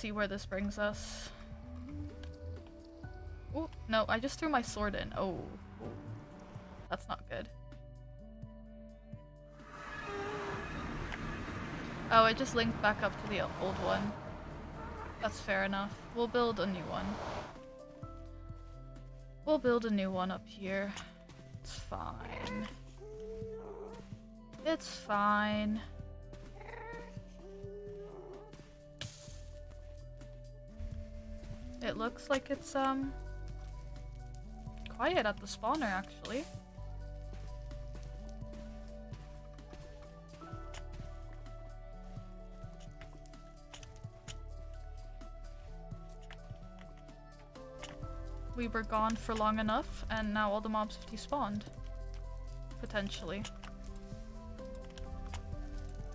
See where this brings us. Oh, no, I just threw my sword in. Oh. That's not good. Oh, it just linked back up to the old one. That's fair enough. We'll build a new one. We'll build a new one up here. It's fine. It's fine. It looks like it's, um, quiet at the spawner, actually. We were gone for long enough, and now all the mobs have despawned. Potentially.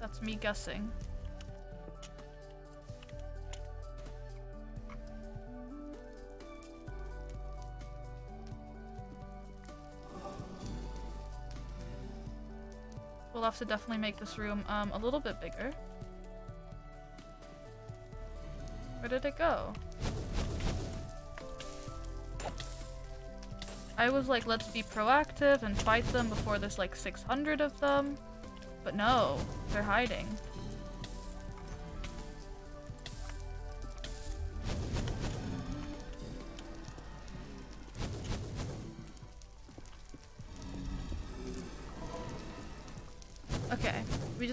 That's me guessing. To definitely make this room um, a little bit bigger. Where did it go? I was like, let's be proactive and fight them before there's like 600 of them. But no, they're hiding.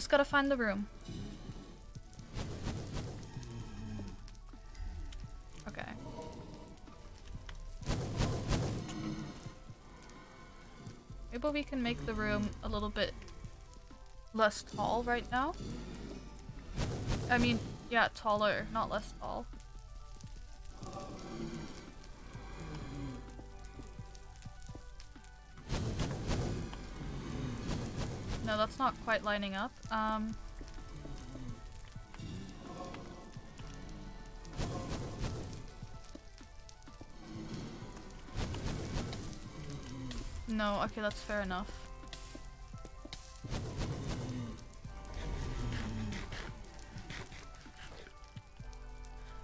Just gotta find the room. Okay. Maybe we can make the room a little bit less tall right now. I mean, yeah, taller, not less tall. Not quite lining up. Um... No, okay, that's fair enough.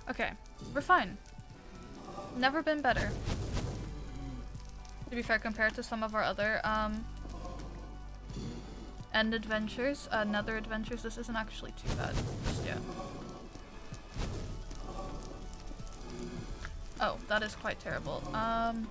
Okay, we're fine. Never been better. To be fair, compared to some of our other um, end adventures, nether adventures, this isn't actually too bad just. Oh, that is quite terrible. Um...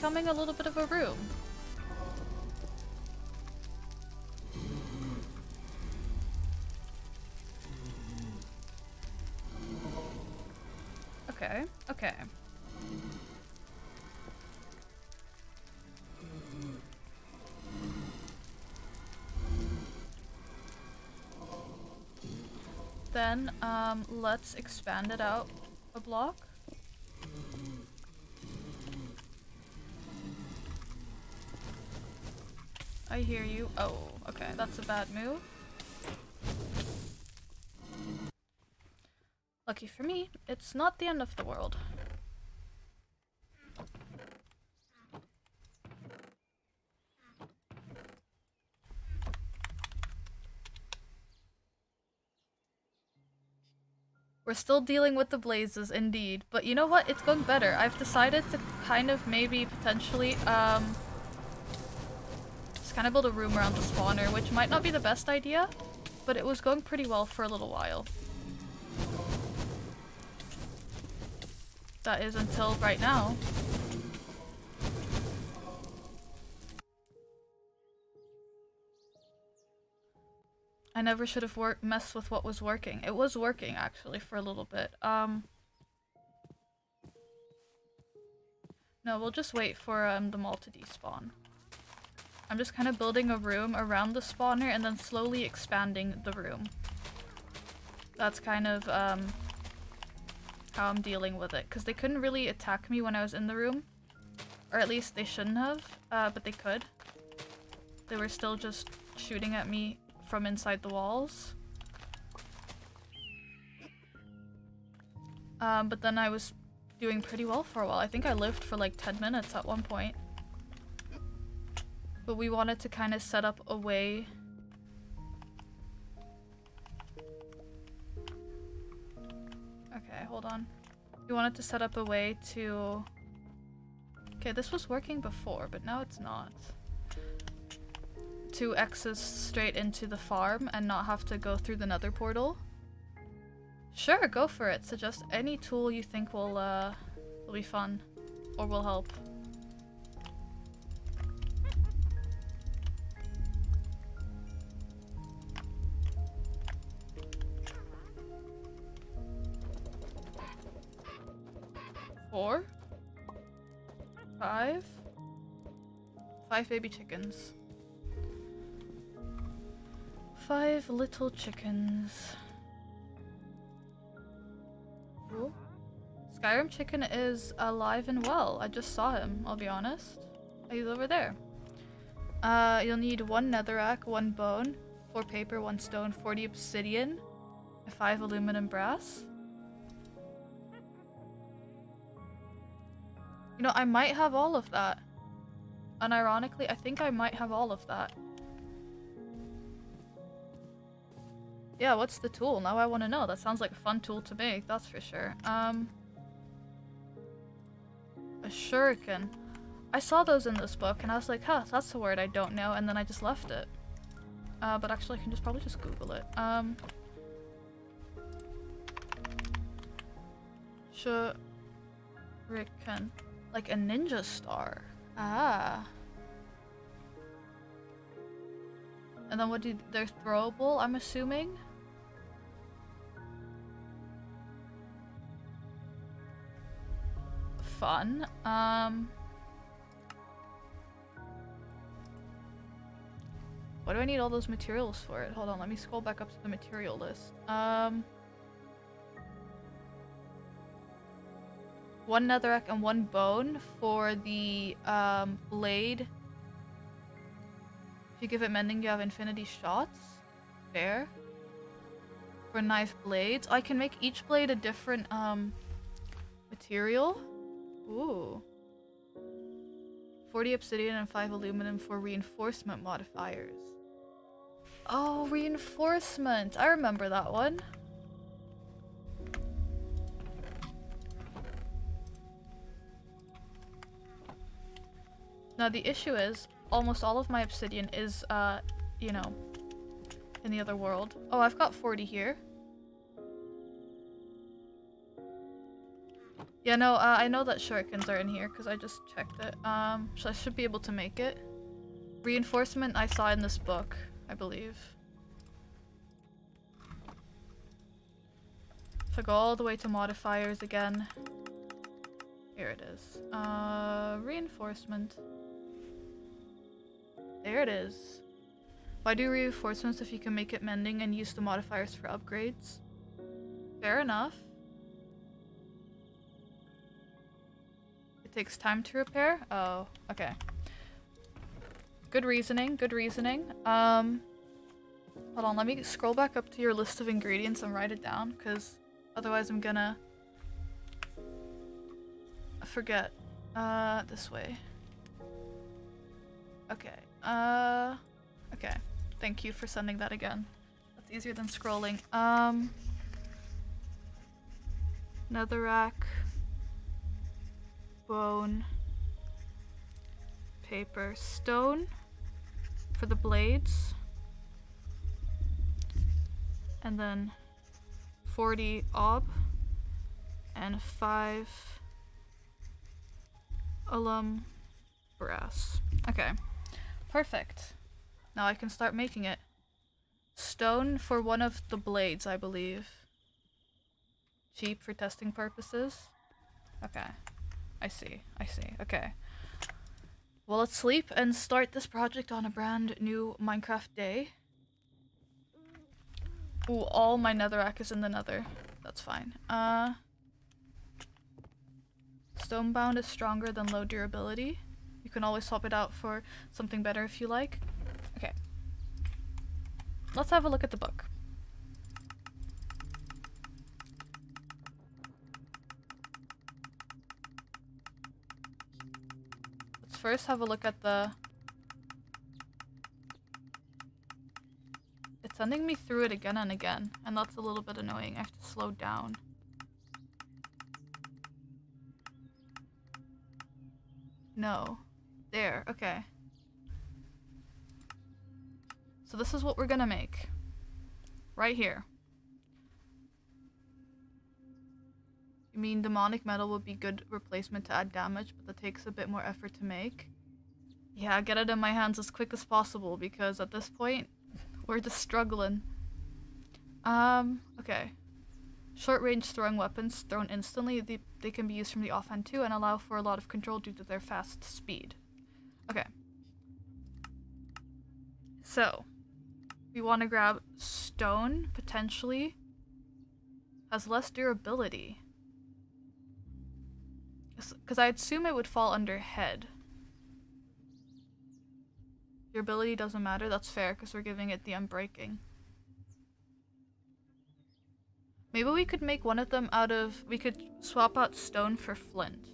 becoming a little bit of a room. Okay, okay. Then, um, let's expand it out a block. Hear you. Oh, okay, that's a bad move. Lucky for me, it's not the end of the world. We're still dealing with the blazes, indeed. But you know what? It's going better. I've decided to kind of maybe potentially, um... Kind of build a room around the spawner, which might not be the best idea, but it was going pretty well for a little while. That is until right now. I never should have messed with what was working. It was working, actually, for a little bit. Um... No, we'll just wait for um, them all to despawn. I'm just kind of building a room around the spawner and then slowly expanding the room. That's kind of um, how I'm dealing with it. Because they couldn't really attack me when I was in the room. Or at least they shouldn't have, uh, but they could. They were still just shooting at me from inside the walls. Um, but then I was doing pretty well for a while. I think I lived for like 10 minutes at one point. But we wanted to kind of set up a way Okay, hold on. We wanted to set up a way to... Okay, this was working before, but now it's not. To access straight into the farm and not have to go through the nether portal. Sure, go for it. Suggest any tool you think will, uh, will be fun. Or will help. Four? Five? Five baby chickens. Five little chickens. Ooh. Skyrim chicken is alive and well. I just saw him, I'll be honest. He's over there. Uh, you'll need one netherrack, one bone, four paper, one stone, 40 obsidian, five aluminum brass. You know, I might have all of that. And ironically, I think I might have all of that. Yeah, what's the tool? Now I want to know. That sounds like a fun tool to make, that's for sure. Um, A shuriken. I saw those in this book and I was like, huh, that's a word I don't know, and then I just left it. Uh, but actually I can just probably just Google it. Um, Shuriken. Like a ninja star. Ah. And then what do they're throwable, I'm assuming? Fun. Um What do I need all those materials for it? Hold on, let me scroll back up to the material list. Um one netherrack and one bone for the um, blade. If you give it mending, you have infinity shots. Fair. For knife blades. I can make each blade a different um, material. Ooh. 40 obsidian and 5 aluminum for reinforcement modifiers. Oh, reinforcement. I remember that one. Now the issue is, almost all of my obsidian is, uh, you know, in the other world. Oh, I've got 40 here. Yeah, no, uh, I know that shurikens are in here because I just checked it. Um, so I should be able to make it. Reinforcement I saw in this book, I believe. If I go all the way to modifiers again. Here it is. Uh, reinforcement. There it is. Why do reinforcements if you can make it mending and use the modifiers for upgrades? Fair enough. It takes time to repair? Oh, okay. Good reasoning, good reasoning. Um, hold on, let me scroll back up to your list of ingredients and write it down, because otherwise I'm gonna forget. Uh, this way. Okay. Uh, okay. Thank you for sending that again. That's easier than scrolling. Um, netherrack, bone, paper, stone for the blades, and then 40 ob and 5 alum brass. Okay. Perfect. Now I can start making it. Stone for one of the blades, I believe. Cheap for testing purposes. Okay. I see. I see. Okay. Well, let's sleep and start this project on a brand new Minecraft day. Ooh, all my netherrack is in the nether. That's fine. Uh, Stonebound is stronger than low durability. You can always swap it out for something better if you like. Okay. Let's have a look at the book. Let's first have a look at the... It's sending me through it again and again, and that's a little bit annoying. I have to slow down. No. There, okay. So this is what we're gonna make. Right here. You mean demonic metal would be good replacement to add damage, but that takes a bit more effort to make? Yeah, get it in my hands as quick as possible because at this point, [laughs] we're just struggling. Um, okay. Short range throwing weapons thrown instantly, they, they can be used from the offhand too and allow for a lot of control due to their fast speed. Okay. So, we want to grab stone, potentially. Has less durability. Because I assume it would fall under head. Durability doesn't matter, that's fair, because we're giving it the unbreaking. Maybe we could make one of them out of... We could swap out stone for flint.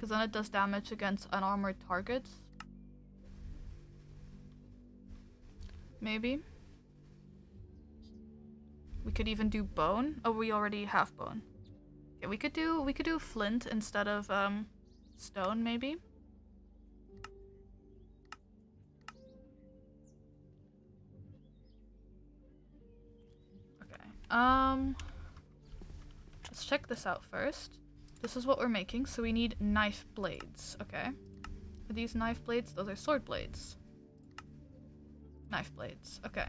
Because then it does damage against unarmored targets. Maybe. We could even do bone. Oh, we already have bone. Yeah, we could do we could do flint instead of um stone maybe. Okay. Um let's check this out first. This is what we're making, so we need knife blades, okay? Are these knife blades? Those are sword blades. Knife blades, okay.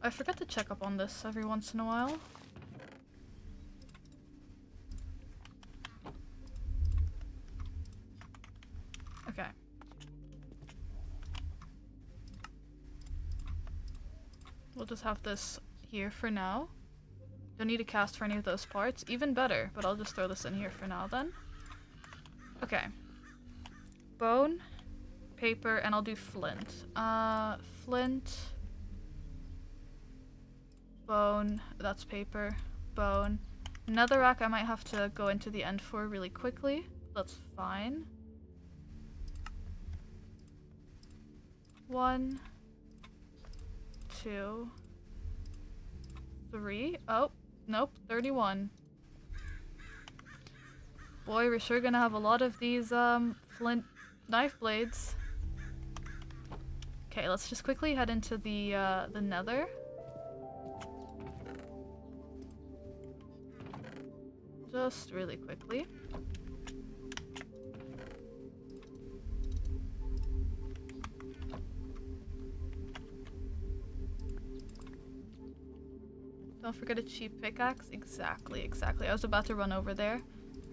I forget to check up on this every once in a while. Okay. We'll just have this here for now. Don't need to cast for any of those parts. Even better, but I'll just throw this in here for now then. Okay. Bone, paper, and I'll do flint. Uh, flint, bone, that's paper, bone. Netherrack I might have to go into the end for really quickly. That's fine. One, two, three. Oh, Nope, 31. Boy, we're sure gonna have a lot of these, um, flint knife blades. Okay, let's just quickly head into the, uh, the nether. Just really quickly. Don't forget a cheap pickaxe. Exactly, exactly. I was about to run over there,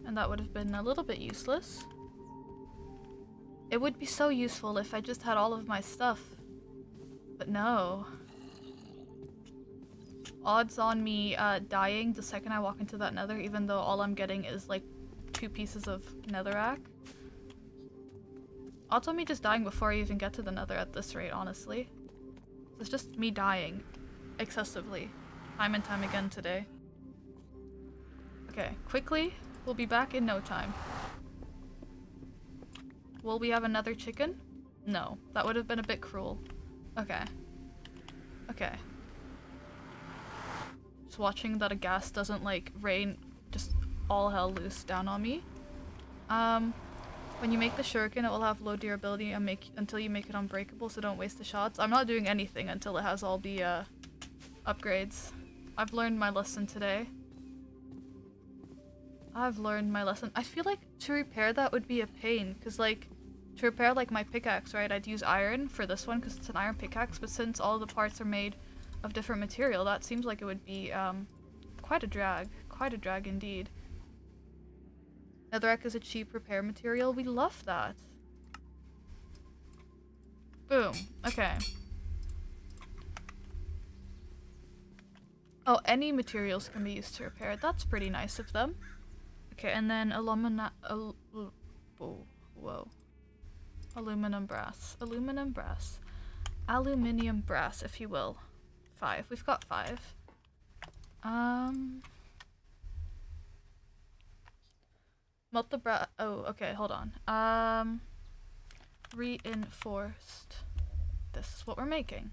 and that would have been a little bit useless. It would be so useful if I just had all of my stuff. But no. Odds on me uh, dying the second I walk into that nether, even though all I'm getting is like two pieces of netherrack. Odds on me just dying before I even get to the nether at this rate, honestly. It's just me dying excessively. Time and time again today. Okay, quickly. We'll be back in no time. Will we have another chicken? No, that would have been a bit cruel. Okay. Okay. Just watching that a ghast doesn't like rain just all hell loose down on me. Um, when you make the shuriken, it will have low durability and make until you make it unbreakable, so don't waste the shots. I'm not doing anything until it has all the uh, upgrades. I've learned my lesson today. I've learned my lesson. I feel like to repair that would be a pain, because like, to repair like my pickaxe, right, I'd use iron for this one because it's an iron pickaxe, but since all the parts are made of different material, that seems like it would be um, quite a drag. Quite a drag indeed. Netherrack is a cheap repair material. We love that. Boom. Okay. Oh, any materials can be used to repair it. That's pretty nice of them. Okay, and then alumina... Al whoa, whoa. Aluminum brass. Aluminum brass. Aluminium brass, if you will. Five. We've got five. Um... Melt the bra- oh, okay, hold on. Um, reinforced. This is what we're making.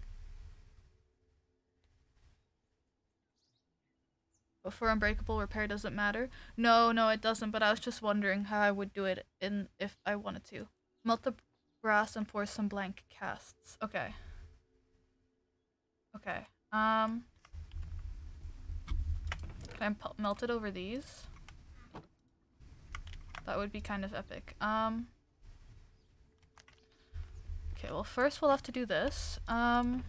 For unbreakable repair doesn't matter. No, no, it doesn't. But I was just wondering how I would do it in if I wanted to. Melt the brass and pour some blank casts. Okay. Okay. Um. Can I melt it over these? That would be kind of epic. Um. Okay, well first we'll have to do this. Um.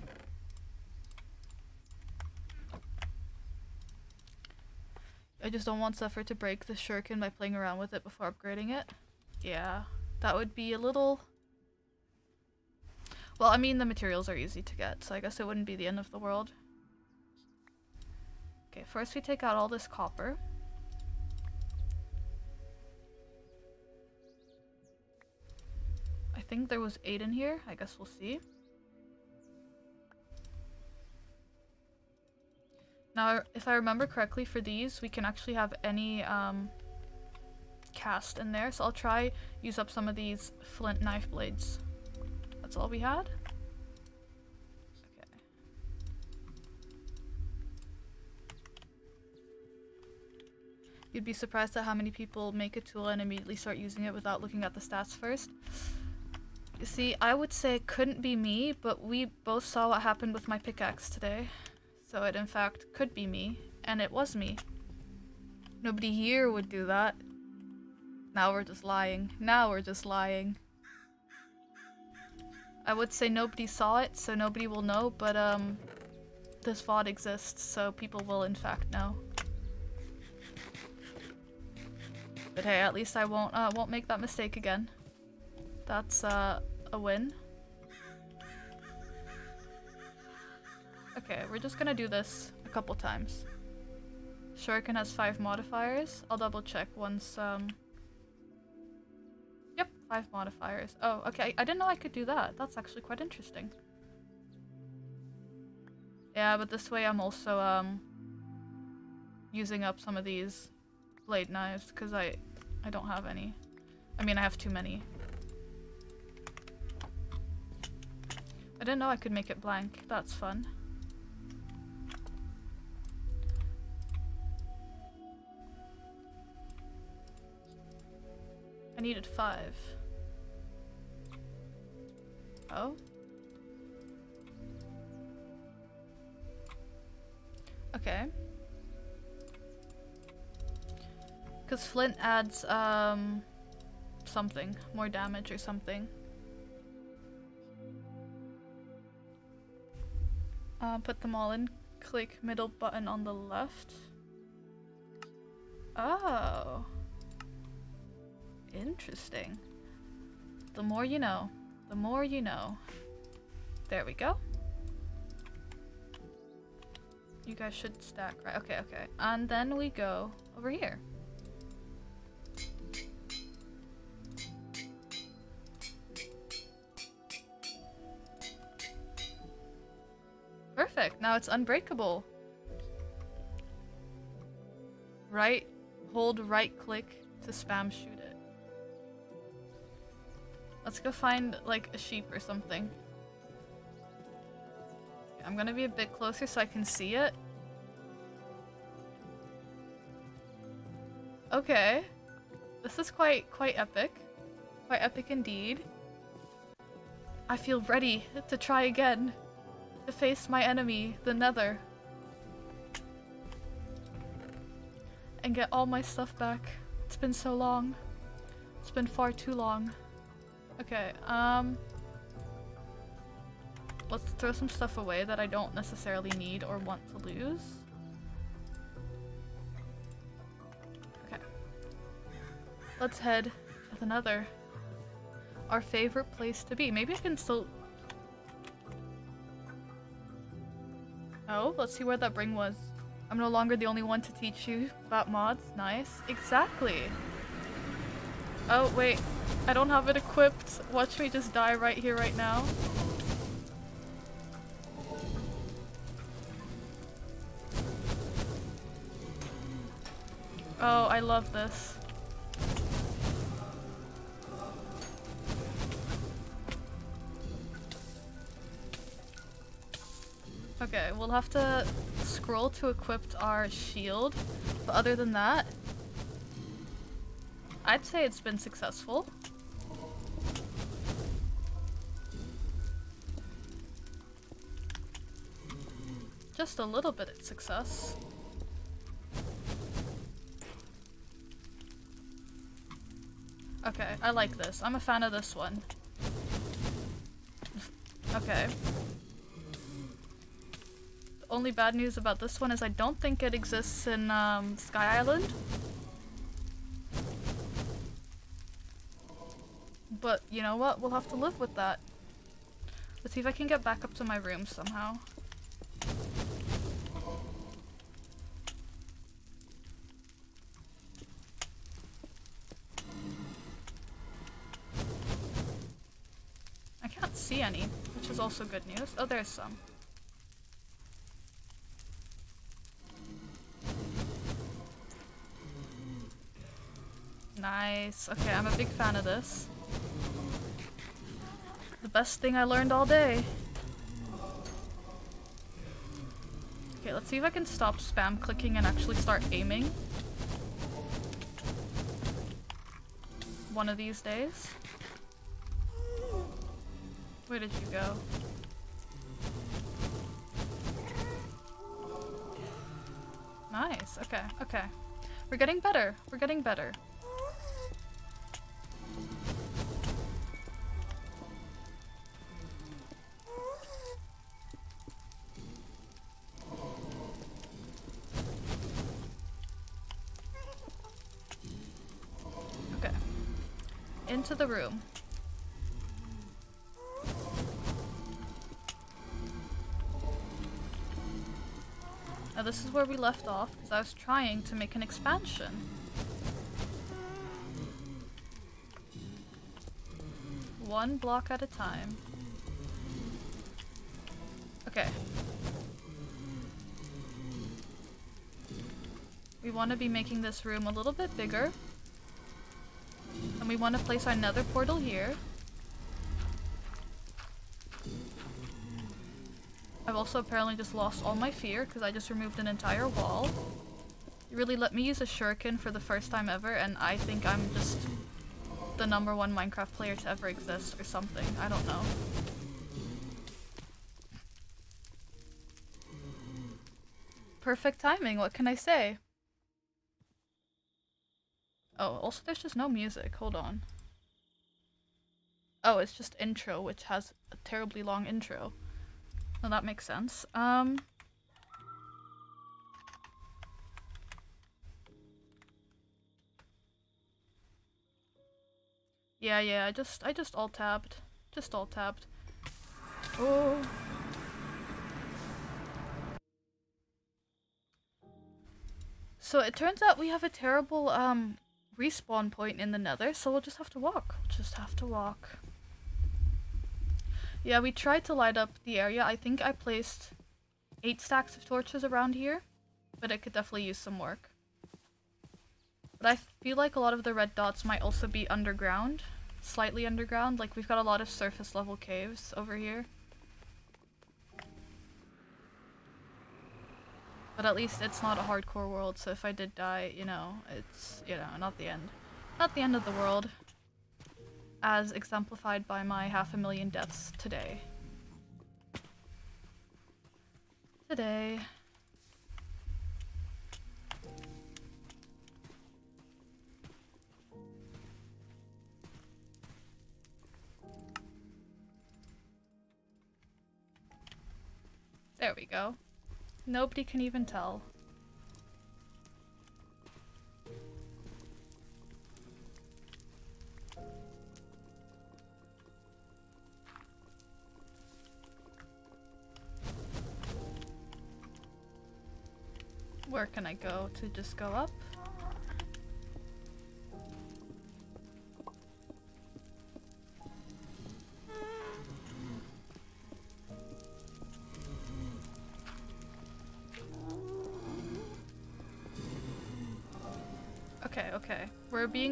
I just don't want Zephyr to break the shuriken by playing around with it before upgrading it. Yeah, that would be a little... Well, I mean, the materials are easy to get, so I guess it wouldn't be the end of the world. Okay, first we take out all this copper. I think there was eight in here. I guess we'll see. Now, if I remember correctly, for these, we can actually have any um, cast in there. So I'll try use up some of these flint knife blades. That's all we had? Okay. You'd be surprised at how many people make a tool and immediately start using it without looking at the stats first. You see, I would say it couldn't be me, but we both saw what happened with my pickaxe today. So it in fact could be me, and it was me. Nobody here would do that. Now we're just lying. Now we're just lying. I would say nobody saw it, so nobody will know, but um, this VOD exists, so people will in fact know. But hey, at least I won't uh, won't make that mistake again. That's uh, a win. Okay, we're just gonna do this a couple times. Shuriken has five modifiers. I'll double check once, um... Yep, five modifiers. Oh, okay, I didn't know I could do that. That's actually quite interesting. Yeah, but this way I'm also, um... Using up some of these blade knives, because I, I don't have any. I mean, I have too many. I didn't know I could make it blank. That's fun. Needed five. Oh? Okay. Because flint adds, um, something. More damage or something. Uh, put them all in. Click middle button on the left. Oh. Interesting. The more you know. The more you know. There we go. You guys should stack, right? Okay, okay. And then we go over here. Perfect. Now it's unbreakable. Right, hold right click to spam shoot it. Let's go find like a sheep or something. I'm gonna be a bit closer so I can see it. Okay. This is quite, quite epic. Quite epic indeed. I feel ready to try again. To face my enemy, the nether. And get all my stuff back. It's been so long. It's been far too long. Okay, um... Let's throw some stuff away that I don't necessarily need or want to lose. Okay. Let's head to the nether. Our favorite place to be. Maybe I can still... Oh, let's see where that bring was. I'm no longer the only one to teach you about mods. Nice. Exactly. Oh, wait. I don't have it equipped. Watch me just die right here, right now. Oh, I love this. Okay, we'll have to scroll to equip our shield. But other than that, I'd say it's been successful. Just a little bit of success. Okay, I like this. I'm a fan of this one. Okay. The only bad news about this one is I don't think it exists in um, Sky Island. But you know what? We'll have to live with that. Let's see if I can get back up to my room somehow. I can't see any, which is also good news. Oh, there's some. Nice. Okay, I'm a big fan of this. The best thing I learned all day. Okay, let's see if I can stop spam clicking and actually start aiming. One of these days. Where did you go? Nice, okay, okay. We're getting better, we're getting better. The room. Now this is where we left off because I was trying to make an expansion. One block at a time. Okay. We want to be making this room a little bit bigger. And we want to place our nether portal here. I've also apparently just lost all my fear because I just removed an entire wall. You really let me use a shuriken for the first time ever and I think I'm just the number one Minecraft player to ever exist or something. I don't know. Perfect timing, what can I say? Oh, also there's just no music. Hold on. Oh, it's just intro, which has a terribly long intro. Well, that makes sense. Um... Yeah, yeah, I just, I just alt-tabbed. Just alt-tabbed. Oh. So it turns out we have a terrible, um, respawn point in the nether, so we'll just have to walk. Just have to walk. Yeah, we tried to light up the area. I think I placed eight stacks of torches around here, but it could definitely use some work. But I feel like a lot of the red dots might also be underground. Slightly underground. Like, we've got a lot of surface level caves over here. But at least it's not a hardcore world, so if I did die, you know, it's, you know, not the end. Not the end of the world. As exemplified by my half a million deaths today. Today. There we go. Nobody can even tell. Where can I go to just go up?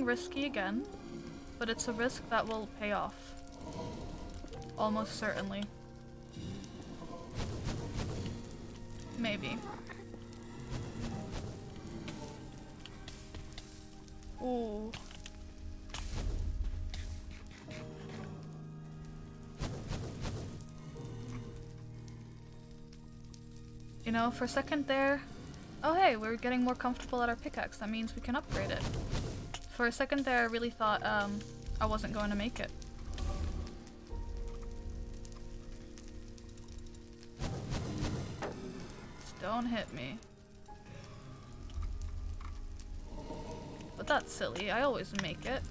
We're risky again, but it's a risk that will pay off. Almost certainly. Maybe. Ooh. You know, for a second there... Oh hey, we're getting more comfortable at our pickaxe. That means we can upgrade it. For a second there, I really thought um, I wasn't going to make it. Don't hit me. But that's silly. I always make it.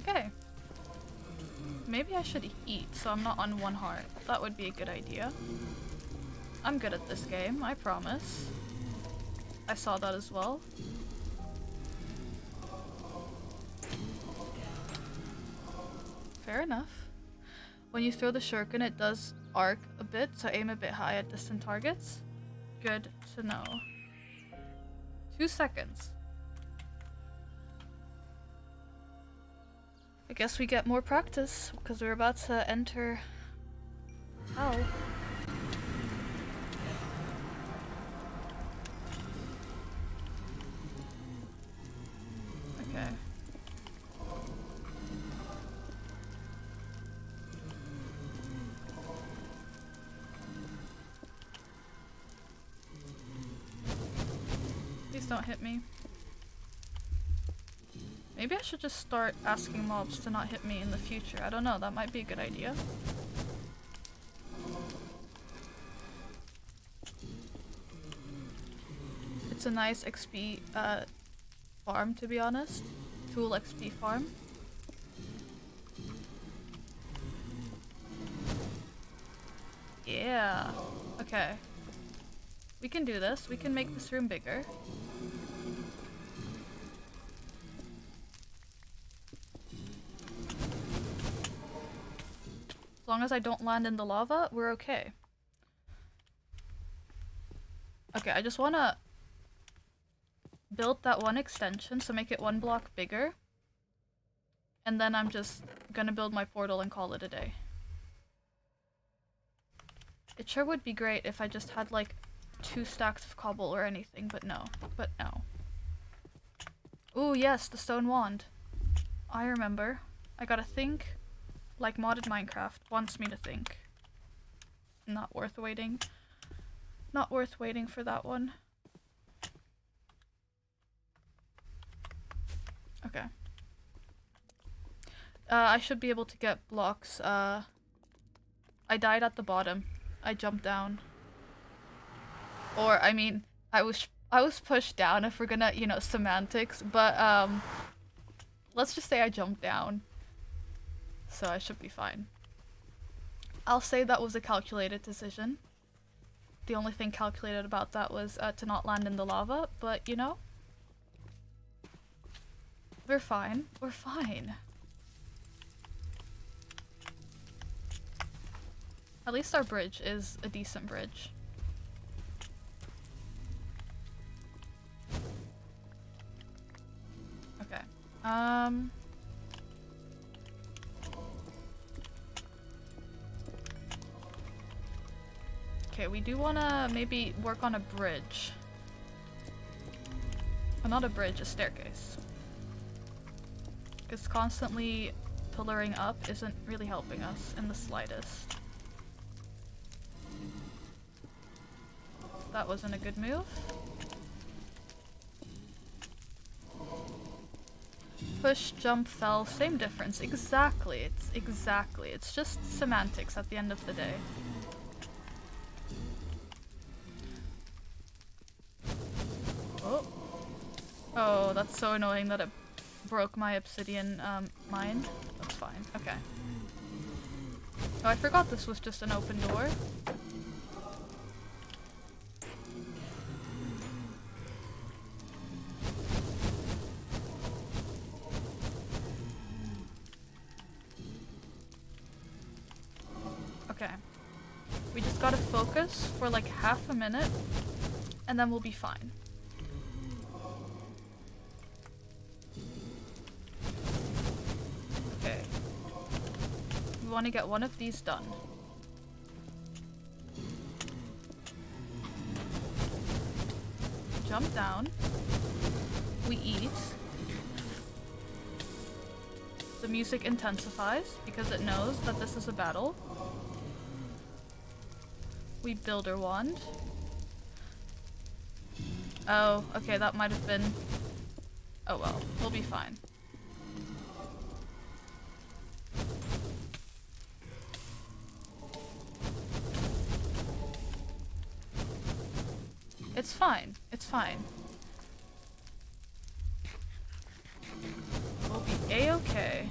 Okay. Maybe I should eat so I'm not on one heart. That would be a good idea. I'm good at this game, I promise. I saw that as well. Fair enough. When you throw the shuriken, it does arc a bit, so aim a bit high at distant targets. Good to know. Two seconds. I guess we get more practice, because we're about to enter... Hell. Should just start asking mobs to not hit me in the future. I don't know, that might be a good idea. It's a nice XP uh, farm, to be honest. Tool XP farm. Yeah. Okay. We can do this. We can make this room bigger. As long as I don't land in the lava, we're okay. Okay, I just want to build that one extension, so make it one block bigger. And then I'm just gonna build my portal and call it a day. It sure would be great if I just had like two stacks of cobble or anything, but no. But no. Ooh, yes, the stone wand. I remember. I gotta think like modded Minecraft wants me to think. Not worth waiting. Not worth waiting for that one. Okay. Uh, I should be able to get blocks. Uh, I died at the bottom. I jumped down. Or, I mean, I was I was pushed down if we're gonna, you know, semantics, but um, let's just say I jumped down. So I should be fine. I'll say that was a calculated decision. The only thing calculated about that was uh, to not land in the lava, but you know, we're fine. We're fine. At least our bridge is a decent bridge. Okay. Um... Okay, we do want to maybe work on a bridge. Well, not a bridge, a staircase. Because constantly pillaring up isn't really helping us in the slightest. That wasn't a good move. Push, jump, fell, same difference. Exactly. It's exactly. It's just semantics at the end of the day. Oh, that's so annoying that it broke my obsidian um, mine. That's fine. Okay. Oh, I forgot this was just an open door. Okay. We just gotta focus for like half a minute and then we'll be fine. We want to get one of these done. Jump down. We eat. The music intensifies because it knows that this is a battle. We builder wand. Oh, okay, that might have been... Oh well, we'll be fine. It's fine. It's fine. We'll be a-okay.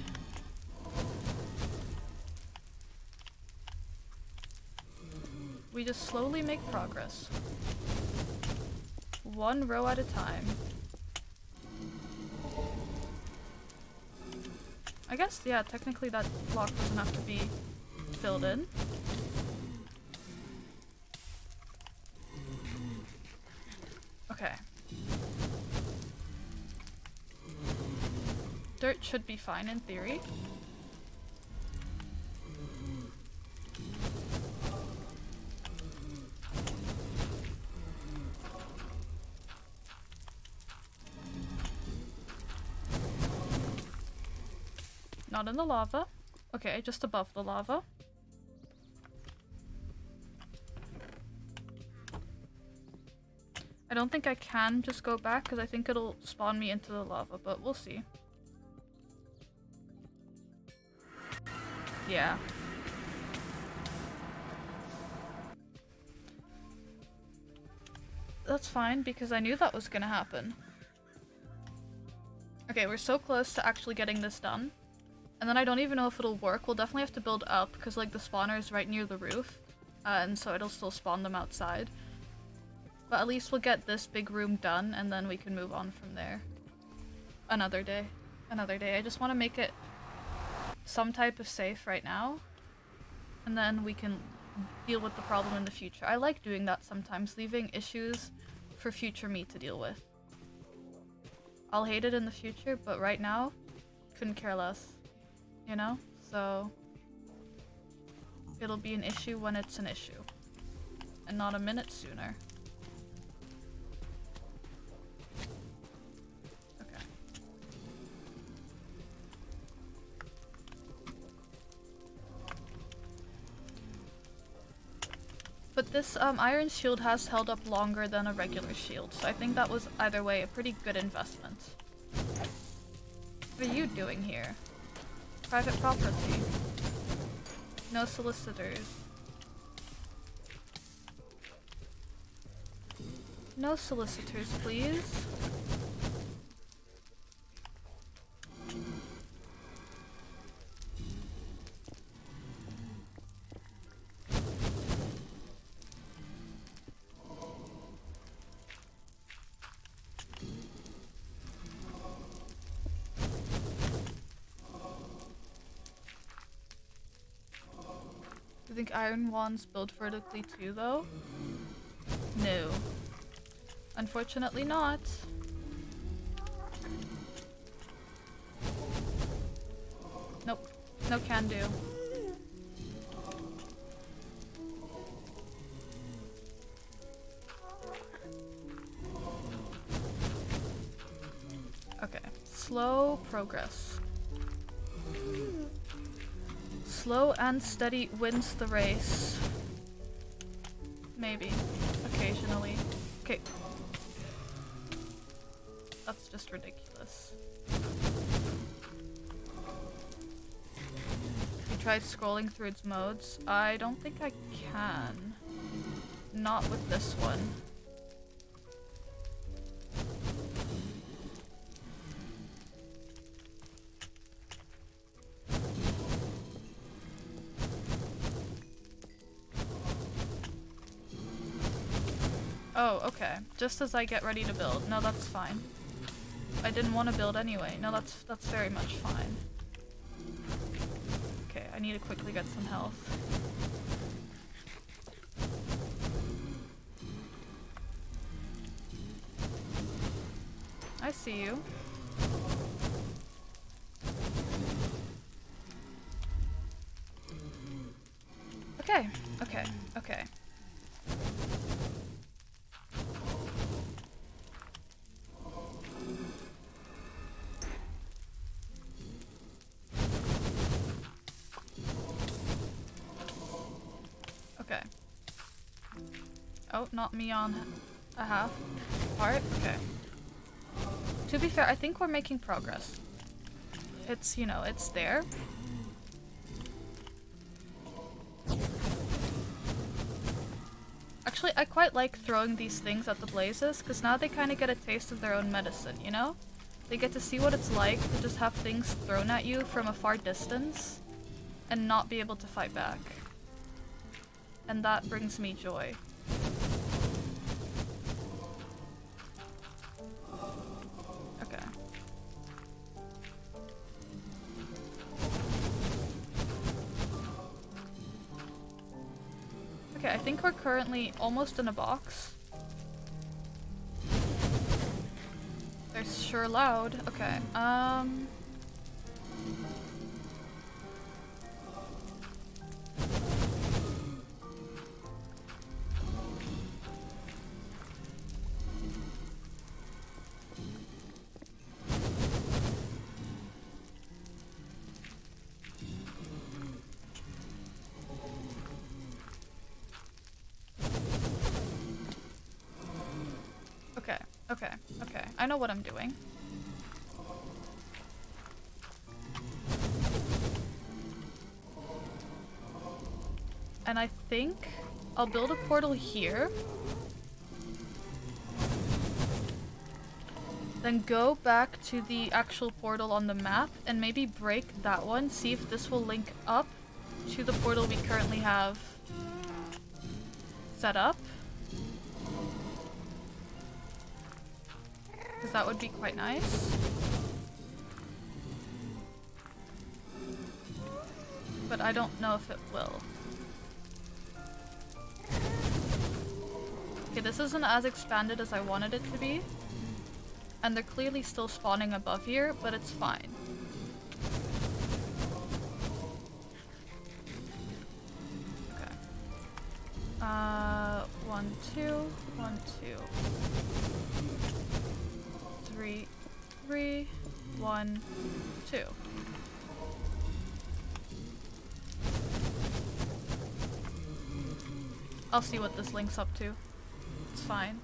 We just slowly make progress. One row at a time. I guess, yeah, technically that block doesn't have to be filled in. Okay. Dirt should be fine in theory. Not in the lava. Okay, just above the lava. I don't think I can just go back because I think it'll spawn me into the lava, but we'll see. Yeah. That's fine because I knew that was gonna happen. Okay, we're so close to actually getting this done. And then I don't even know if it'll work. We'll definitely have to build up because like the spawner is right near the roof. Uh, and so it'll still spawn them outside. But at least we'll get this big room done and then we can move on from there. Another day. Another day. I just want to make it some type of safe right now. And then we can deal with the problem in the future. I like doing that sometimes, leaving issues for future me to deal with. I'll hate it in the future, but right now, couldn't care less. You know? So... It'll be an issue when it's an issue. And not a minute sooner. But this um, iron shield has held up longer than a regular shield, so I think that was either way a pretty good investment. What are you doing here? Private property. No solicitors. No solicitors, please. Iron wands build vertically too, though? No. Unfortunately not. Nope. No can do. Okay. Slow progress. Slow and steady wins the race. Maybe. Occasionally. Okay. That's just ridiculous. You tried scrolling through its modes? I don't think I can. Not with this one. Okay. Just as I get ready to build. No, that's fine. I didn't want to build anyway. No, that's that's very much fine. Okay, I need to quickly get some health. I see you. Not me on a half part? Okay. To be fair, I think we're making progress. It's, you know, it's there. Actually, I quite like throwing these things at the blazes, because now they kind of get a taste of their own medicine, you know? They get to see what it's like to just have things thrown at you from a far distance and not be able to fight back. And that brings me joy. Currently almost in a box. They're sure loud. Okay, um... know what I'm doing. And I think I'll build a portal here. Then go back to the actual portal on the map and maybe break that one. See if this will link up to the portal we currently have set up. That would be quite nice. But I don't know if it will. Okay, this isn't as expanded as I wanted it to be. And they're clearly still spawning above here, but it's fine. Okay. Uh, one, two, one, two. I'll see what this links up to. It's fine.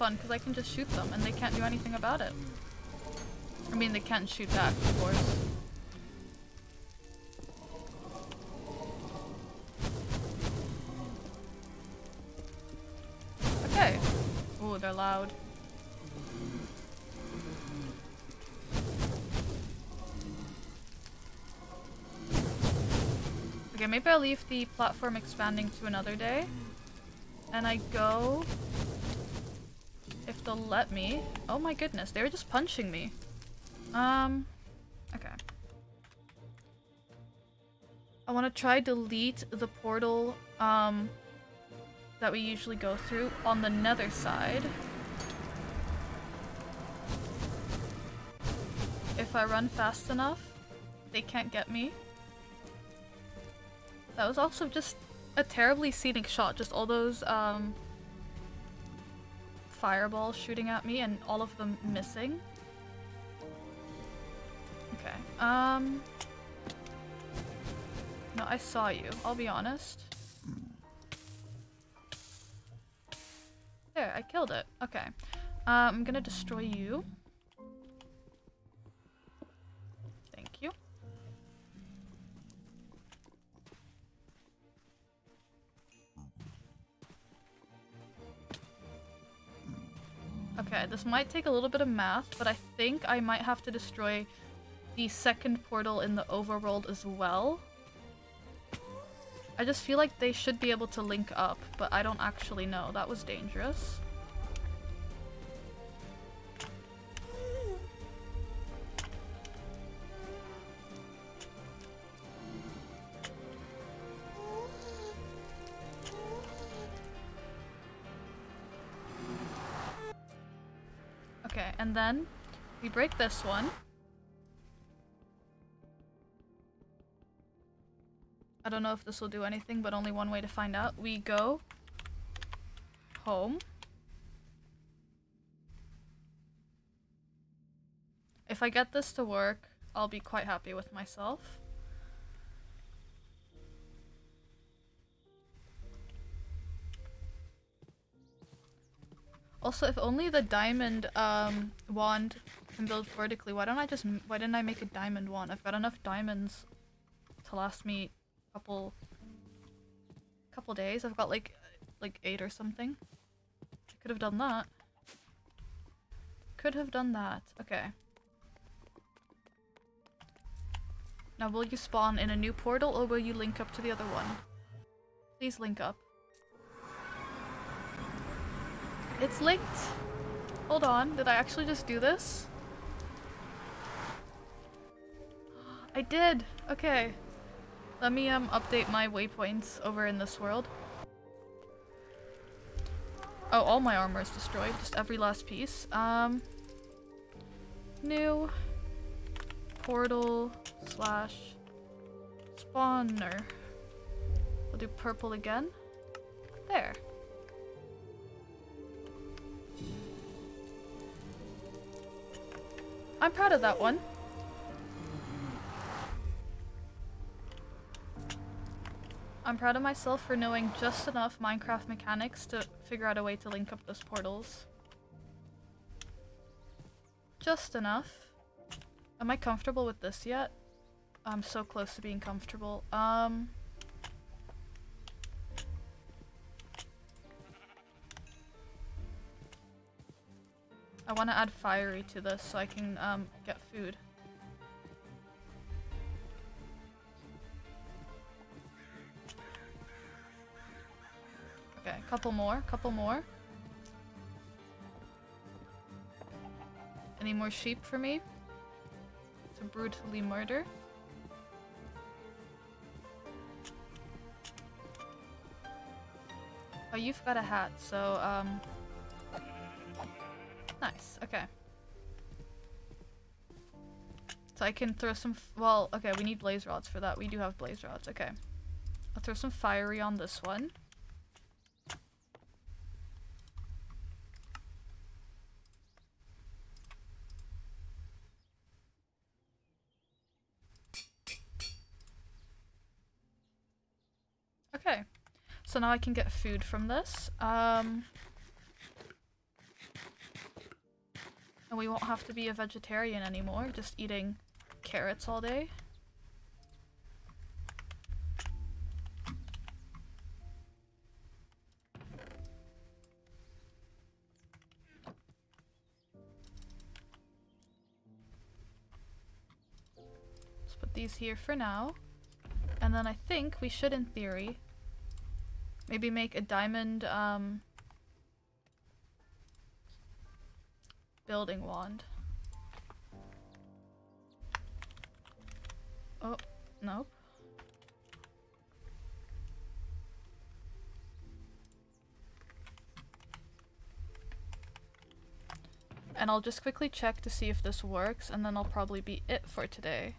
Fun because I can just shoot them and they can't do anything about it. I mean, they can't shoot back, of course. Okay. Ooh, they're loud. Okay, maybe I'll leave the platform expanding to another day. And I go they'll let me. Oh my goodness, they were just punching me. Um, okay. I want to try delete the portal um, that we usually go through on the nether side. If I run fast enough, they can't get me. That was also just a terribly scenic shot, just all those um, fireballs shooting at me and all of them missing. Okay. Um. No, I saw you. I'll be honest. There, I killed it. Okay. Uh, I'm gonna destroy you. Okay, this might take a little bit of math, but I think I might have to destroy the second portal in the overworld as well. I just feel like they should be able to link up, but I don't actually know. That was dangerous. And then we break this one. I don't know if this will do anything, but only one way to find out. We go home. If I get this to work, I'll be quite happy with myself. Also, if only the diamond um, wand can build vertically, why don't I just why didn't I make a diamond wand? I've got enough diamonds to last me a couple couple days. I've got like like eight or something. I could have done that. Could have done that. Okay. Now will you spawn in a new portal or will you link up to the other one? Please link up. It's linked! Hold on, did I actually just do this? [gasps] I did! Okay. Let me um update my waypoints over in this world. Oh, all my armor is destroyed, just every last piece. Um, new portal slash spawner. We'll do purple again. There. I'm proud of that one. I'm proud of myself for knowing just enough Minecraft mechanics to figure out a way to link up those portals. Just enough. Am I comfortable with this yet? I'm so close to being comfortable. Um... I want to add fiery to this so I can um, get food. Okay, couple more, couple more. Any more sheep for me? To brutally murder? Oh, you've got a hat, so, um... Nice, okay. So I can throw some- well, okay, we need blaze rods for that. We do have blaze rods, okay. I'll throw some fiery on this one. Okay. So now I can get food from this. Um... And we won't have to be a vegetarian anymore, just eating carrots all day. Let's put these here for now. And then I think we should, in theory, maybe make a diamond, um, building wand. Oh, nope. And I'll just quickly check to see if this works, and then I'll probably be it for today.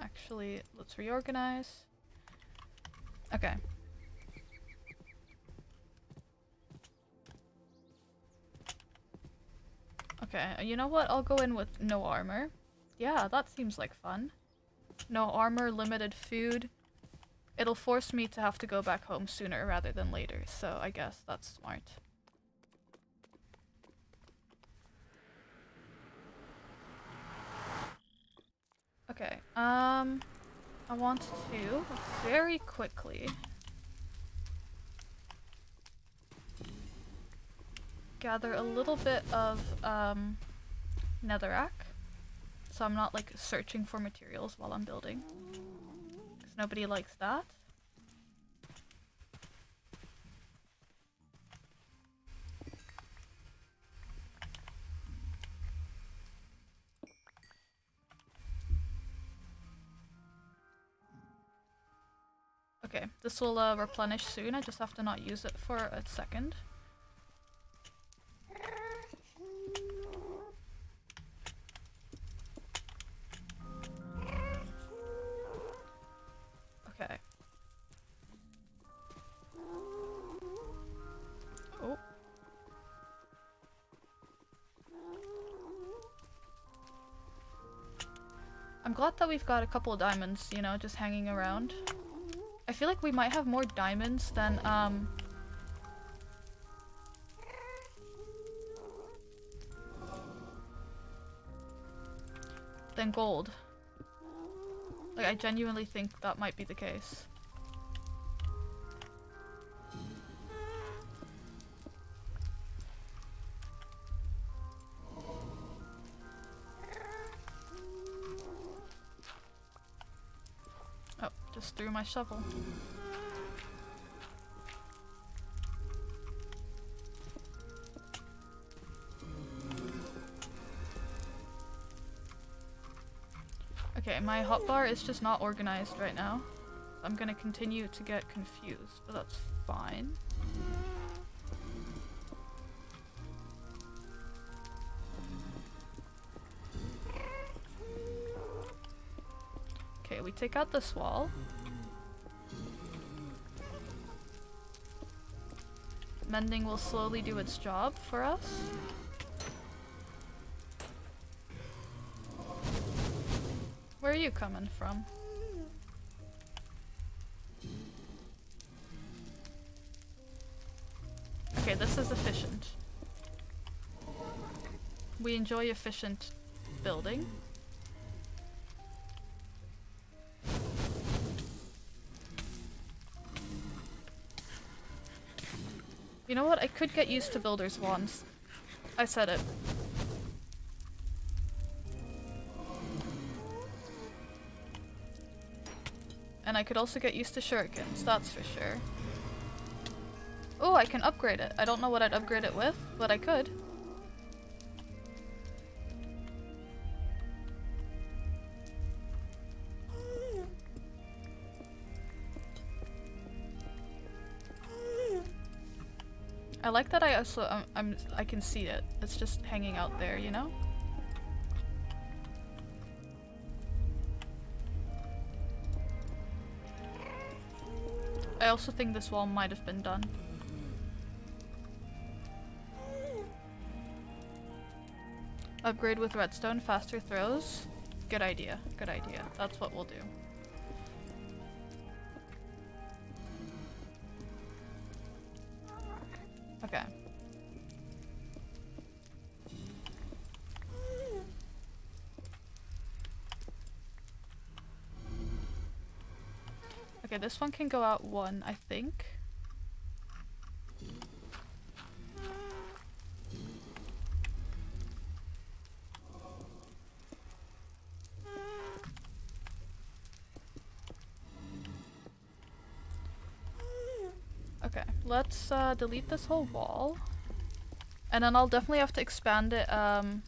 Actually, let's reorganize. Okay. Okay, uh, you know what? I'll go in with no armor. Yeah, that seems like fun. No armor, limited food. It'll force me to have to go back home sooner rather than later, so I guess that's smart. Okay, um... I want to very quickly gather a little bit of um, netherrack so I'm not like searching for materials while I'm building because nobody likes that. Okay, this will uh, replenish soon. I just have to not use it for a second. Glad that we've got a couple of diamonds, you know, just hanging around. I feel like we might have more diamonds than, um... than gold. Like, I genuinely think that might be the case. My shovel. Okay, my hotbar is just not organized right now. I'm gonna continue to get confused, but that's fine. Okay, we take out this wall. Mending will slowly do its job for us. Where are you coming from? Okay, this is efficient. We enjoy efficient building. You know what? I could get used to builder's wands. I said it. And I could also get used to shurikens, that's for sure. Oh, I can upgrade it. I don't know what I'd upgrade it with, but I could. I like that I also um, I'm I can see it. It's just hanging out there, you know? I also think this wall might have been done. Upgrade with redstone, faster throws. Good idea, good idea. That's what we'll do. This one can go out one, I think. Okay, let's uh, delete this whole wall. And then I'll definitely have to expand it um,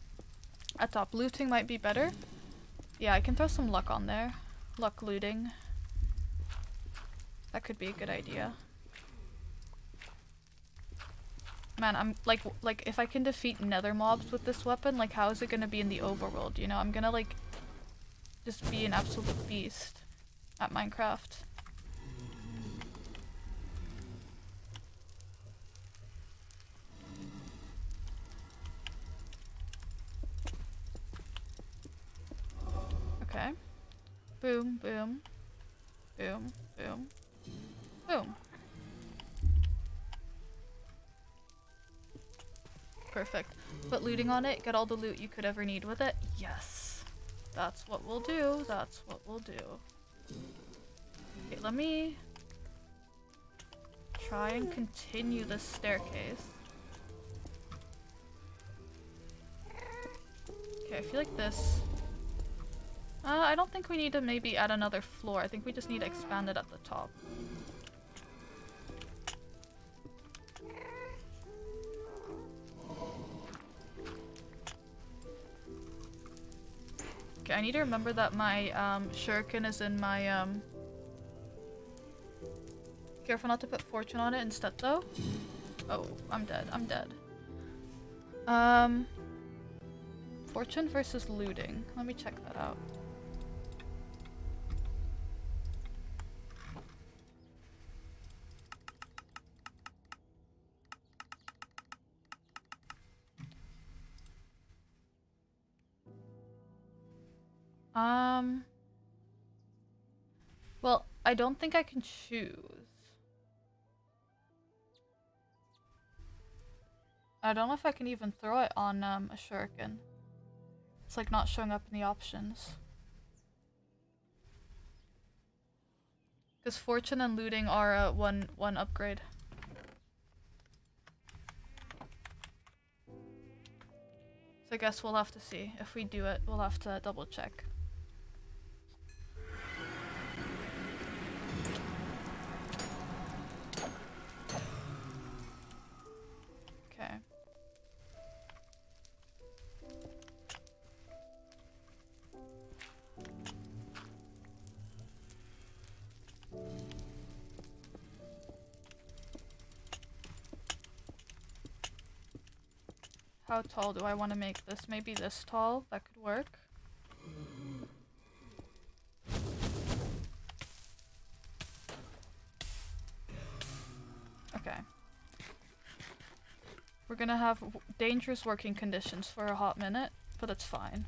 at top. Looting might be better. Yeah, I can throw some luck on there. Luck looting. Could be a good idea. Man, I'm like, like if I can defeat nether mobs with this weapon, like how is it gonna be in the overworld, you know? I'm gonna like, just be an absolute beast at Minecraft. Okay. Boom. Boom, On it, get all the loot you could ever need with it. Yes. That's what we'll do. That's what we'll do. Okay, let me try and continue this staircase. Okay, I feel like this... Uh, I don't think we need to maybe add another floor. I think we just need to expand it at the top. Okay, I need to remember that my um, shuriken is in my um, Careful not to put fortune on it instead, though. Oh, I'm dead. I'm dead. Um, fortune versus looting. Let me check that out. I don't think I can choose. I don't know if I can even throw it on um, a shuriken. It's like not showing up in the options. Because fortune and looting are uh, one one upgrade. So I guess we'll have to see. If we do it, we'll have to double check. How tall do I want to make this? Maybe this tall? That could work. Okay. We're gonna have dangerous working conditions for a hot minute, but it's fine.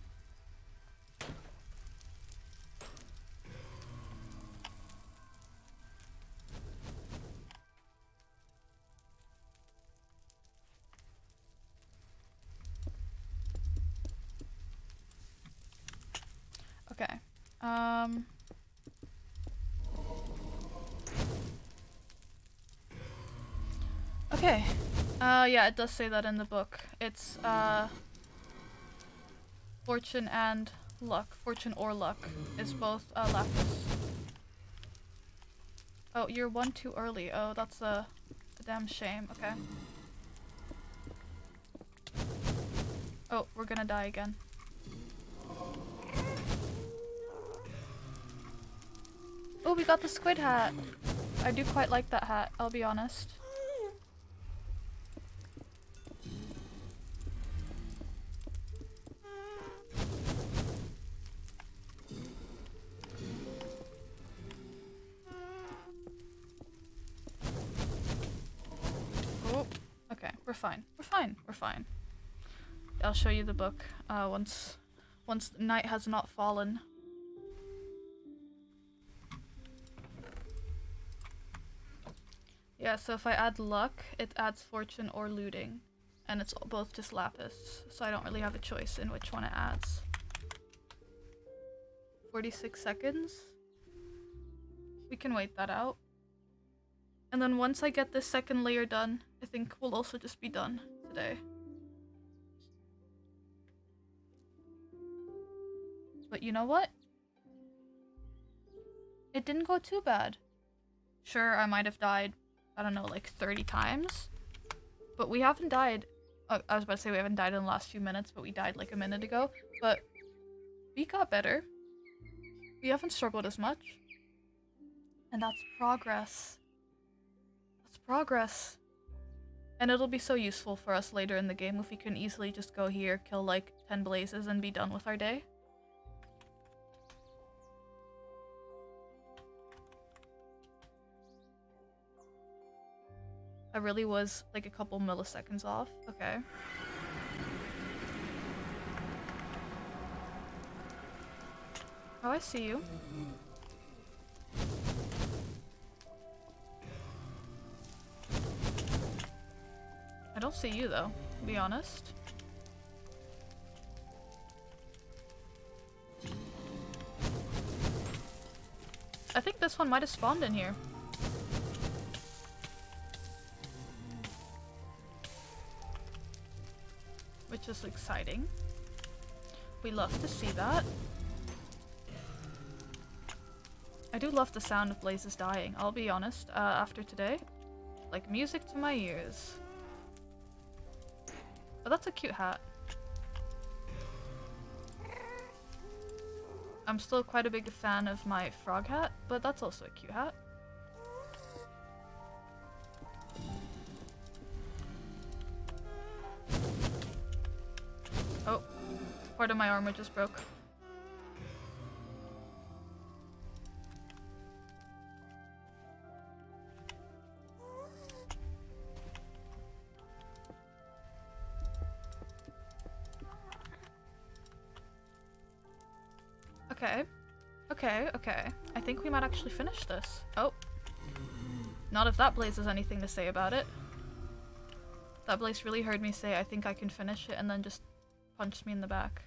Yeah, it does say that in the book. It's, uh, fortune and luck. Fortune or luck is both, uh, lapis. Oh, you're one too early. Oh, that's a, a damn shame. Okay. Oh, we're gonna die again. Oh, we got the squid hat. I do quite like that hat, I'll be honest. I'll show you the book uh, once once night has not fallen. Yeah, so if I add luck, it adds fortune or looting. And it's both just lapis, so I don't really have a choice in which one it adds. 46 seconds? We can wait that out. And then once I get this second layer done, I think we'll also just be done today. But you know what? It didn't go too bad. Sure, I might have died I don't know, like 30 times. But we haven't died. Uh, I was about to say we haven't died in the last few minutes, but we died like a minute ago. But we got better. We haven't struggled as much. And that's progress. That's progress. And it'll be so useful for us later in the game if we can easily just go here, kill like 10 blazes, and be done with our day. I really was like a couple milliseconds off. Okay. Oh, I see you. I don't see you though, to be honest. I think this one might have spawned in here. Which is exciting. We love to see that. I do love the sound of blazes dying, I'll be honest, uh, after today. Like music to my ears. Oh, that's a cute hat. I'm still quite a big fan of my frog hat, but that's also a cute hat. Part of my armor just broke. Okay. Okay, okay. I think we might actually finish this. Oh. Not if that Blaze has anything to say about it. That Blaze really heard me say I think I can finish it and then just punched me in the back.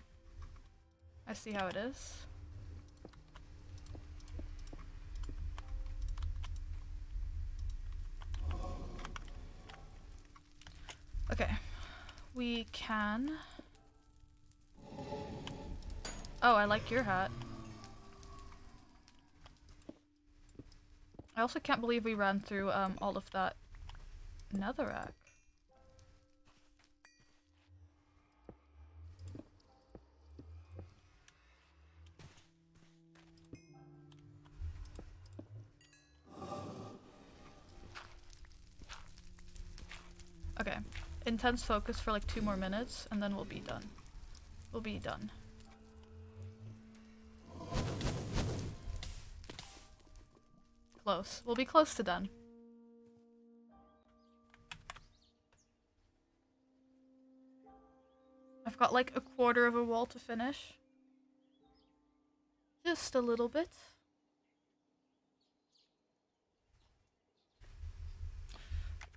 I see how it is. Okay. We can... Oh, I like your hat. I also can't believe we ran through um, all of that netherrack. Intense focus for like two more minutes and then we'll be done. We'll be done. Close. We'll be close to done. I've got like a quarter of a wall to finish. Just a little bit.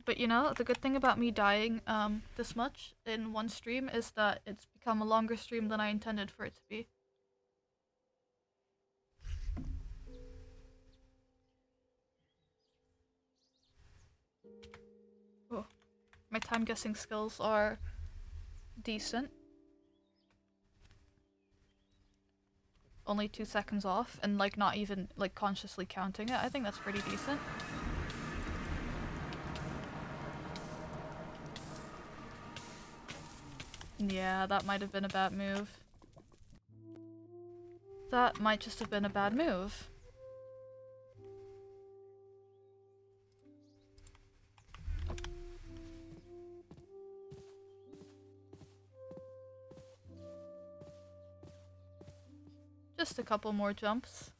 But you know, the good thing about me dying um, this much in one stream is that it's become a longer stream than I intended for it to be. Oh, my time guessing skills are decent. Only two seconds off and like not even like consciously counting it. I think that's pretty decent. Yeah, that might have been a bad move. That might just have been a bad move. Just a couple more jumps.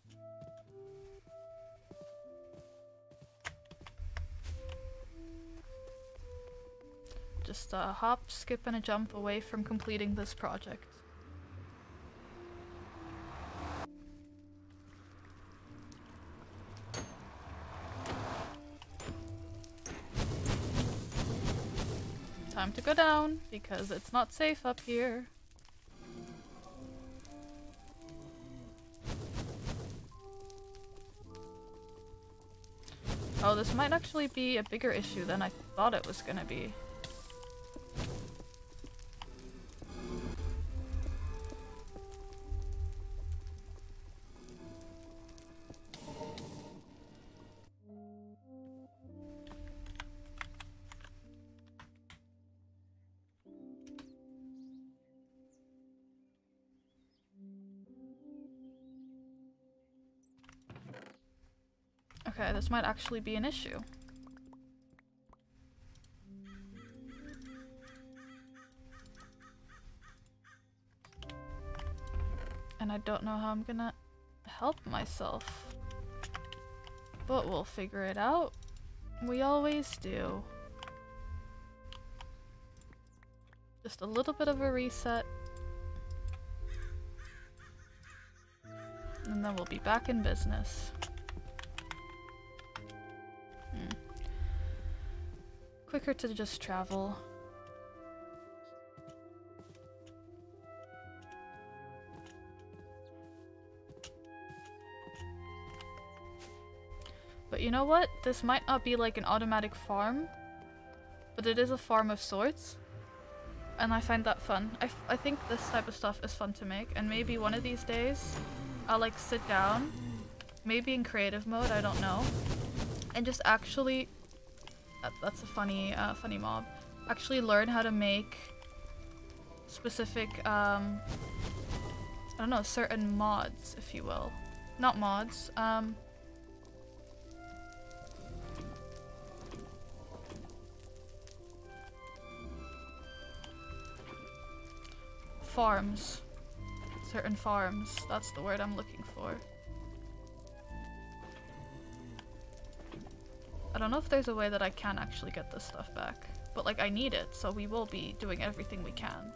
Just a hop, skip, and a jump away from completing this project. Time to go down, because it's not safe up here. Oh, this might actually be a bigger issue than I thought it was gonna be. This might actually be an issue. And I don't know how I'm gonna help myself. But we'll figure it out. We always do. Just a little bit of a reset. And then we'll be back in business. Quicker to just travel. But you know what? This might not be like an automatic farm, but it is a farm of sorts. And I find that fun. I, I think this type of stuff is fun to make, and maybe one of these days I'll like sit down, maybe in creative mode, I don't know, and just actually that, that's a funny, uh, funny mob. Actually learn how to make specific, um, I don't know, certain mods, if you will. Not mods, um... Farms. certain farms. That's the word I'm looking for. I don't know if there's a way that I can actually get this stuff back. But like I need it, so we will be doing everything we can.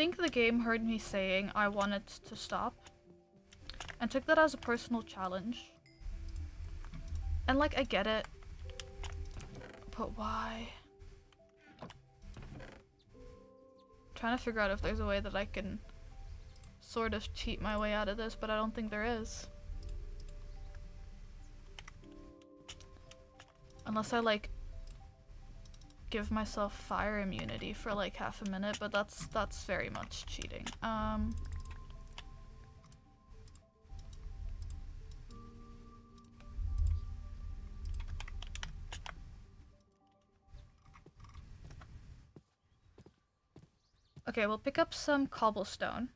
Think the game heard me saying I wanted to stop and took that as a personal challenge. And like, I get it. But why? trying to figure out if there's a way that I can sort of cheat my way out of this, but I don't think there is. Unless I like give myself fire immunity for like half a minute, but that's that's very much cheating. Um Okay, we'll pick up some cobblestone.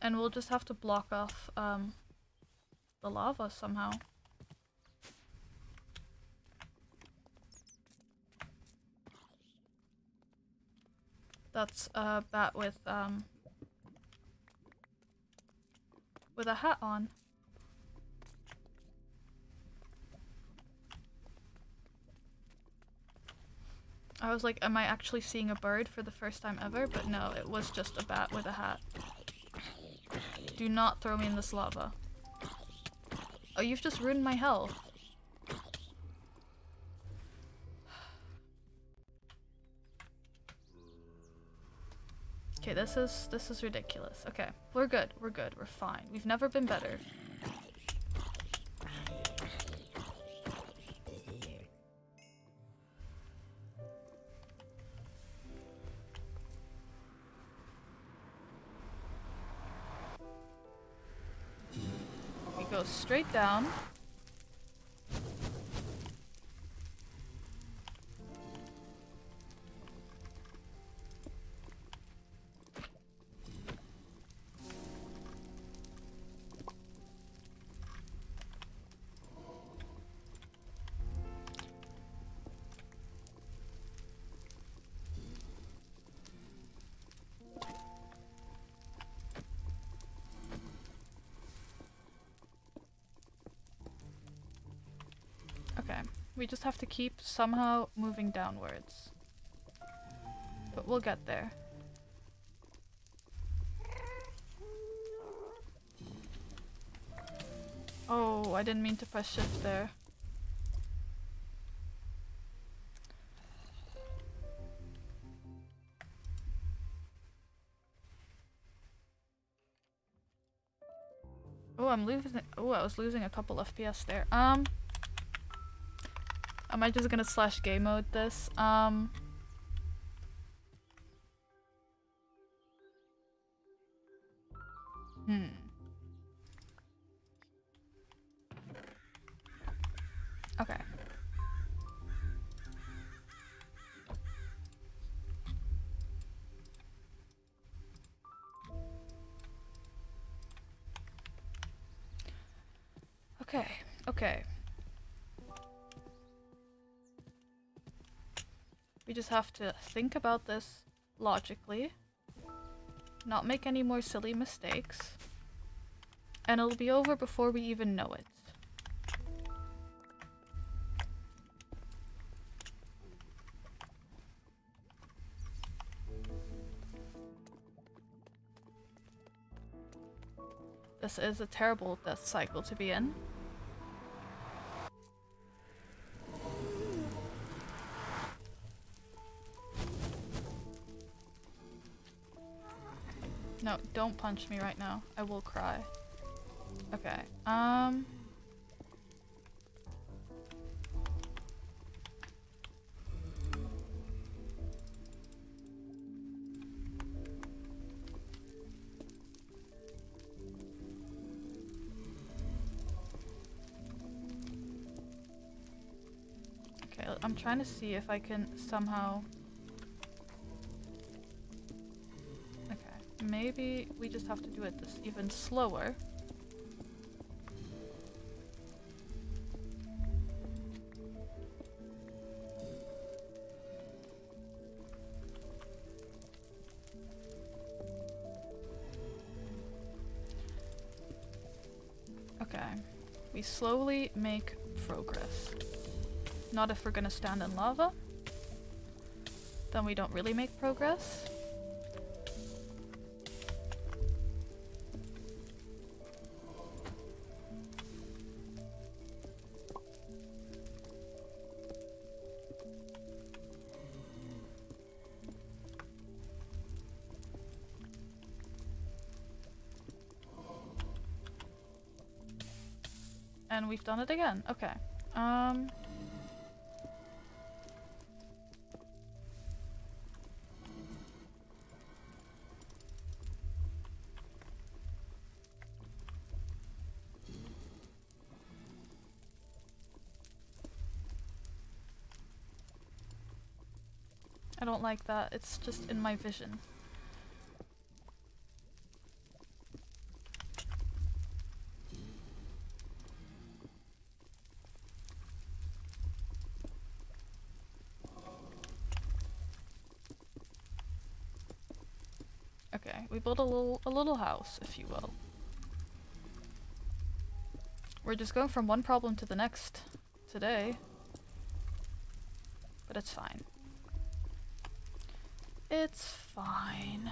And we'll just have to block off um, the lava somehow. That's a bat with um with a hat on. I was like, am I actually seeing a bird for the first time ever? But no, it was just a bat with a hat. Do not throw me in this lava. Oh, you've just ruined my health. Okay, this is this is ridiculous. Okay, we're good. We're good. We're fine. We've never been better. We go straight down. Just have to keep somehow moving downwards. But we'll get there. Oh, I didn't mean to press shift there. Oh, I'm losing- oh, I was losing a couple FPS there. Um... Am I just gonna slash game mode this? Um. Just have to think about this logically, not make any more silly mistakes, and it'll be over before we even know it. This is a terrible death cycle to be in. Don't punch me right now. I will cry. Okay. Um. Okay, I'm trying to see if I can somehow maybe we just have to do it this even slower. Okay. We slowly make progress. Not if we're gonna stand in lava. Then we don't really make progress. We've done it again. Okay. Um... I don't like that. It's just in my vision. Built a little a little house, if you will. We're just going from one problem to the next today. But it's fine. It's fine.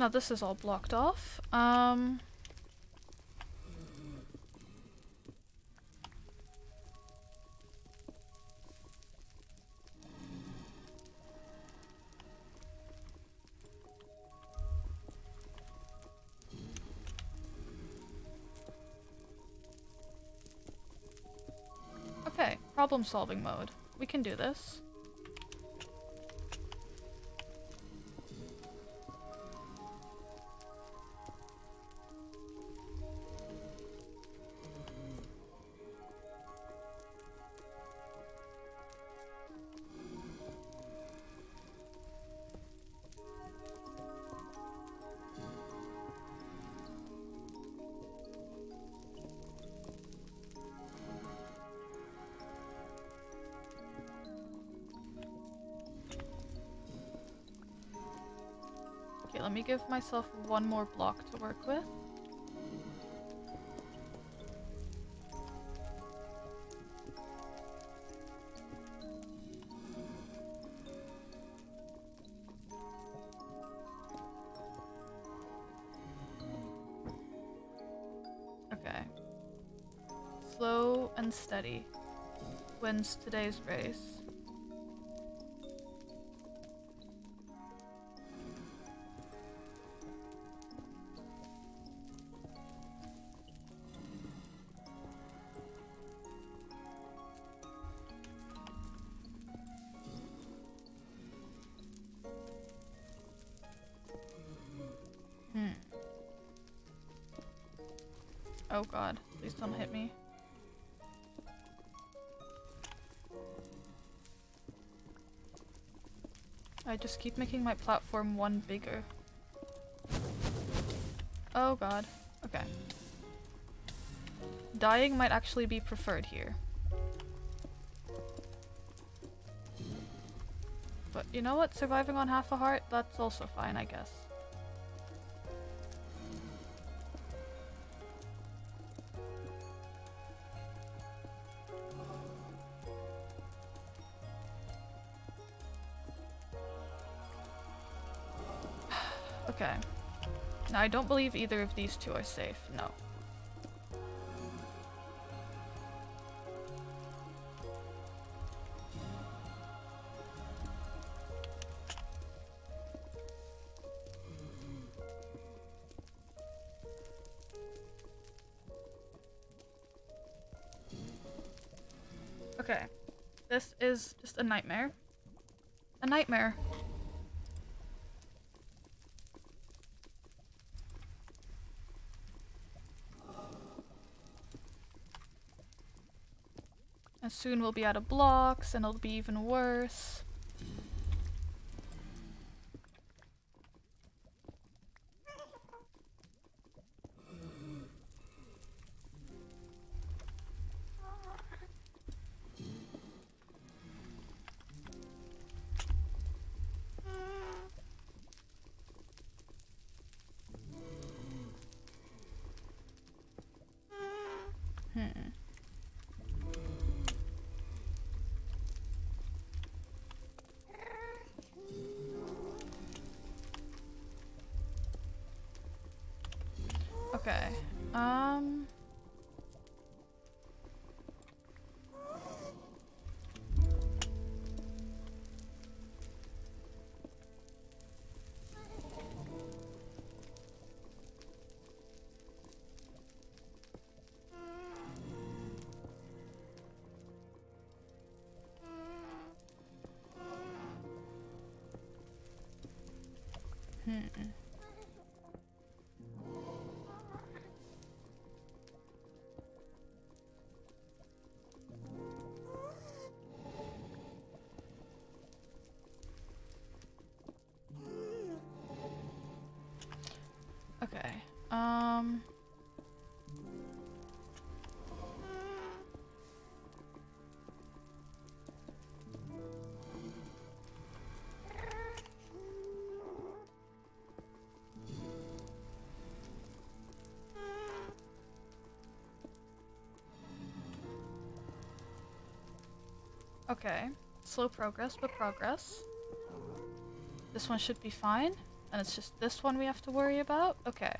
Now this is all blocked off. Um... Okay, problem solving mode. We can do this. Myself one more block to work with. Okay. Slow and steady wins today's race. Just keep making my platform one bigger. Oh god. Okay. Dying might actually be preferred here. But you know what? Surviving on half a heart, that's also fine, I guess. Don't believe either of these two are safe. No. Okay. This is just a nightmare. A nightmare. Soon we'll be out of blocks and it'll be even worse. Um. Okay. Slow progress, but progress. This one should be fine. And it's just this one we have to worry about? Okay.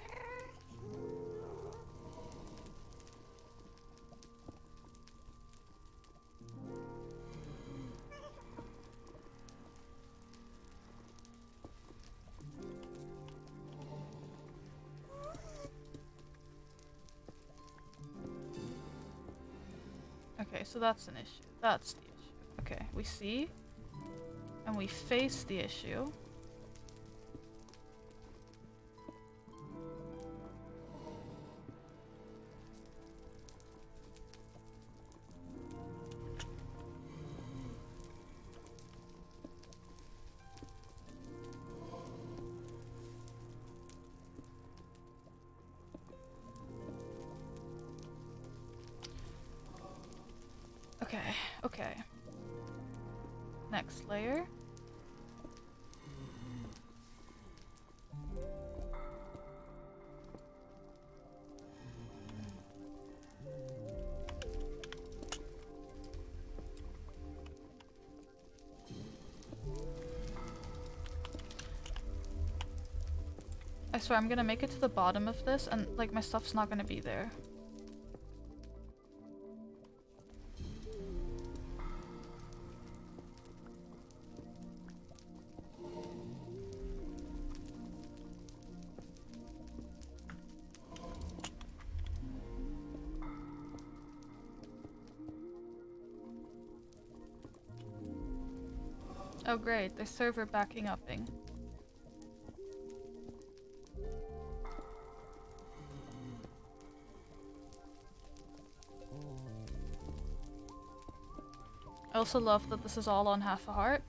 So that's an issue. That's the issue. Okay, we see. And we face the issue. Swear I'm gonna make it to the bottom of this and like my stuff's not gonna be there. Oh great, the server backing upping. Also love that this is all on half a heart.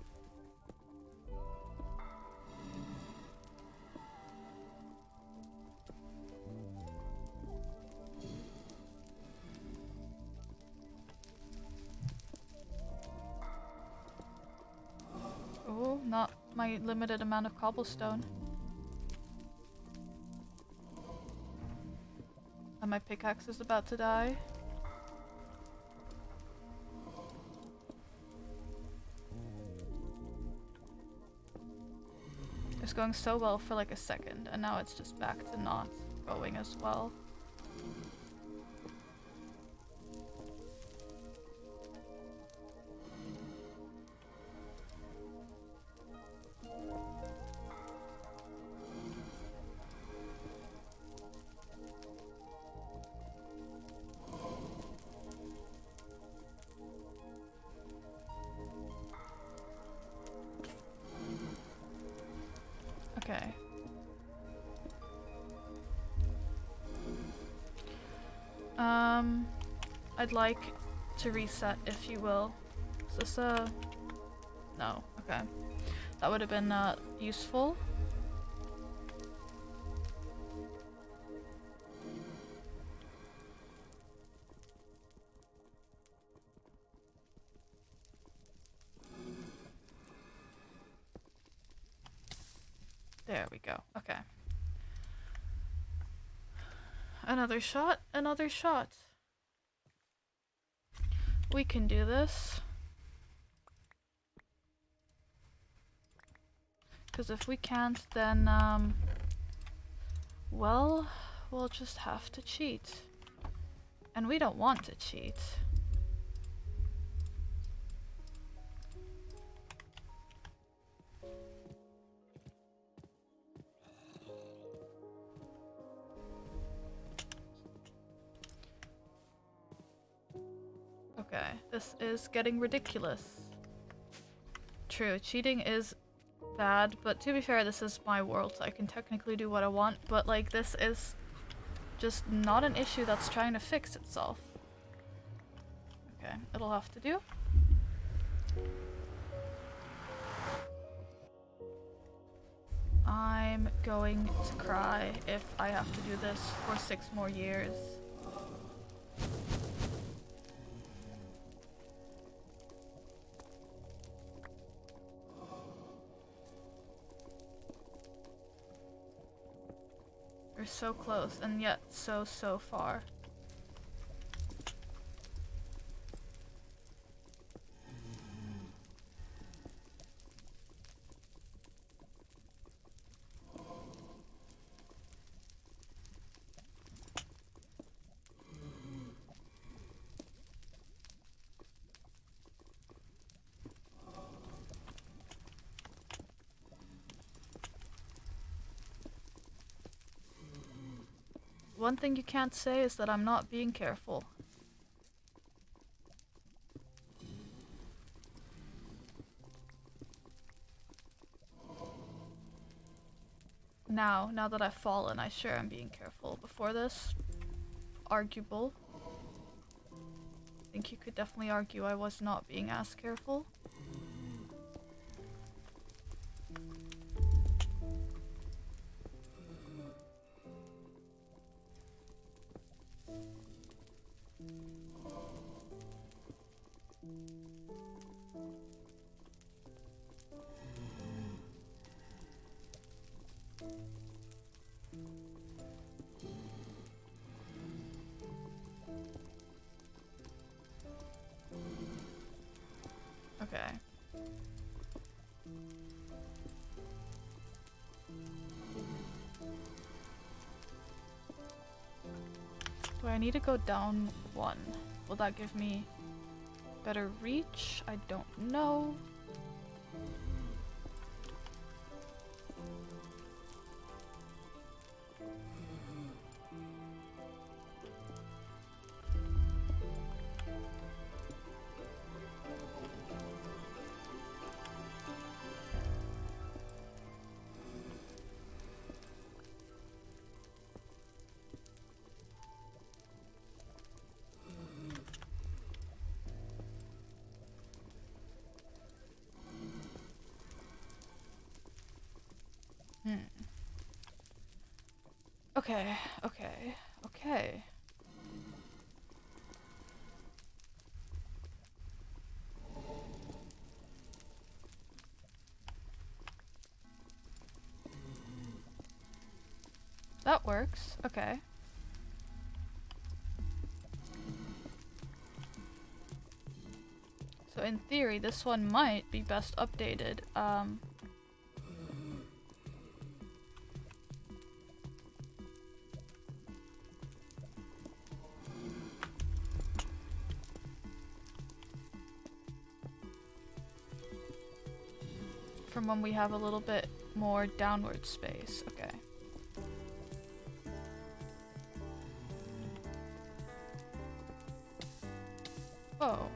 Oh, not my limited amount of cobblestone. And my pickaxe is about to die. Going so well for like a second, and now it's just back to not going as well. I'd like to reset, if you will. Is this a... No, okay. That would have been uh, useful. There we go. Okay. Another shot, another shot. We can do this. Because if we can't, then, um, well, we'll just have to cheat. And we don't want to cheat. Getting ridiculous. True, cheating is bad, but to be fair, this is my world, so I can technically do what I want, but like, this is just not an issue that's trying to fix itself. Okay, it'll have to do. I'm going to cry if I have to do this for six more years. So close and yet so, so far. Thing you can't say is that I'm not being careful. Now, now that I've fallen, I sure am being careful. Before this, arguable. I think you could definitely argue I was not being as careful. I need to go down one? Will that give me better reach? I don't know. Okay, okay, okay. That works. Okay. So in theory, this one might be best updated. Um, we have a little bit more downward space. Okay. Oh.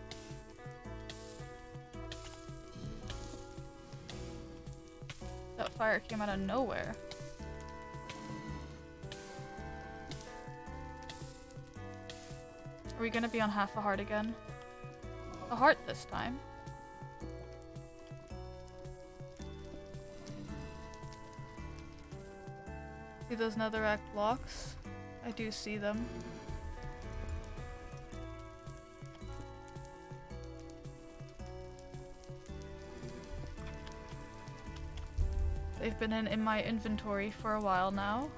That fire came out of nowhere. Are we gonna be on half a heart again? A heart this time. See those netherrack blocks? I do see them. They've been in, in my inventory for a while now.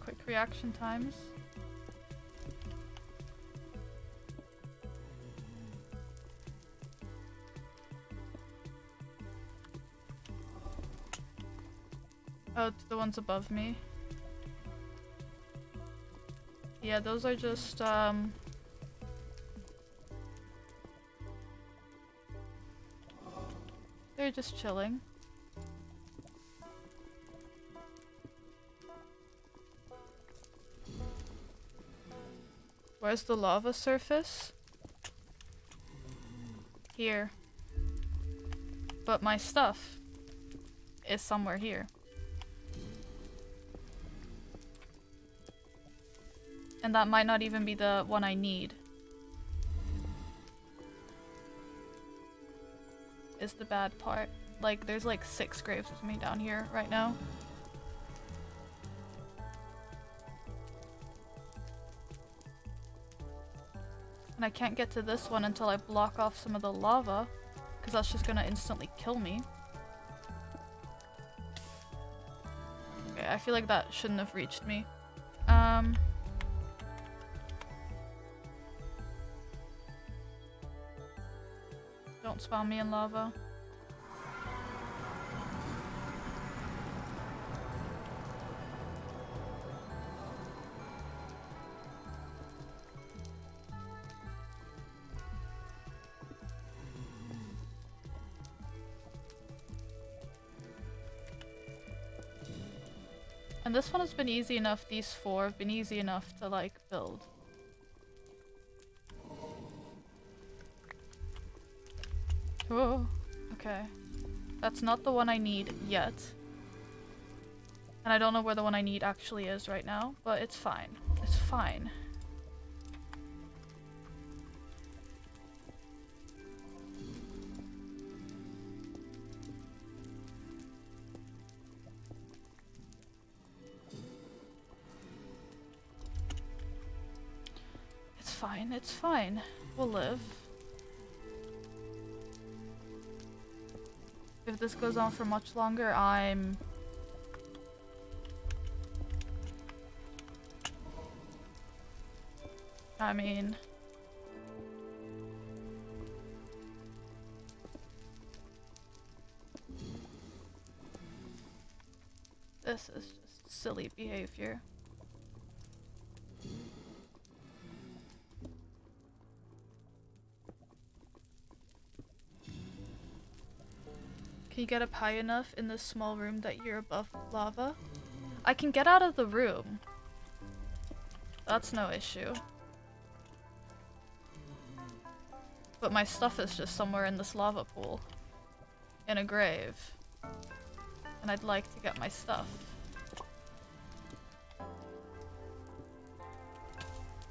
Quick reaction times. The ones above me. Yeah, those are just, um... They're just chilling. Where's the lava surface? Here. But my stuff is somewhere here. And that might not even be the one I need. Is the bad part. Like, there's like six graves with me down here right now. And I can't get to this one until I block off some of the lava. Because that's just gonna instantly kill me. Okay, I feel like that shouldn't have reached me. Um... Don't spawn me in lava. And this one has been easy enough, these four have been easy enough to like build. That's not the one I need yet. And I don't know where the one I need actually is right now, but it's fine. It's fine. It's fine, it's fine. We'll live. This goes on for much longer, I'm... I mean... This is just silly behavior. Can you get up high enough in this small room that you're above lava? I can get out of the room. That's no issue. But my stuff is just somewhere in this lava pool. In a grave. And I'd like to get my stuff.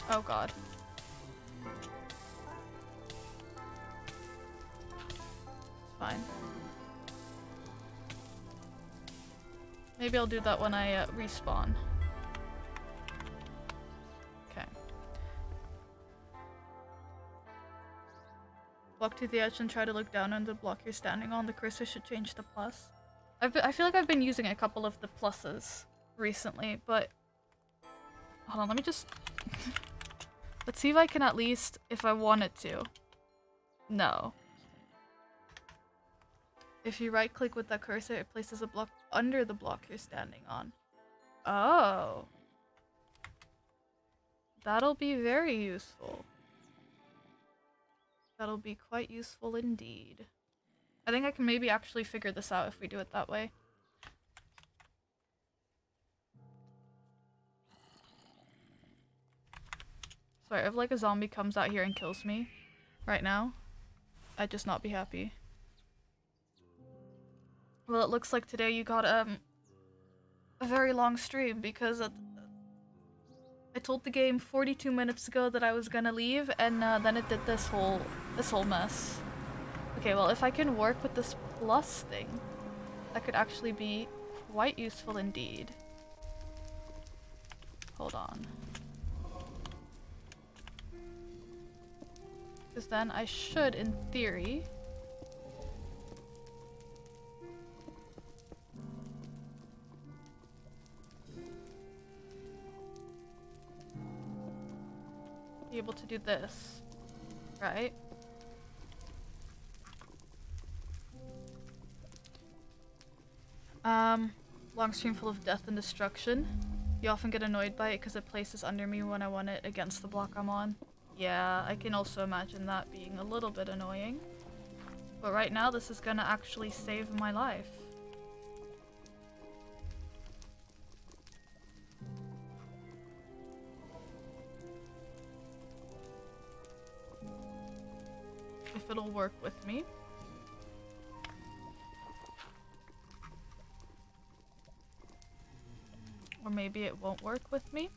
Oh god. Maybe I'll do that when I uh, respawn. Okay. Walk to the edge and try to look down on the block you're standing on. The cursor should change to plus. I've been, I feel like I've been using a couple of the pluses recently, but... Hold on, let me just... [laughs] Let's see if I can at least, if I wanted to. No. If you right click with that cursor, it places a block under the block you're standing on. Oh. That'll be very useful. That'll be quite useful indeed. I think I can maybe actually figure this out if we do it that way. Sorry, if like a zombie comes out here and kills me right now, I'd just not be happy. Well, it looks like today you got um a very long stream because I told the game 42 minutes ago that I was gonna leave, and uh, then it did this whole this whole mess. Okay, well, if I can work with this plus thing, that could actually be quite useful indeed. Hold on. Because then I should, in theory... able to do this, right? Um, long stream full of death and destruction. You often get annoyed by it because it places under me when I want it against the block I'm on. Yeah, I can also imagine that being a little bit annoying. But right now, this is gonna actually save my life. If it'll work with me. Or maybe it won't work with me.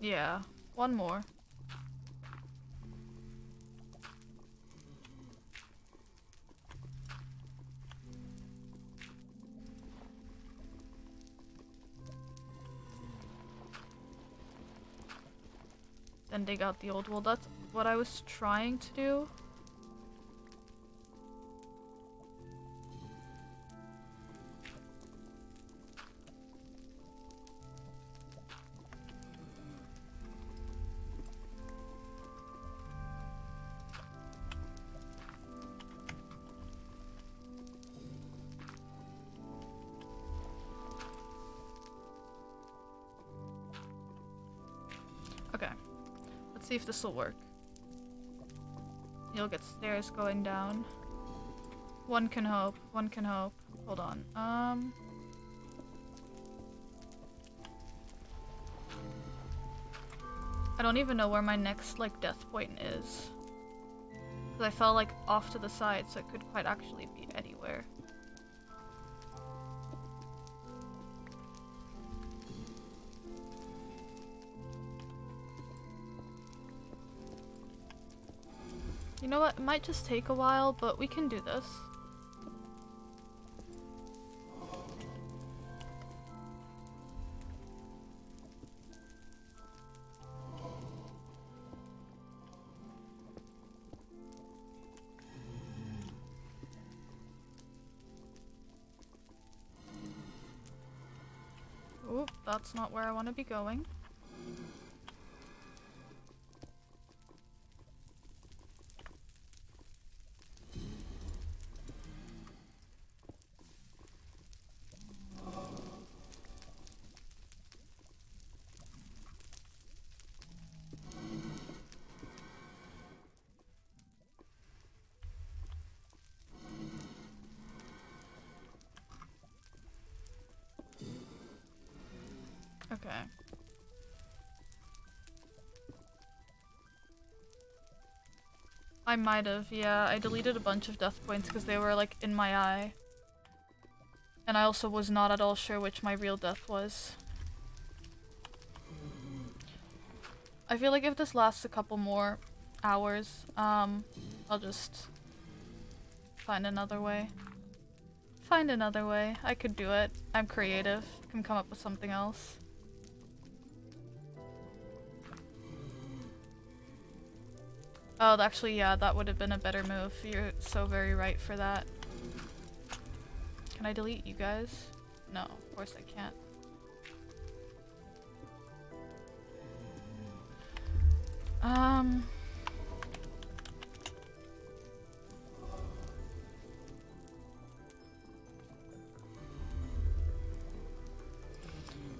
Yeah, one more. Then dig out the old wool. That's what I was trying to do. See if this will work. You'll get stairs going down. One can hope. One can hope. Hold on. Um... I don't even know where my next, like, death point is. Because I fell, like, off to the side, so it could quite actually be anywhere. Know what? It might just take a while, but we can do this. Oop, that's not where I want to be going. I might have, yeah. I deleted a bunch of death points because they were like in my eye. And I also was not at all sure which my real death was. I feel like if this lasts a couple more hours, um, I'll just find another way. Find another way. I could do it. I'm creative. Can come up with something else. Oh, actually, yeah, that would have been a better move. You're so very right for that. Can I delete you guys? No, of course I can't. Um...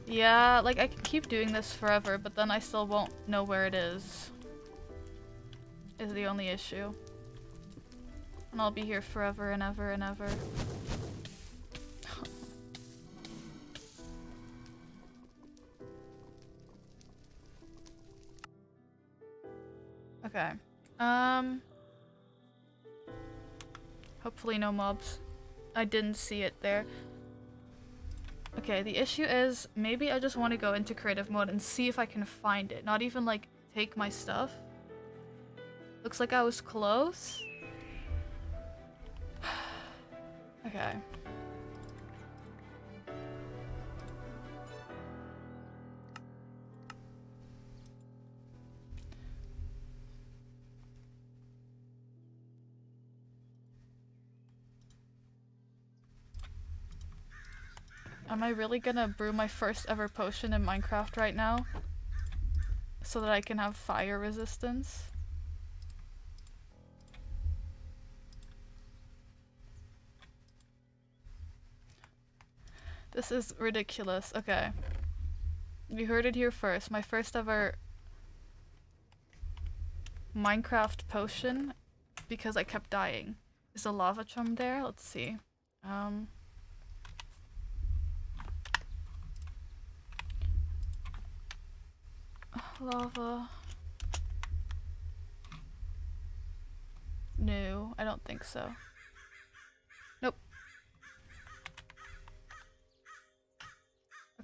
Yeah, like I can keep doing this forever, but then I still won't know where it is. Is the only issue. And I'll be here forever and ever and ever. okay. Um... Hopefully no mobs. I didn't see it there. Okay, the issue is maybe I just want to go into creative mode and see if I can find it. Not even like take my stuff. Looks like I was close. [sighs] okay. Am I really gonna brew my first ever potion in Minecraft right now? So that I can have fire resistance? This is ridiculous. Okay. You heard it here first. My first ever Minecraft potion because I kept dying. Is a lava chum there? Let's see. Um Lava. No, I don't think so.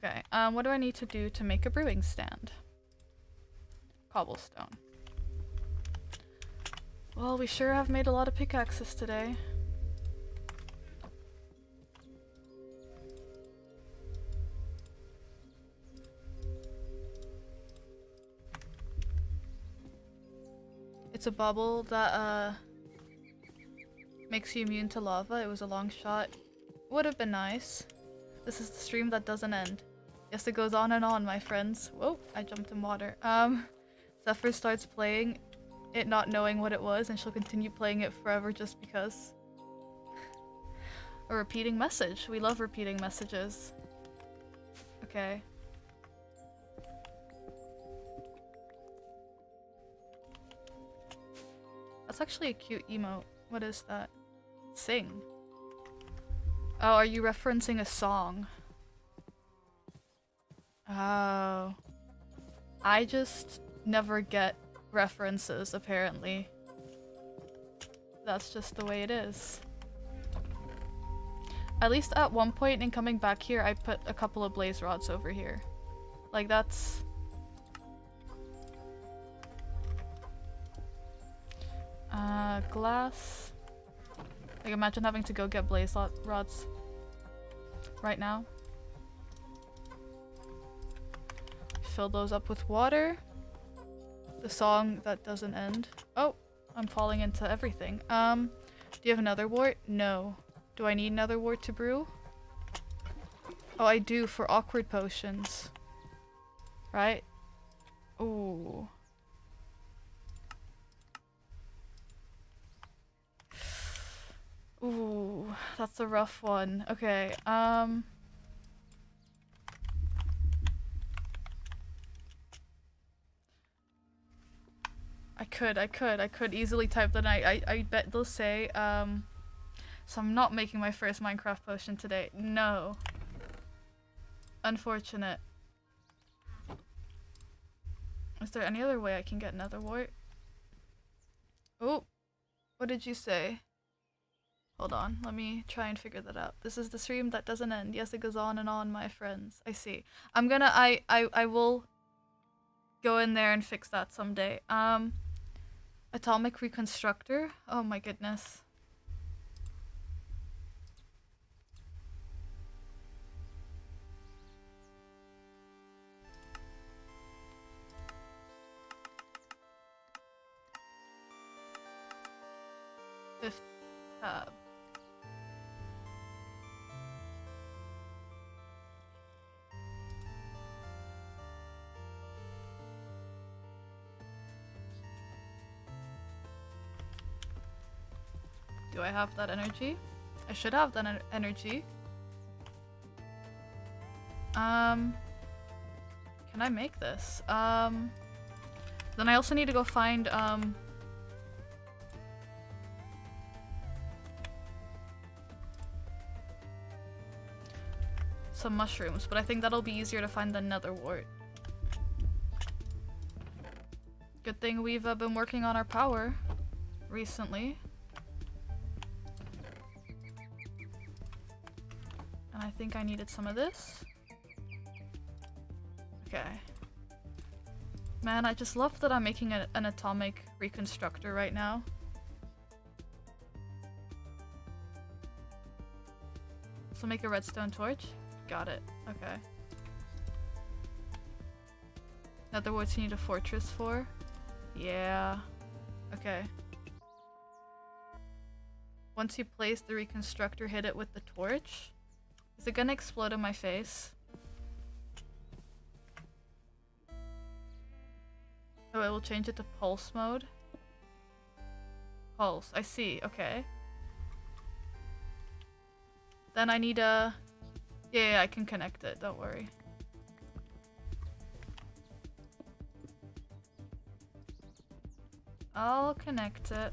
Okay, um, what do I need to do to make a brewing stand? Cobblestone. Well, we sure have made a lot of pickaxes today. It's a bauble that uh makes you immune to lava. It was a long shot. Would have been nice. This is the stream that doesn't end. Yes, it goes on and on, my friends. Whoa, I jumped in water. Um, Zephyr starts playing it not knowing what it was and she'll continue playing it forever just because. a repeating message. We love repeating messages. Okay. That's actually a cute emote. What is that? Sing. Oh, are you referencing a song? Oh. I just never get references, apparently. That's just the way it is. At least at one point in coming back here, I put a couple of blaze rods over here. Like, that's... Uh, glass. Like imagine having to go get blaze rods right now. Fill those up with water. The song that doesn't end. Oh, I'm falling into everything. Um, do you have another wart? No. Do I need another wart to brew? Oh, I do for awkward potions. Right? Ooh. Ooh, that's a rough one. Okay, um... I could, I could, I could easily type the night. I, I bet they'll say, um... So I'm not making my first Minecraft potion today. No. Unfortunate. Is there any other way I can get another wart? Oh, what did you say? Hold on, let me try and figure that out. This is the stream that doesn't end. Yes, it goes on and on, my friends. I see. I'm gonna, I, I, I will go in there and fix that someday. Um, atomic reconstructor. Oh my goodness. Fifth tab. I have that energy? I should have that en energy. Um, can I make this? Um, then I also need to go find, um, some mushrooms, but I think that'll be easier to find than nether wart. Good thing we've uh, been working on our power recently. Think I needed some of this. Okay. Man, I just love that I'm making a, an atomic reconstructor right now. So make a redstone torch. Got it. Okay. Another woods you need a fortress for? Yeah. Okay. Once you place the reconstructor, hit it with the torch. Is it gonna explode in my face? Oh, it will change it to pulse mode. Pulse, I see, okay. Then I need a... Yeah, yeah, I can connect it, don't worry. I'll connect it.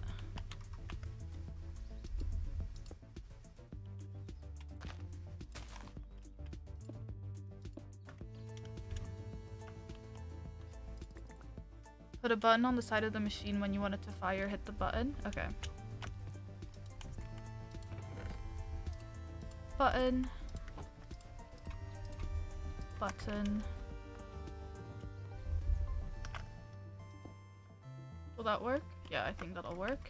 Put a button on the side of the machine when you want it to fire, hit the button. Okay. Button. Button. Will that work? Yeah, I think that'll work.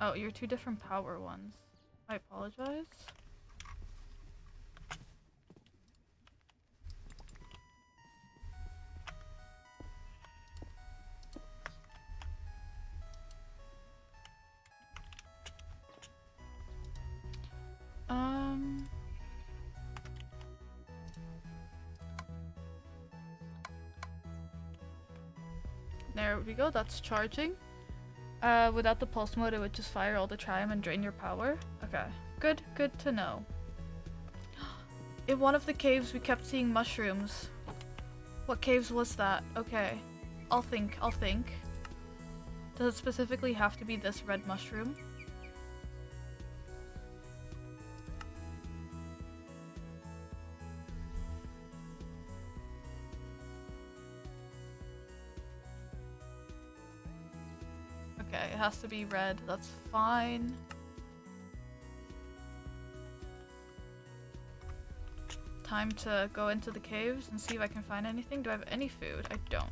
Oh, you're two different power ones. I apologize. Go, that's charging. Uh, without the pulse mode, it would just fire all the time and drain your power. Okay, good, good to know. [gasps] In one of the caves, we kept seeing mushrooms. What caves was that? Okay, I'll think, I'll think. Does it specifically have to be this red mushroom? To be red. That's fine. Time to go into the caves and see if I can find anything. Do I have any food? I don't.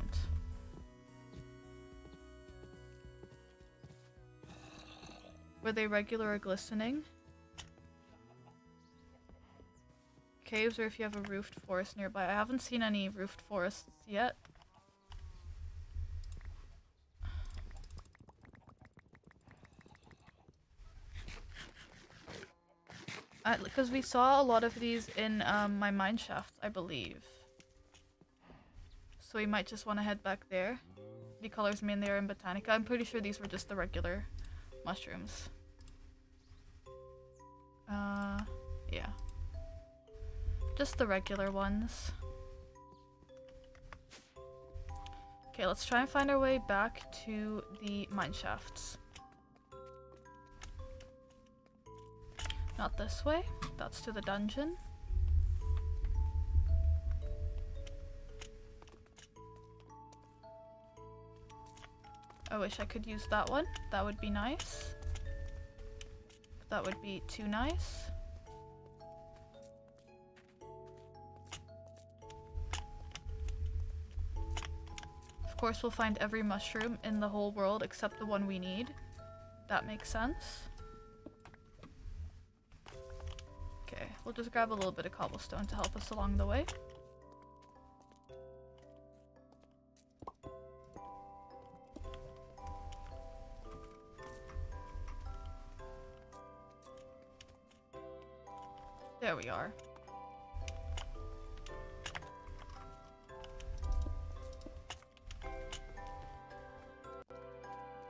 Were they regular or glistening? Caves or if you have a roofed forest nearby. I haven't seen any roofed forests yet. Because we saw a lot of these in um, my mine shaft, I believe. So we might just want to head back there. The colors mean they are in Botania. I'm pretty sure these were just the regular mushrooms. Uh, yeah. Just the regular ones. Okay, let's try and find our way back to the mine shafts. Not this way. That's to the dungeon. I wish I could use that one. That would be nice. That would be too nice. Of course, we'll find every mushroom in the whole world except the one we need. That makes sense. Okay, we'll just grab a little bit of cobblestone to help us along the way. There we are.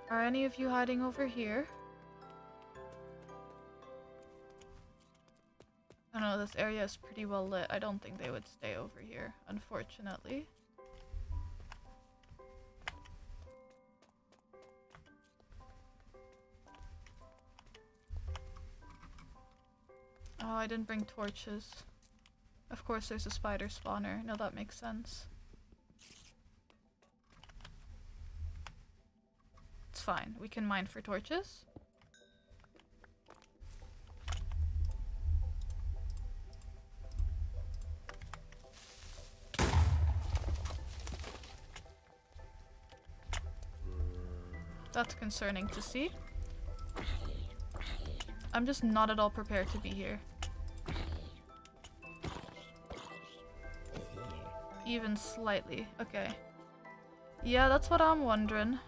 Are any of you hiding over here? Know this area is pretty well lit. I don't think they would stay over here, unfortunately. Oh, I didn't bring torches. Of course there's a spider spawner. No, that makes sense. It's fine. We can mine for torches. That's concerning to see. I'm just not at all prepared to be here. Even slightly. Okay. Yeah, that's what I'm wondering.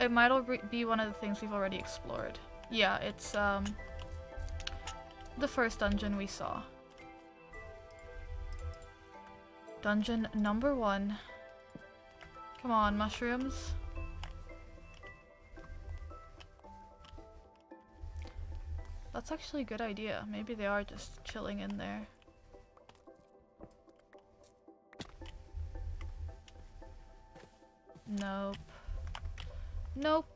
It might be one of the things we've already explored. Yeah, it's um the first dungeon we saw. Dungeon number one. Come on, mushrooms. That's actually a good idea. Maybe they are just chilling in there. Nope. Nope.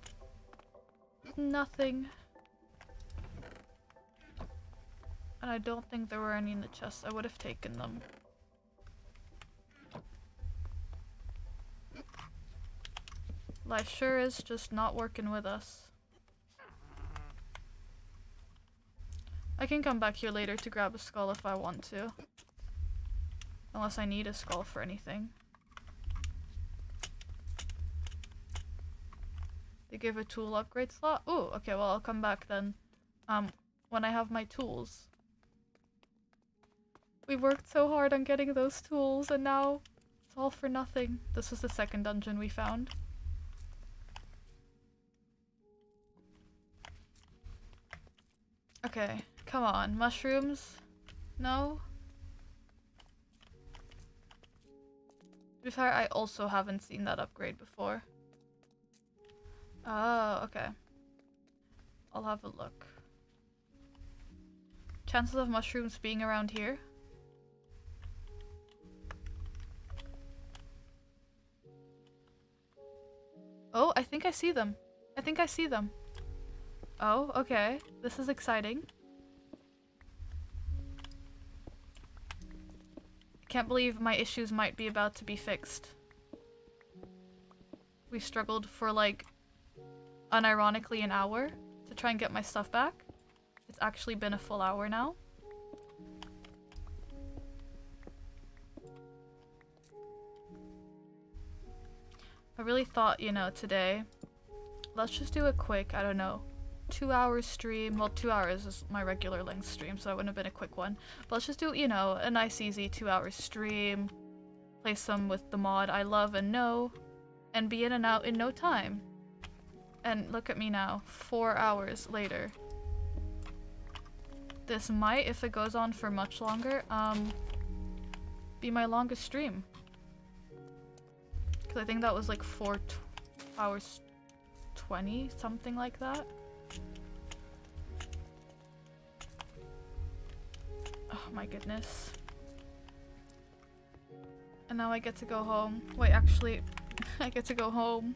Nothing. And I don't think there were any in the chest. I would have taken them. Life sure is just not working with us. I can come back here later to grab a skull if I want to. Unless I need a skull for anything. They give a tool upgrade slot? Oh, okay, well I'll come back then. Um, when I have my tools. We worked so hard on getting those tools and now it's all for nothing. This is the second dungeon we found. Okay. Come on, mushrooms? No? To be fair, I also haven't seen that upgrade before. Oh, okay. I'll have a look. Chances of mushrooms being around here? Oh, I think I see them. I think I see them. Oh, okay. This is exciting. Can't believe my issues might be about to be fixed. We struggled for like, unironically an hour to try and get my stuff back. It's actually been a full hour now. I really thought, you know, today, let's just do a quick, I don't know, two hour stream. Well, two hours is my regular length stream, so that wouldn't have been a quick one. But let's just do, you know, a nice easy two hour stream. Play some with the mod I love and know. And be in and out in no time. And look at me now, four hours later. This might, if it goes on for much longer, um, be my longest stream. Because I think that was like four hours 20, something like that. Oh my goodness. And now I get to go home. Wait, actually, [laughs] I get to go home.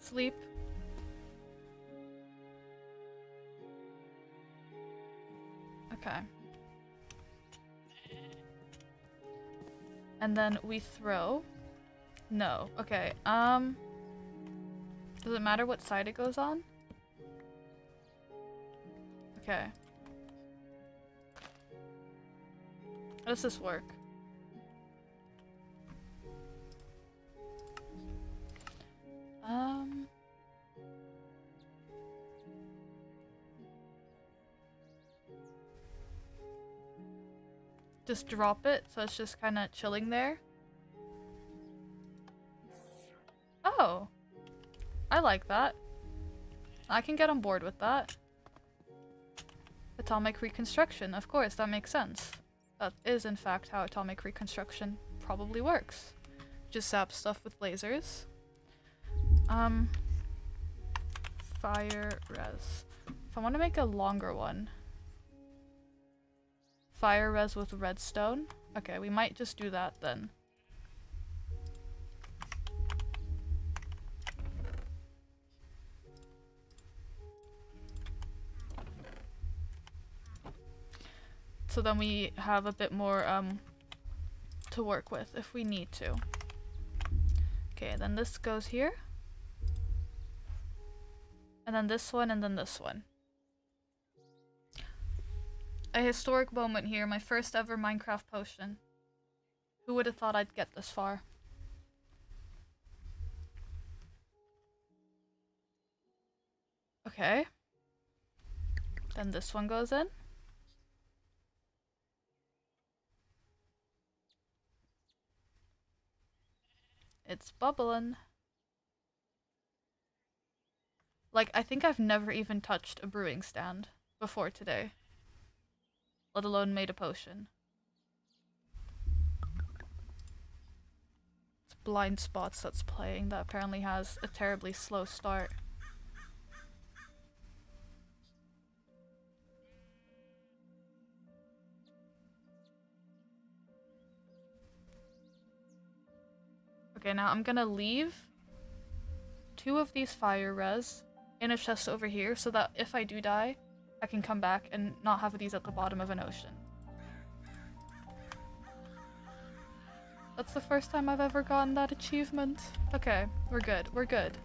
Sleep. Okay. And then we throw. No. Okay. Um. Does it matter what side it goes on? Okay. How does this work? Um... Just drop it, so it's just kind of chilling there. Oh. I like that. I can get on board with that. Atomic reconstruction, of course, that makes sense. That is in fact how atomic reconstruction probably works. Just zap stuff with lasers. Um, fire res. If I want to make a longer one, fire res with redstone. Okay, we might just do that then. So then we have a bit more um, to work with if we need to. Okay, then this goes here. And then this one, and then this one. A historic moment here, my first ever Minecraft potion. Who would have thought I'd get this far? Okay. Then this one goes in. It's bubbling. Like, I think I've never even touched a brewing stand before today. Let alone made a potion. It's Blind Spots that's playing that apparently has a terribly slow start. Okay, now I'm gonna leave two of these fire res in a chest over here so that if I do die, I can come back and not have these at the bottom of an ocean. That's the first time I've ever gotten that achievement. Okay, we're good, we're good.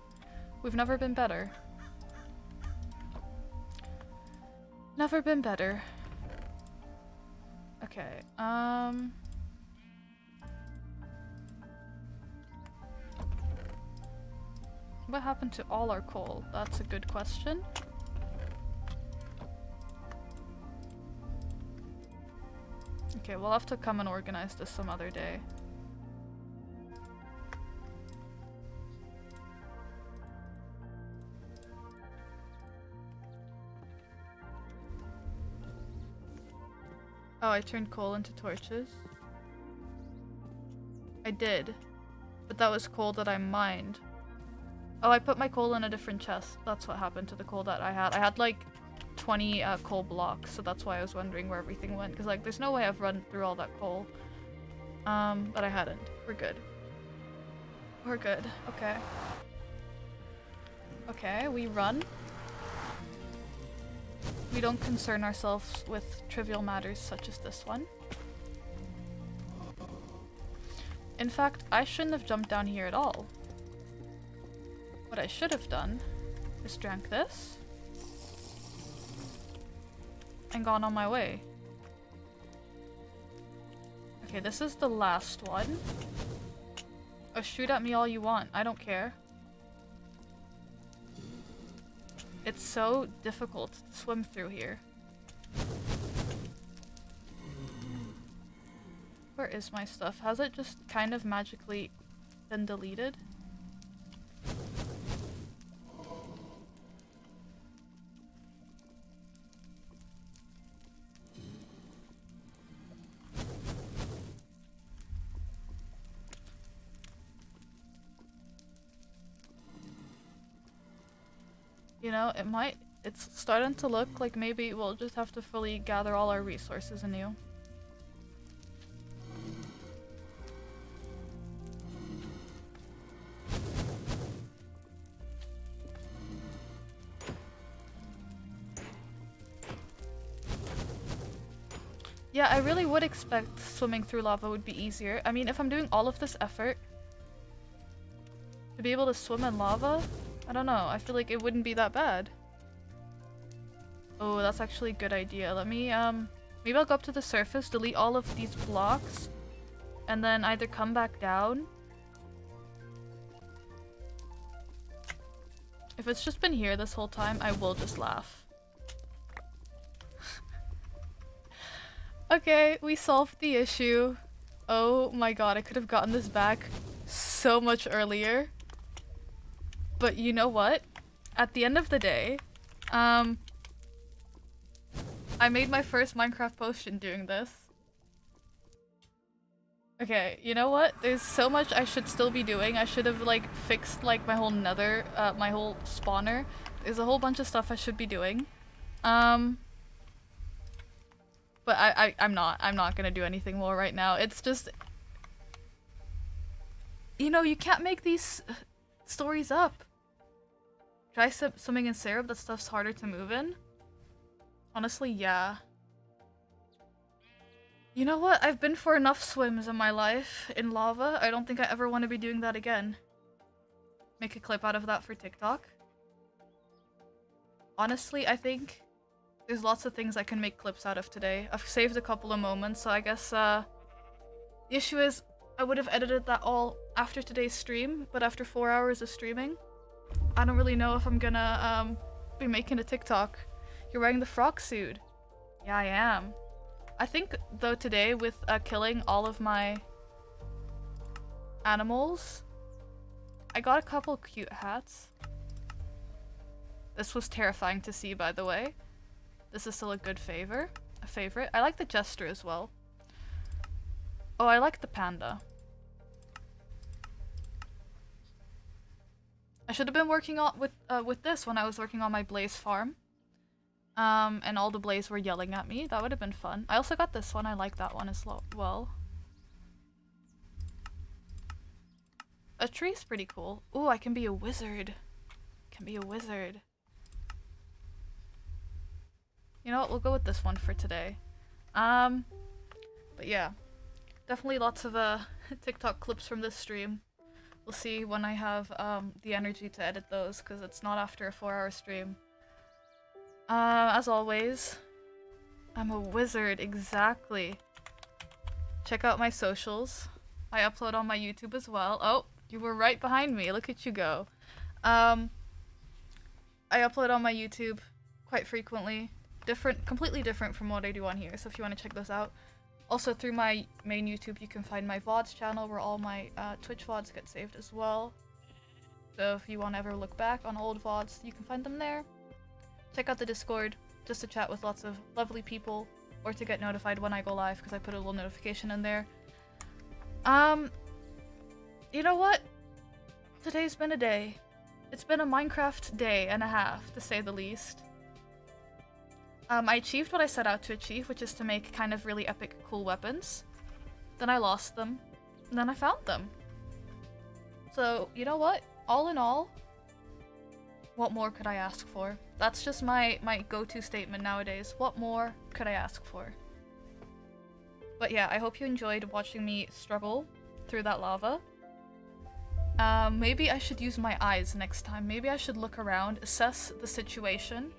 We've never been better. Never been better. Okay, um... What happened to all our coal? That's a good question. Okay, we'll have to come and organize this some other day. Oh, I turned coal into torches. I did. But that was coal that I mined. Oh, I put my coal in a different chest. That's what happened to the coal that I had. I had like 20 uh, coal blocks, so that's why I was wondering where everything went. Because like, there's no way I've run through all that coal. Um, but I hadn't. We're good. We're good. Okay. Okay, we run. We don't concern ourselves with trivial matters such as this one. In fact, I shouldn't have jumped down here at all. What I should have done is drank this and gone on my way. Okay, this is the last one. Oh, shoot at me all you want. I don't care. It's so difficult to swim through here. Where is my stuff? Has it just kind of magically been deleted? Know, it might... It's starting to look like maybe we'll just have to fully gather all our resources anew. Yeah, I really would expect swimming through lava would be easier. I mean, if I'm doing all of this effort to be able to swim in lava, I don't know. I feel like it wouldn't be that bad. Oh, that's actually a good idea. Let me, um, maybe I'll go up to the surface, delete all of these blocks, and then either come back down. If it's just been here this whole time, I will just laugh. [laughs] okay, we solved the issue. Oh my god, I could have gotten this back so much earlier. But you know what? At the end of the day, um, I made my first Minecraft potion doing this. Okay, you know what? There's so much I should still be doing. I should have like fixed like my whole nether, uh, my whole spawner. There's a whole bunch of stuff I should be doing. Um, but I, I, I'm not. I'm not gonna do anything more right now. It's just, you know, you can't make these stories up. Try swimming in syrup, that stuff's harder to move in. Honestly, yeah. You know what? I've been for enough swims in my life in lava. I don't think I ever want to be doing that again. Make a clip out of that for TikTok. Honestly, I think there's lots of things I can make clips out of today. I've saved a couple of moments, so I guess uh, the issue is I would have edited that all after today's stream, but after four hours of streaming, I don't really know if I'm gonna um, be making a TikTok. You're wearing the frog suit. Yeah, I am. I think, though, today with uh, killing all of my animals, I got a couple cute hats. This was terrifying to see, by the way. This is still a good favor. A favorite. I like the jester as well. Oh, I like the panda. I should have been working on with uh, with this when I was working on my blaze farm. Um, and all the blaze were yelling at me. That would have been fun. I also got this one. I like that one as well. A tree's pretty cool. Ooh, I can be a wizard. Can be a wizard. You know what? We'll go with this one for today. Um, but yeah, definitely lots of uh [laughs] TikTok clips from this stream. We'll see when I have um, the energy to edit those, because it's not after a four-hour stream. Uh, as always, I'm a wizard, exactly. Check out my socials. I upload on my YouTube as well. Oh, you were right behind me. Look at you go. Um, I upload on my YouTube quite frequently. Different, completely different from what I do on here. So if you want to check those out, also, through my main YouTube, you can find my VODs channel where all my uh, Twitch VODs get saved as well. So if you want to ever look back on old VODs, you can find them there. Check out the Discord, just to chat with lots of lovely people, or to get notified when I go live, because I put a little notification in there. Um, you know what? Today's been a day. It's been a Minecraft day and a half, to say the least. Um, I achieved what I set out to achieve, which is to make kind of really epic, cool weapons. Then I lost them. And then I found them. So, you know what? All in all, what more could I ask for? That's just my, my go-to statement nowadays. What more could I ask for? But yeah, I hope you enjoyed watching me struggle through that lava. Um, maybe I should use my eyes next time. Maybe I should look around, assess the situation,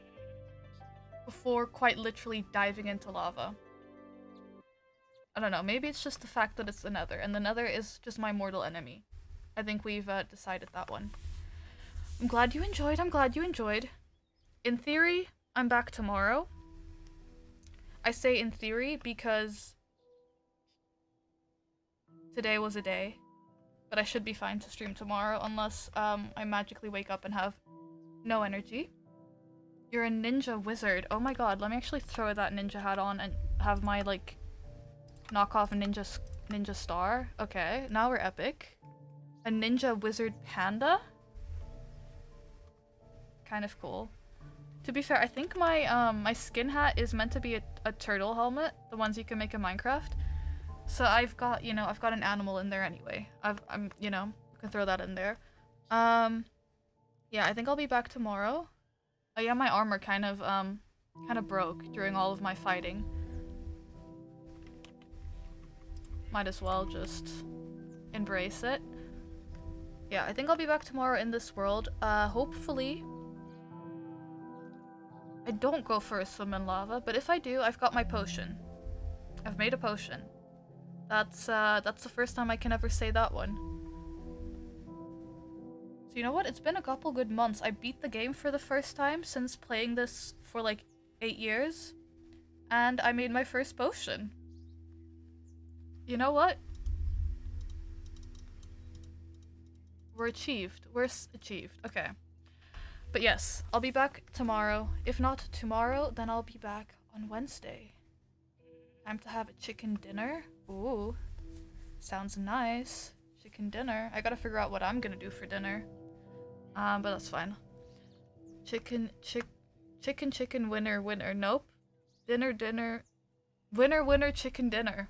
before quite literally diving into lava. I don't know, maybe it's just the fact that it's the nether, and the nether is just my mortal enemy. I think we've uh, decided that one. I'm glad you enjoyed, I'm glad you enjoyed. In theory, I'm back tomorrow. I say in theory because today was a day, but I should be fine to stream tomorrow unless um, I magically wake up and have no energy. You're a ninja wizard. Oh my god, let me actually throw that ninja hat on and have my, like, knockoff ninja ninja star. Okay, now we're epic. A ninja wizard panda? Kind of cool. To be fair, I think my um my skin hat is meant to be a, a turtle helmet, the ones you can make in Minecraft. So I've got, you know, I've got an animal in there anyway. I've, I'm, you know, can throw that in there. Um, yeah, I think I'll be back tomorrow. Oh yeah, my armor kind of, um, kind of broke during all of my fighting. Might as well just embrace it. Yeah, I think I'll be back tomorrow in this world. Uh, hopefully... I don't go for a swim in lava, but if I do, I've got my potion. I've made a potion. That's uh that's the first time I can ever say that one. You know what? It's been a couple good months. I beat the game for the first time since playing this for like 8 years. And I made my first potion. You know what? We're achieved. We're achieved. Okay. But yes, I'll be back tomorrow. If not tomorrow, then I'll be back on Wednesday. Time to have a chicken dinner. Ooh. Sounds nice. Chicken dinner. I gotta figure out what I'm gonna do for dinner. Um, but that's fine. Chicken, chick, chicken, chicken, winner, winner. Nope. Dinner, dinner. Winner, winner, chicken dinner.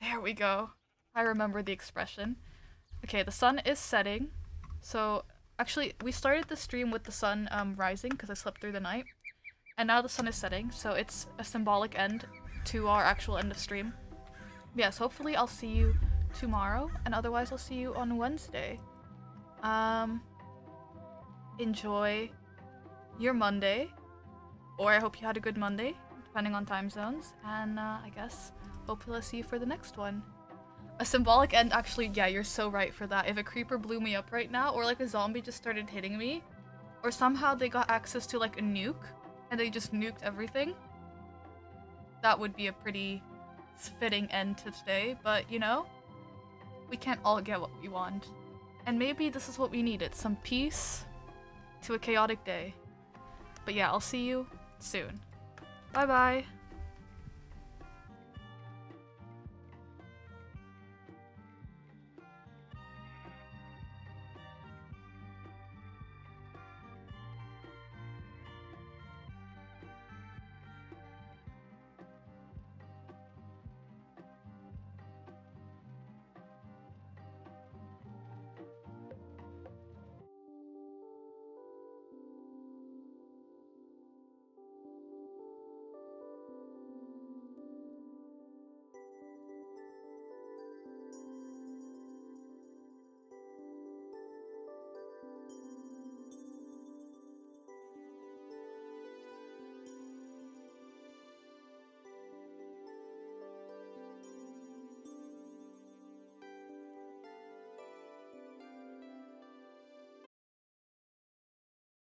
There we go. I remember the expression. Okay, the sun is setting. So, actually, we started the stream with the sun um, rising because I slept through the night. And now the sun is setting, so it's a symbolic end to our actual end of stream. Yes, hopefully I'll see you tomorrow, and otherwise I'll see you on Wednesday. Um, enjoy your Monday, or I hope you had a good Monday, depending on time zones, and uh, I guess hopefully I'll see you for the next one. A symbolic end, actually, yeah, you're so right for that. If a creeper blew me up right now, or like a zombie just started hitting me, or somehow they got access to like a nuke, and they just nuked everything, that would be a pretty fitting end to today, but you know, we can't all get what we want. And maybe this is what we needed, some peace to a chaotic day. But yeah, I'll see you soon. Bye bye!